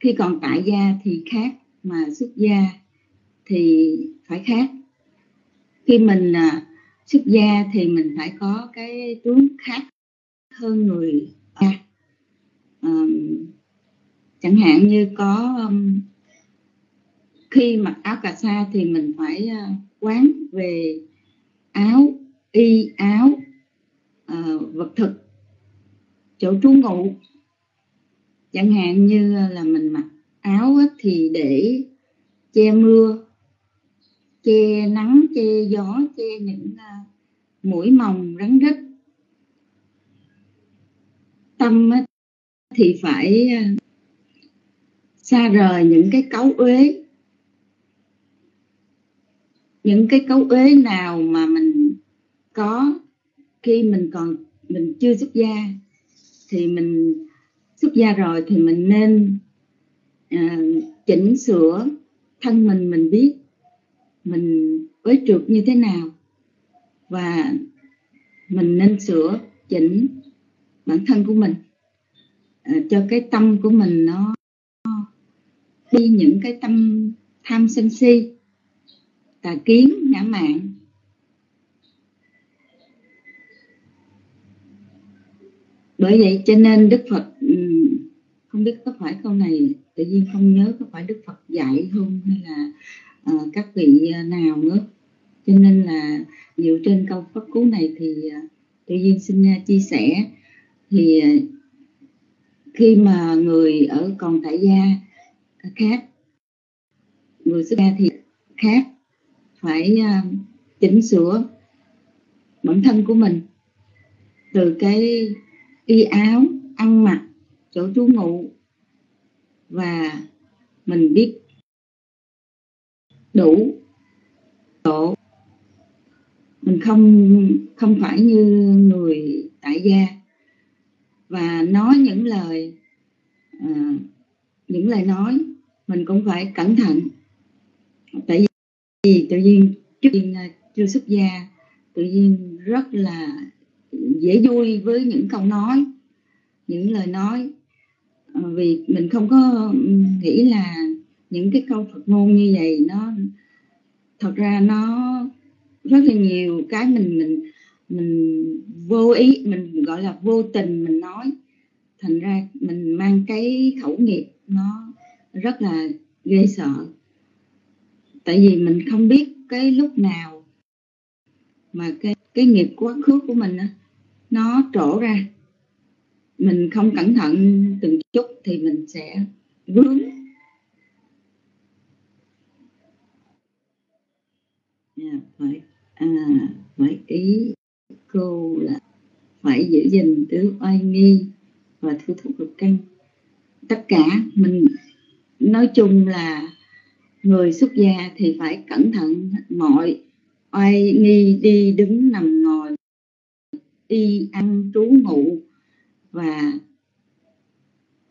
Khi còn tại gia thì khác mà xuất gia thì phải khác. Khi mình à, xuất gia thì mình phải có cái tướng khác hơn người à, chẳng hạn như có um, khi mặc áo cà sa thì mình phải uh, quán về áo y áo uh, vật thực chỗ trú ngụ. Chẳng hạn như là mình mặc áo thì để che mưa che nắng che gió che những uh, mũi mồng rắn rít tâm thì phải uh, xa rời những cái cấu uế. Những cái cấu uế nào mà mình có khi mình còn mình chưa xuất gia thì mình xuất gia rồi thì mình nên uh, chỉnh sửa thân mình mình biết mình với trượt như thế nào và mình nên sửa chỉnh bản thân của mình à, cho cái tâm của mình nó đi những cái tâm tham sân si, tà kiến, ngã mạn. bởi vậy cho nên đức phật ừ, không biết có phải câu này tự nhiên không nhớ có phải đức phật dạy không hay là uh, các vị à, nào nữa. Cho nên là dựa trên câu pháp cú này thì à, tự nhiên xin à, chia sẻ. Thì khi mà người ở còn tại gia khác người xuất gia thì khác phải chỉnh sửa bản thân của mình từ cái y áo ăn mặc chỗ trú ngụ và mình biết đủ. Độ mình không không phải như người tại gia. Và nói những lời à, những lời nói mình cũng phải cẩn thận. Tại vì tự nhiên trước tiên à, chưa xuất gia tự nhiên rất là dễ vui với những câu nói những lời nói. Ờ, vì mình không có nghĩ là những cái câu Phật ngôn như vậy nó, thật ra nó rất là nhiều cái mình mình mình vô ý, mình gọi là vô tình mình nói. Thành ra mình mang cái khẩu nghiệp nó rất là ghê sợ. Tại vì mình không biết cái lúc nào mà cái cái nghiệp quá khứ của mình nó trổ ra. Mình không cẩn thận từng chút thì mình sẽ vướng yeah, dạ, phải. À, phải ý cô là phải giữ gìn tứ oai nghi và thu thúc cực căn. Tất cả mình nói chung là người xuất gia thì phải cẩn thận mọi oai nghi đi đứng nằm ngồi y ăn trú ngụ và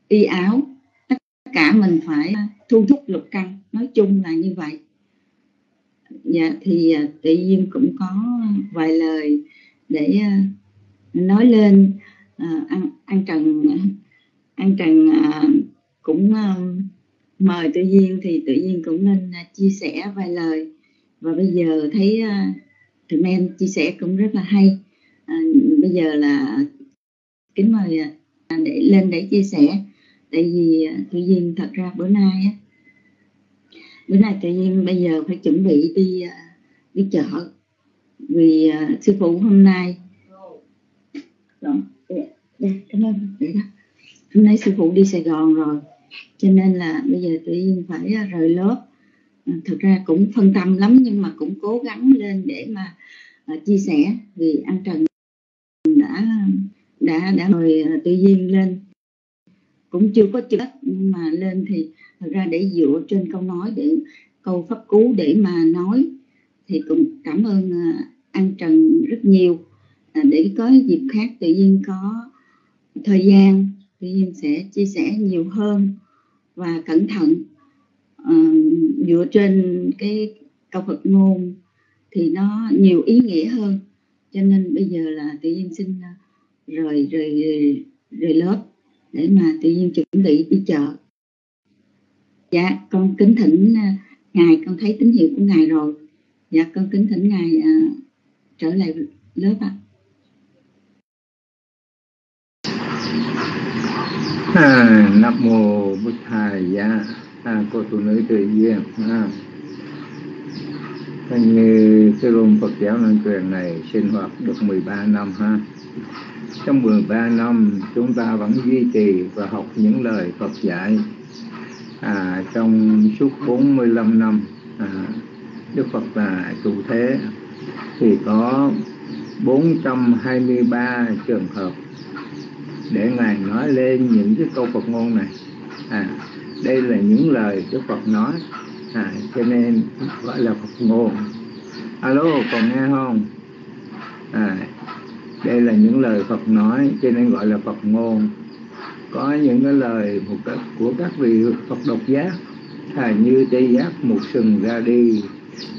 y áo. Tất cả mình phải thu thúc lục căn. Nói chung là như vậy dạ thì à, tự nhiên cũng có vài lời để à, nói lên. Ăn an an trần an trần cũng mời tự nhiên thì tự nhiên cũng nên chia sẻ vài lời. Và bây giờ thấy tụi em chia sẻ cũng rất là hay. À, bây giờ là kính mời để lên để chia sẻ. Tại vì tự nhiên thật ra bữa nay á, bữa nay tự nhiên bây giờ phải chuẩn bị đi à, đi chợ vì uh, sư phụ hôm nay. Đó, đây, cảm ơn. Để đó hôm nay sư phụ đi Sài Gòn rồi cho nên là bây giờ tự nhiên phải à, rời lớp. Thực ra cũng phân tâm lắm nhưng mà cũng cố gắng lên để mà uh, chia sẻ vì anh Trần đã đã đã mời à, tự nhiên lên. Cũng chưa có chữ nhưng mà lên thì thật ra để dựa trên câu nói để câu pháp cú để mà nói thì cũng cảm ơn à, anh Trần rất nhiều. À, để có dịp khác tự nhiên có thời gian tự nhiên sẽ chia sẻ nhiều hơn và cẩn thận. À, dựa trên cái câu Phật ngôn thì nó nhiều ý nghĩa hơn. Cho nên bây giờ là tự nhiên xin à, rời rời, rời lớp để mà tự nhiên chuẩn bị đi chợ dạ con kính thỉnh à, ngài con thấy tín hiệu của ngài rồi. Dạ con kính thỉnh ngài uh, trở lại lớp ạ. À, nam mô bút thầy dạ à, cô phụ nữ tự duyên. À. Theo như cái luân Phật giáo Lan truyền này sinh hoạt được 13 năm ha. Trong 13 năm chúng ta vẫn duy trì và học những lời Phật dạy à, trong suốt 45 năm à, Đức Phật là chủ thế thì có 423 trường hợp để Ngài nói lên những cái câu Phật ngôn này. À, đây là những lời Đức Phật nói à, cho nên gọi là Phật ngôn. Alo còn nghe không? À, đây là những lời Phật nói cho nên gọi là Phật ngôn có những cái lời một cái, của các vị Phật độc giác à, như tê giác một sừng ra đi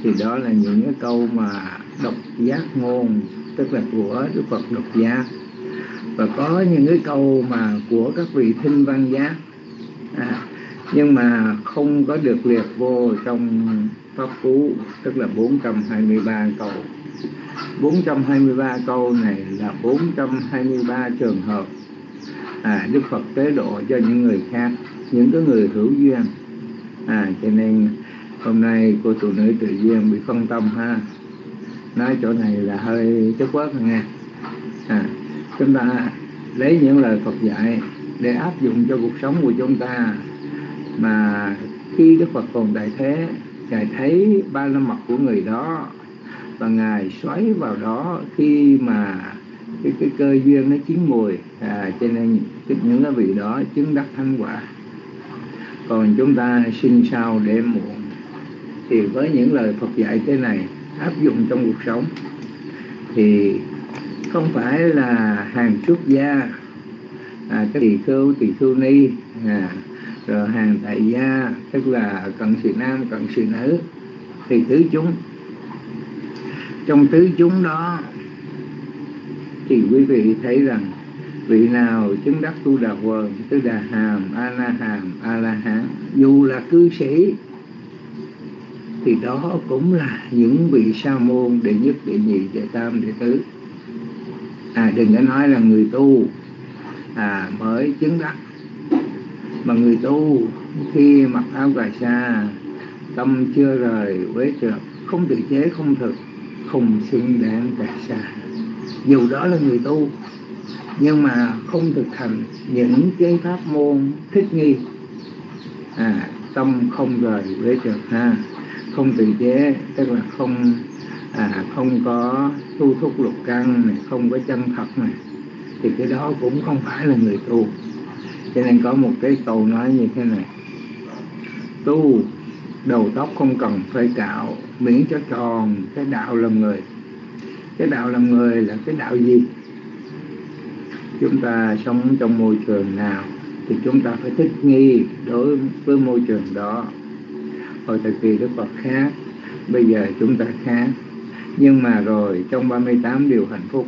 thì đó là những cái câu mà độc giác ngôn tức là của Đức Phật độc giác. Và có những cái câu mà của các vị thinh văn giác. À, nhưng mà không có được liệt vô trong pháp cú tức là 423 câu. 423 câu này là 423 trường hợp à, Đức Phật tế độ cho những người khác những cái người hữu duyên. À, cho nên hôm nay cô phụ nữ tự duyên bị phân tâm ha. Nói chỗ này là hơi chất quất nghe à, chúng ta lấy những lời Phật dạy để áp dụng cho cuộc sống của chúng ta. Mà khi Đức Phật còn đại thế Ngài thấy ba la mật của người đó và Ngài xoáy vào đó khi mà cái, cái cơ duyên nó chín mùi. À, cho nên những cái vị đó chứng đắc thánh quả. Còn chúng ta sinh sau để muộn. Thì với những lời Phật dạy thế này áp dụng trong cuộc sống thì không phải là hàng xuất gia. À, cái tỳ khưu tỳ khưu ni à, rồi hàng tại gia tức là cận sự nam cận sự nữ thì tứ chúng. Trong tứ chúng đó thì quý vị thấy rằng vị nào chứng đắc tu đà quần tu đà hàm a la hàm a la hán dù là cư sĩ, thì đó cũng là những vị sa môn đệ nhất, đệ nhị, đệ tam, đệ tứ. À đừng có nói là người tu à mới chứng đắc. Mà người tu khi mặc áo cà sa, tâm chưa rời với trượt, không tự chế, không thực, không xứng đáng cà sa dù đó là người tu nhưng mà không thực hành những cái pháp môn thích nghi. À, tâm không rời với trượt ha không tự chế tức là không à, không có tu thúc lục căn này không có chân thật này thì cái đó cũng không phải là người tu. Cho nên có một cái câu nói như thế này tu đầu tóc không cần phải cạo miễn cho tròn cái đạo làm người cái đạo làm người là cái đạo gì? Chúng ta sống trong môi trường nào thì chúng ta phải thích nghi đối với môi trường đó. Hồi thời kỳ đức phật khác, bây giờ chúng ta khác. Nhưng mà rồi trong 38 điều hạnh phúc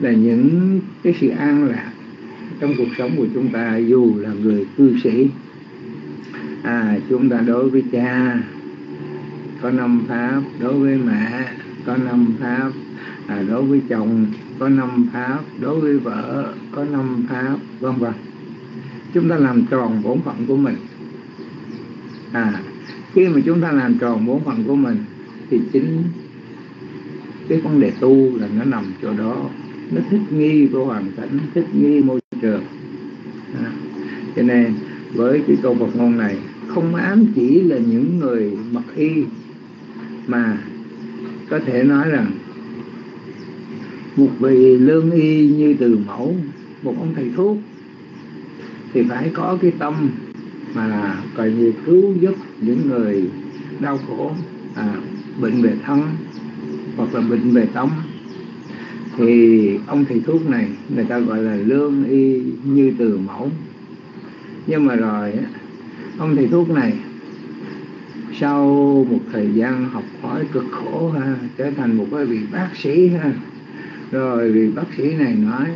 là những cái sự an lạc trong cuộc sống của chúng ta, dù là người cư sĩ. À chúng ta đối với cha, có năm pháp, đối với mẹ có năm pháp. À, đối với chồng có năm pháp đối với vợ có năm pháp vân vân. Chúng ta làm tròn bổn phận của mình. À khi mà chúng ta làm tròn bổn phận của mình thì chính cái vấn đề tu là nó nằm chỗ đó. Nó thích nghi với hoàn cảnh thích nghi môi trường. À, cho nên với cái câu Phật ngôn này không ám chỉ là những người mặc y mà có thể nói rằng một vị lương y như từ mẫu một ông thầy thuốc thì phải có cái tâm mà coi như cứu giúp những người đau khổ à, bệnh về thân hoặc là bệnh về tâm. Thì ông thầy thuốc này người ta gọi là lương y như từ mẫu. Nhưng mà rồi ông thầy thuốc này sau một thời gian học hỏi cực khổ ha trở thành một cái vị bác sĩ ha. Rồi vị bác sĩ này nói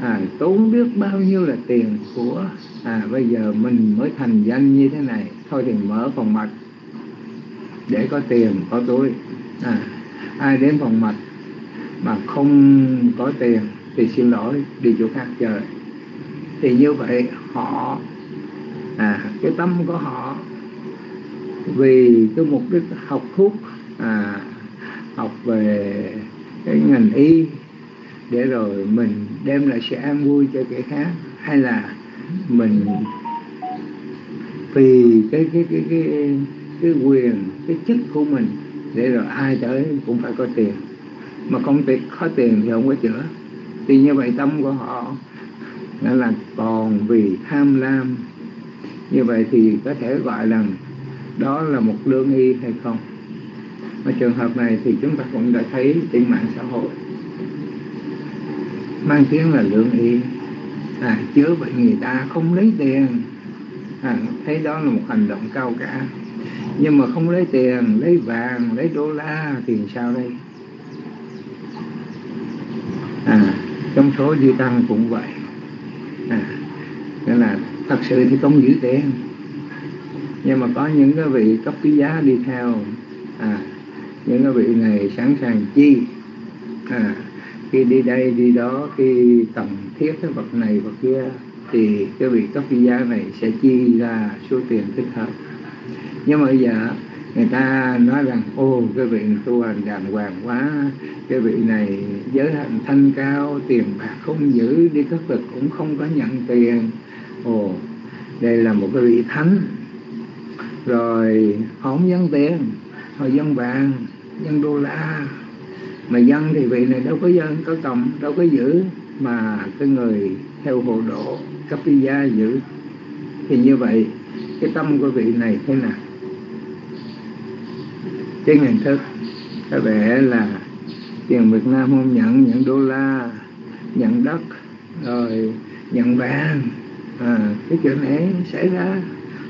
à, tốn biết bao nhiêu là tiền của à bây giờ mình mới thành danh như thế này thôi thì mở phòng mạch để có tiền có túi. À, ai đến phòng mạch mà không có tiền thì xin lỗi đi chỗ khác chờ thì như vậy họ à cái tâm của họ vì cái mục đích học thuốc à, học về cái ngành y để rồi mình đem lại sự an vui cho kẻ khác hay là mình vì cái cái cái cái cái quyền cái chức của mình để rồi ai tới cũng phải có tiền. Mà không tiền có tiền thì không có chữa. Thì như vậy tâm của họ nó là còn vì tham lam. Như vậy thì có thể gọi là đó là một lương y hay không? Mà trường hợp này thì chúng ta cũng đã thấy trên mạng xã hội. Mang tiếng là lương y. À, chứa bệnh người ta không lấy tiền. À, thấy đó là một hành động cao cả. Nhưng mà không lấy tiền lấy vàng lấy đô la thì sao đây? À, trong số dư tăng cũng vậy. À, nên là thật sự thì không giữ tiền. Nhưng mà có những cái vị cấp quý giá đi theo. À, những cái vị này sẵn sàng chi? À, khi đi đây đi đó khi cần thiết cái vật này vật kia thì cái vị cấp gia giá này sẽ chi ra số tiền thích hợp. Nhưng mà bây giờ người ta nói rằng ô cái vị tu hành đàng hoàng quá cái vị này giới hạnh thanh cao tiền bạc không giữ đi các lực cũng không có nhận tiền. Ồ đây là một cái vị thánh. Rồi họ không dân tiền họ dân vàng dân đô la. Mà dân thì vị này đâu có dân có cầm đâu có giữ. Mà cái người theo hộ độ cấp gia giữ. Thì như vậy cái tâm của vị này thế nào? Cái hình thức có vẻ là tiền Việt Nam không nhận nhận đô la nhận đất rồi nhận vàng. À, cái chuyện ấy xảy ra.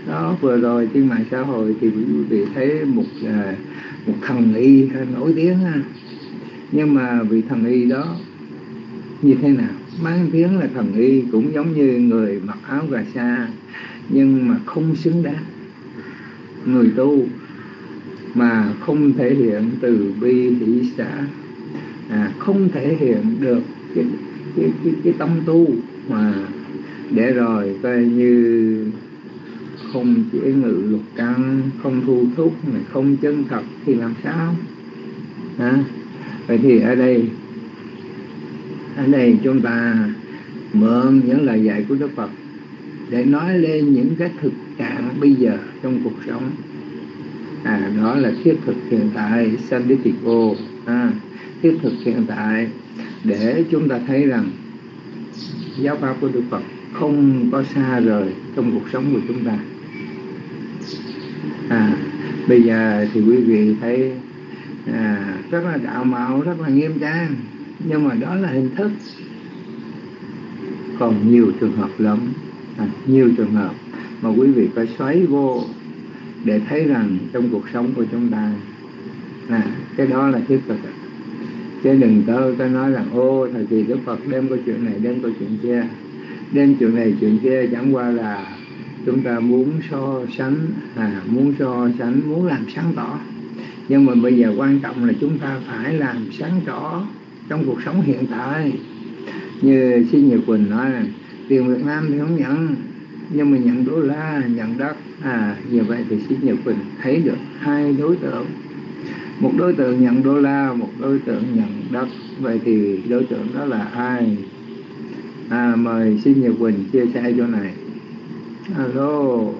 Đó vừa rồi trên mạng xã hội thì quý vị thấy một uh, một thần y nổi tiếng ha. Nhưng mà vị thần y đó như thế nào? Mang tiếng là thần y cũng giống như người mặc áo gà sa nhưng mà không xứng đáng. Người tu mà không thể hiện từ bi hỷ xã à, không thể hiện được cái, cái, cái, cái tâm tu mà để rồi coi như không chỉ ngự lục căn không thu thúc này không chân thật thì làm sao? À, vậy thì ở đây ở đây chúng ta mượn những lời dạy của Đức Phật để nói lên những cái thực trạng bây giờ trong cuộc sống. À, đó là thiết thực hiện tại Sanditico à, thiết thực hiện tại để chúng ta thấy rằng giáo pháp của Đức Phật không có xa rời trong cuộc sống của chúng ta à, bây giờ thì quý vị thấy à, rất là đạo mạo rất là nghiêm trang nhưng mà đó là hình thức. Còn nhiều trường hợp lắm à, nhiều trường hợp mà quý vị phải xoáy vô để thấy rằng trong cuộc sống của chúng ta à, cái đó là thiết thực. Chứ đừng có có nói rằng ô thời kỳ đức phật đem câu chuyện này đem câu chuyện kia đem chuyện này chuyện kia. Chẳng qua là chúng ta muốn so sánh à, muốn so sánh muốn làm sáng tỏ. Nhưng mà bây giờ quan trọng là chúng ta phải làm sáng tỏ trong cuộc sống hiện tại. Như sư Nhật Quỳnh nói là tiền Việt Nam thì không nhận nhưng mà nhận đô la nhận đất. À như vậy thì sư Nhật Quỳnh thấy được hai đối tượng. Một đối tượng nhận đô la một đối tượng nhận đất. Vậy thì đối tượng đó là ai? À mời xin Nhật Quỳnh chia sẻ chỗ này alo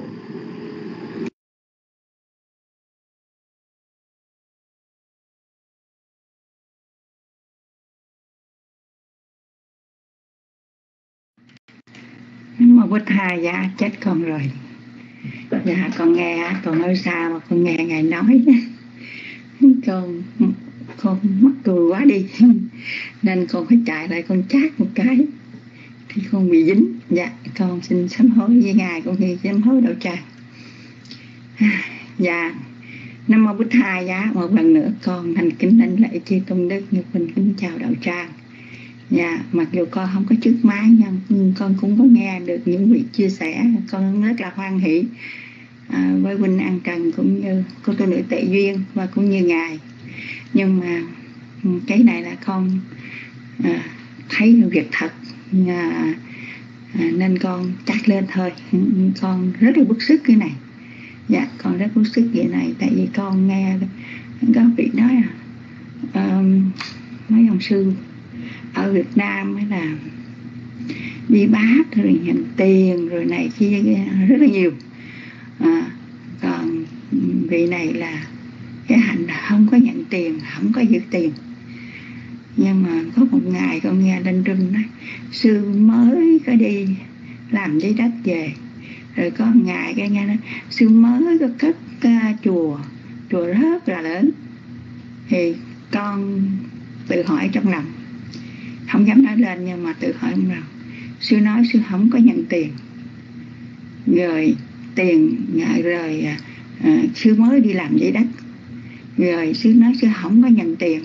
mà bút hai dạ chết con rồi. Dạ con nghe, con ở xa mà con nghe ngài nói con con mắc cười quá đi. Nên con phải chạy lại con chát một cái thì con bị dính. Dạ con xin sám hối với ngài con xin sám hối đạo tràng. Dạ năm mô Bích Hai giá một lần nữa con thành kính lãnh lễ chư công đức như mình kính chào đạo tràng. Dạ mặc dù con không có trước máy nhưng con cũng có nghe được những vị chia sẻ con rất là hoan hỷ à, với huynh an trần cũng như cô tu nữ tệ duyên và cũng như ngài. Nhưng mà cái này là con à, thấy việc thật à, à, nên con chắc lên thôi. Con rất là bức xúc cái này. Dạ con rất bức xúc vậy này tại vì con nghe có vị nói à um, mấy ông sư ở Việt Nam mới là đi bát rồi nhận tiền rồi này kia rất là nhiều. À, còn vị này là cái hành không có nhận tiền không có giữ tiền nhưng mà có một ngày con nghe lên rung nói sư mới có đi làm giấy đất về. Rồi có một ngày cái nghe nói sư mới có cất uh, chùa chùa rất là lớn. Thì con tự hỏi trong lòng không dám nói lên nhưng mà tự hỏi trong lòng sư nói sư không có nhận tiền. Rồi tiền rồi à, à, sư mới đi làm giấy đất. Rồi sư nói sư không có nhận tiền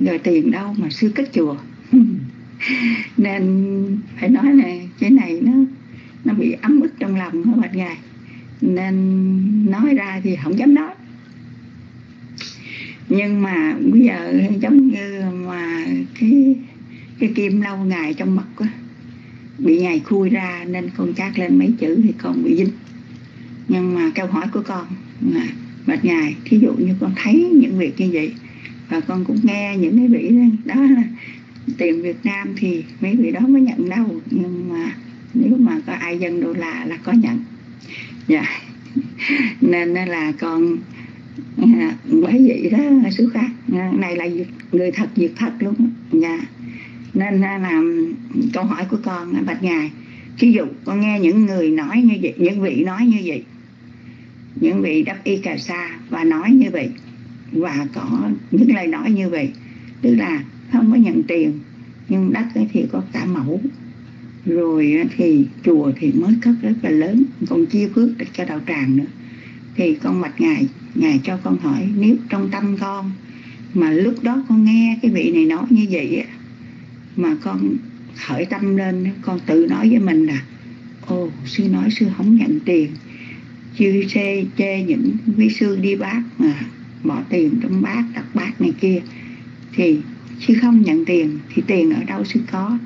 rồi tiền đâu mà sư cất chùa. Nên phải nói là cái này nó nó bị ấm ức trong lòng của bạch ngài? Nên nói ra thì không dám nói. Nhưng mà bây giờ giống như mà cái cái kim lâu ngày trong mặt quá bị ngài khui ra nên con chát lên mấy chữ thì con bị dính. Nhưng mà câu hỏi của con là bạch ngài thí dụ như con thấy những việc như vậy và con cũng nghe những cái vị đó là tiền Việt Nam thì mấy vị đó mới nhận đâu. Nhưng mà nếu mà có ai dân đô la là có nhận. Dạ. Nên là con à, bởi vậy đó là khác. Này là người thật việc thật luôn dạ. Nên là câu hỏi của con bạch ngài. Ví dụ con nghe những người nói như vậy những vị nói như vậy những vị đắp y cà sa và nói như vậy và có những lời nói như vậy. Tức là không có nhận tiền, nhưng đất ấy thì có cả mẫu. Rồi thì chùa thì mới cất rất là lớn, còn chia phước để cho đạo tràng nữa. Thì con mạch ngài ngài cho con hỏi, nếu trong tâm con mà lúc đó con nghe cái vị này nói như vậy mà con khởi tâm lên con tự nói với mình là ô sư nói sư không nhận tiền, chư chê chê những quý sư đi bác mà bỏ tiền trong bát, đặt bát này kia. Thì sư không nhận tiền, thì tiền ở đâu sư có?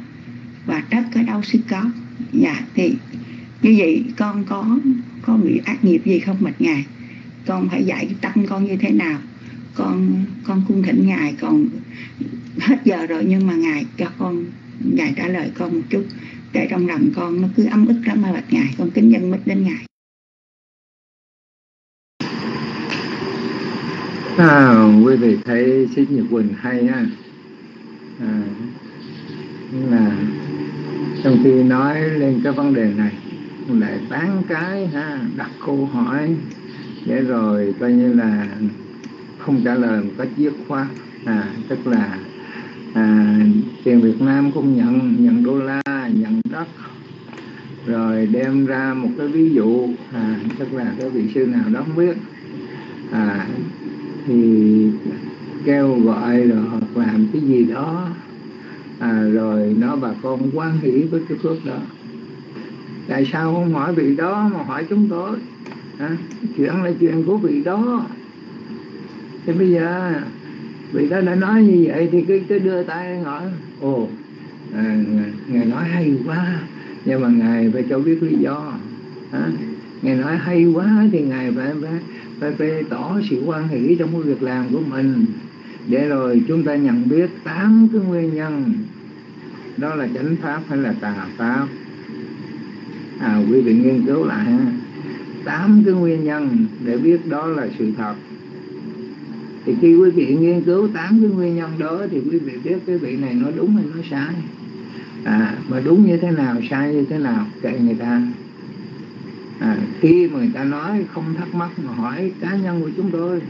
Và đất ở đâu sư có? Dạ thì như vậy con có có bị ác nghiệp gì không mệt ngài? Con phải dạy tâm con như thế nào? Con con cung thỉnh ngài còn hết giờ rồi, nhưng mà ngài cho con, ngài trả lời con một chút. Để trong lòng con nó cứ ấm ức lắm mà bạch ngài, con kính dân mít đến ngài. À, quý vị thấy sĩ Nhật Quỳnh hay ha. À, là trong khi nói lên cái vấn đề này lại bán cái ha đặt câu hỏi. Để rồi coi như là không trả lời một cách dứt khoát. À, tức là à, tiền Việt Nam không nhận nhận đô la nhận đất rồi đem ra một cái ví dụ. À, tức là cái vị sư nào đó không biết. À, thì kêu gọi rồi hoặc làm cái gì đó. À, rồi nó bà con quan hỷ với cái phước đó. Tại sao không hỏi vị đó mà hỏi chúng tôi? À, chuyện là chuyện của vị đó. Thì bây giờ vị đó đã nói như vậy thì cứ, cứ đưa tay hỏi ồ à, ngài nói hay quá. Nhưng mà ngài phải cho biết lý do. À, ngài nói hay quá thì ngài phải phải phải, phải tỏ sự quan hỷ trong cái việc làm của mình. Để rồi chúng ta nhận biết tám cái nguyên nhân. Đó là chánh pháp hay là tà pháp? À quý vị nghiên cứu lại ha. Tám cái nguyên nhân để biết đó là sự thật. Thì khi quý vị nghiên cứu tám cái nguyên nhân đó thì quý vị biết cái vị này nói đúng hay nói sai. À mà đúng như thế nào sai như thế nào kệ người ta à, khi mà người ta nói không thắc mắc mà hỏi cá nhân của chúng tôi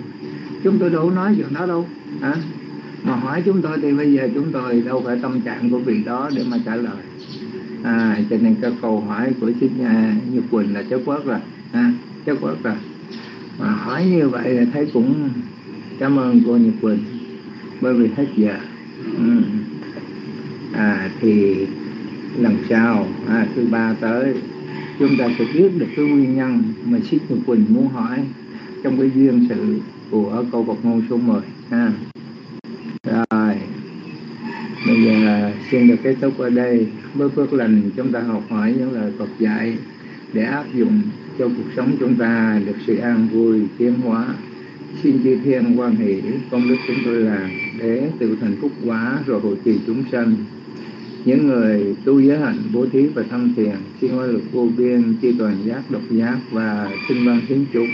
chúng tôi đâu nói chuyện đó đâu à, mà hỏi chúng tôi thì bây giờ chúng tôi đâu phải tâm trạng của vị đó để mà trả lời. À, cho nên cái câu hỏi của chị nhà như quỳnh là chất quất rồi à, chất quất rồi. Mà hỏi như vậy là thấy cũng cảm ơn cô Nhật Quỳnh bởi vì hết giờ. Ừ. à, thì lần sau à, thứ ba tới chúng ta sẽ biết được cái nguyên nhân mà Sĩ Nhật Quỳnh muốn hỏi trong cái duyên sự của câu Phật ngôn số 10 ha. rồi, bây giờ xin được kết thúc ở đây. Với phước lành chúng ta học hỏi những lời Phật dạy để áp dụng cho cuộc sống chúng ta được sự an vui, tiến hóa. Xin chư thiên quan hệ công đức chúng tôi làm để tự thành phúc quả, rồi hộ trì chúng sanh những người tu giới hạnh bố thí và thâm thiền, chi hoa lực vô biên, chi toàn giác, độc giác và sinh văn thiên chúng.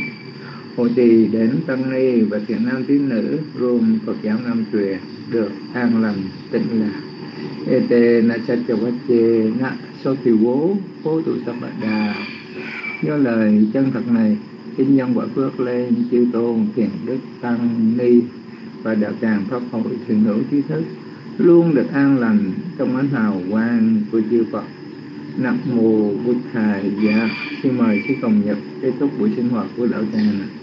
Hộ trì đến tăng ni và thiện nam tín nữ, gồm phật giáo nam truyền được an lành, tịnh lạc. Ete na cha cha chê na so tỳ bố phố tụ bát đà. Do lời chân thật này kinh nhân quả phước lên chư tôn thiền đức tăng ni và đạo tràng pháp hội thiền hữu trí thức luôn được an lành trong ánh hào quang của chư Phật. Nam mô Bụt Thầy dạ. Xin mời sư Công Nhật kết thúc buổi sinh hoạt của đạo tràng.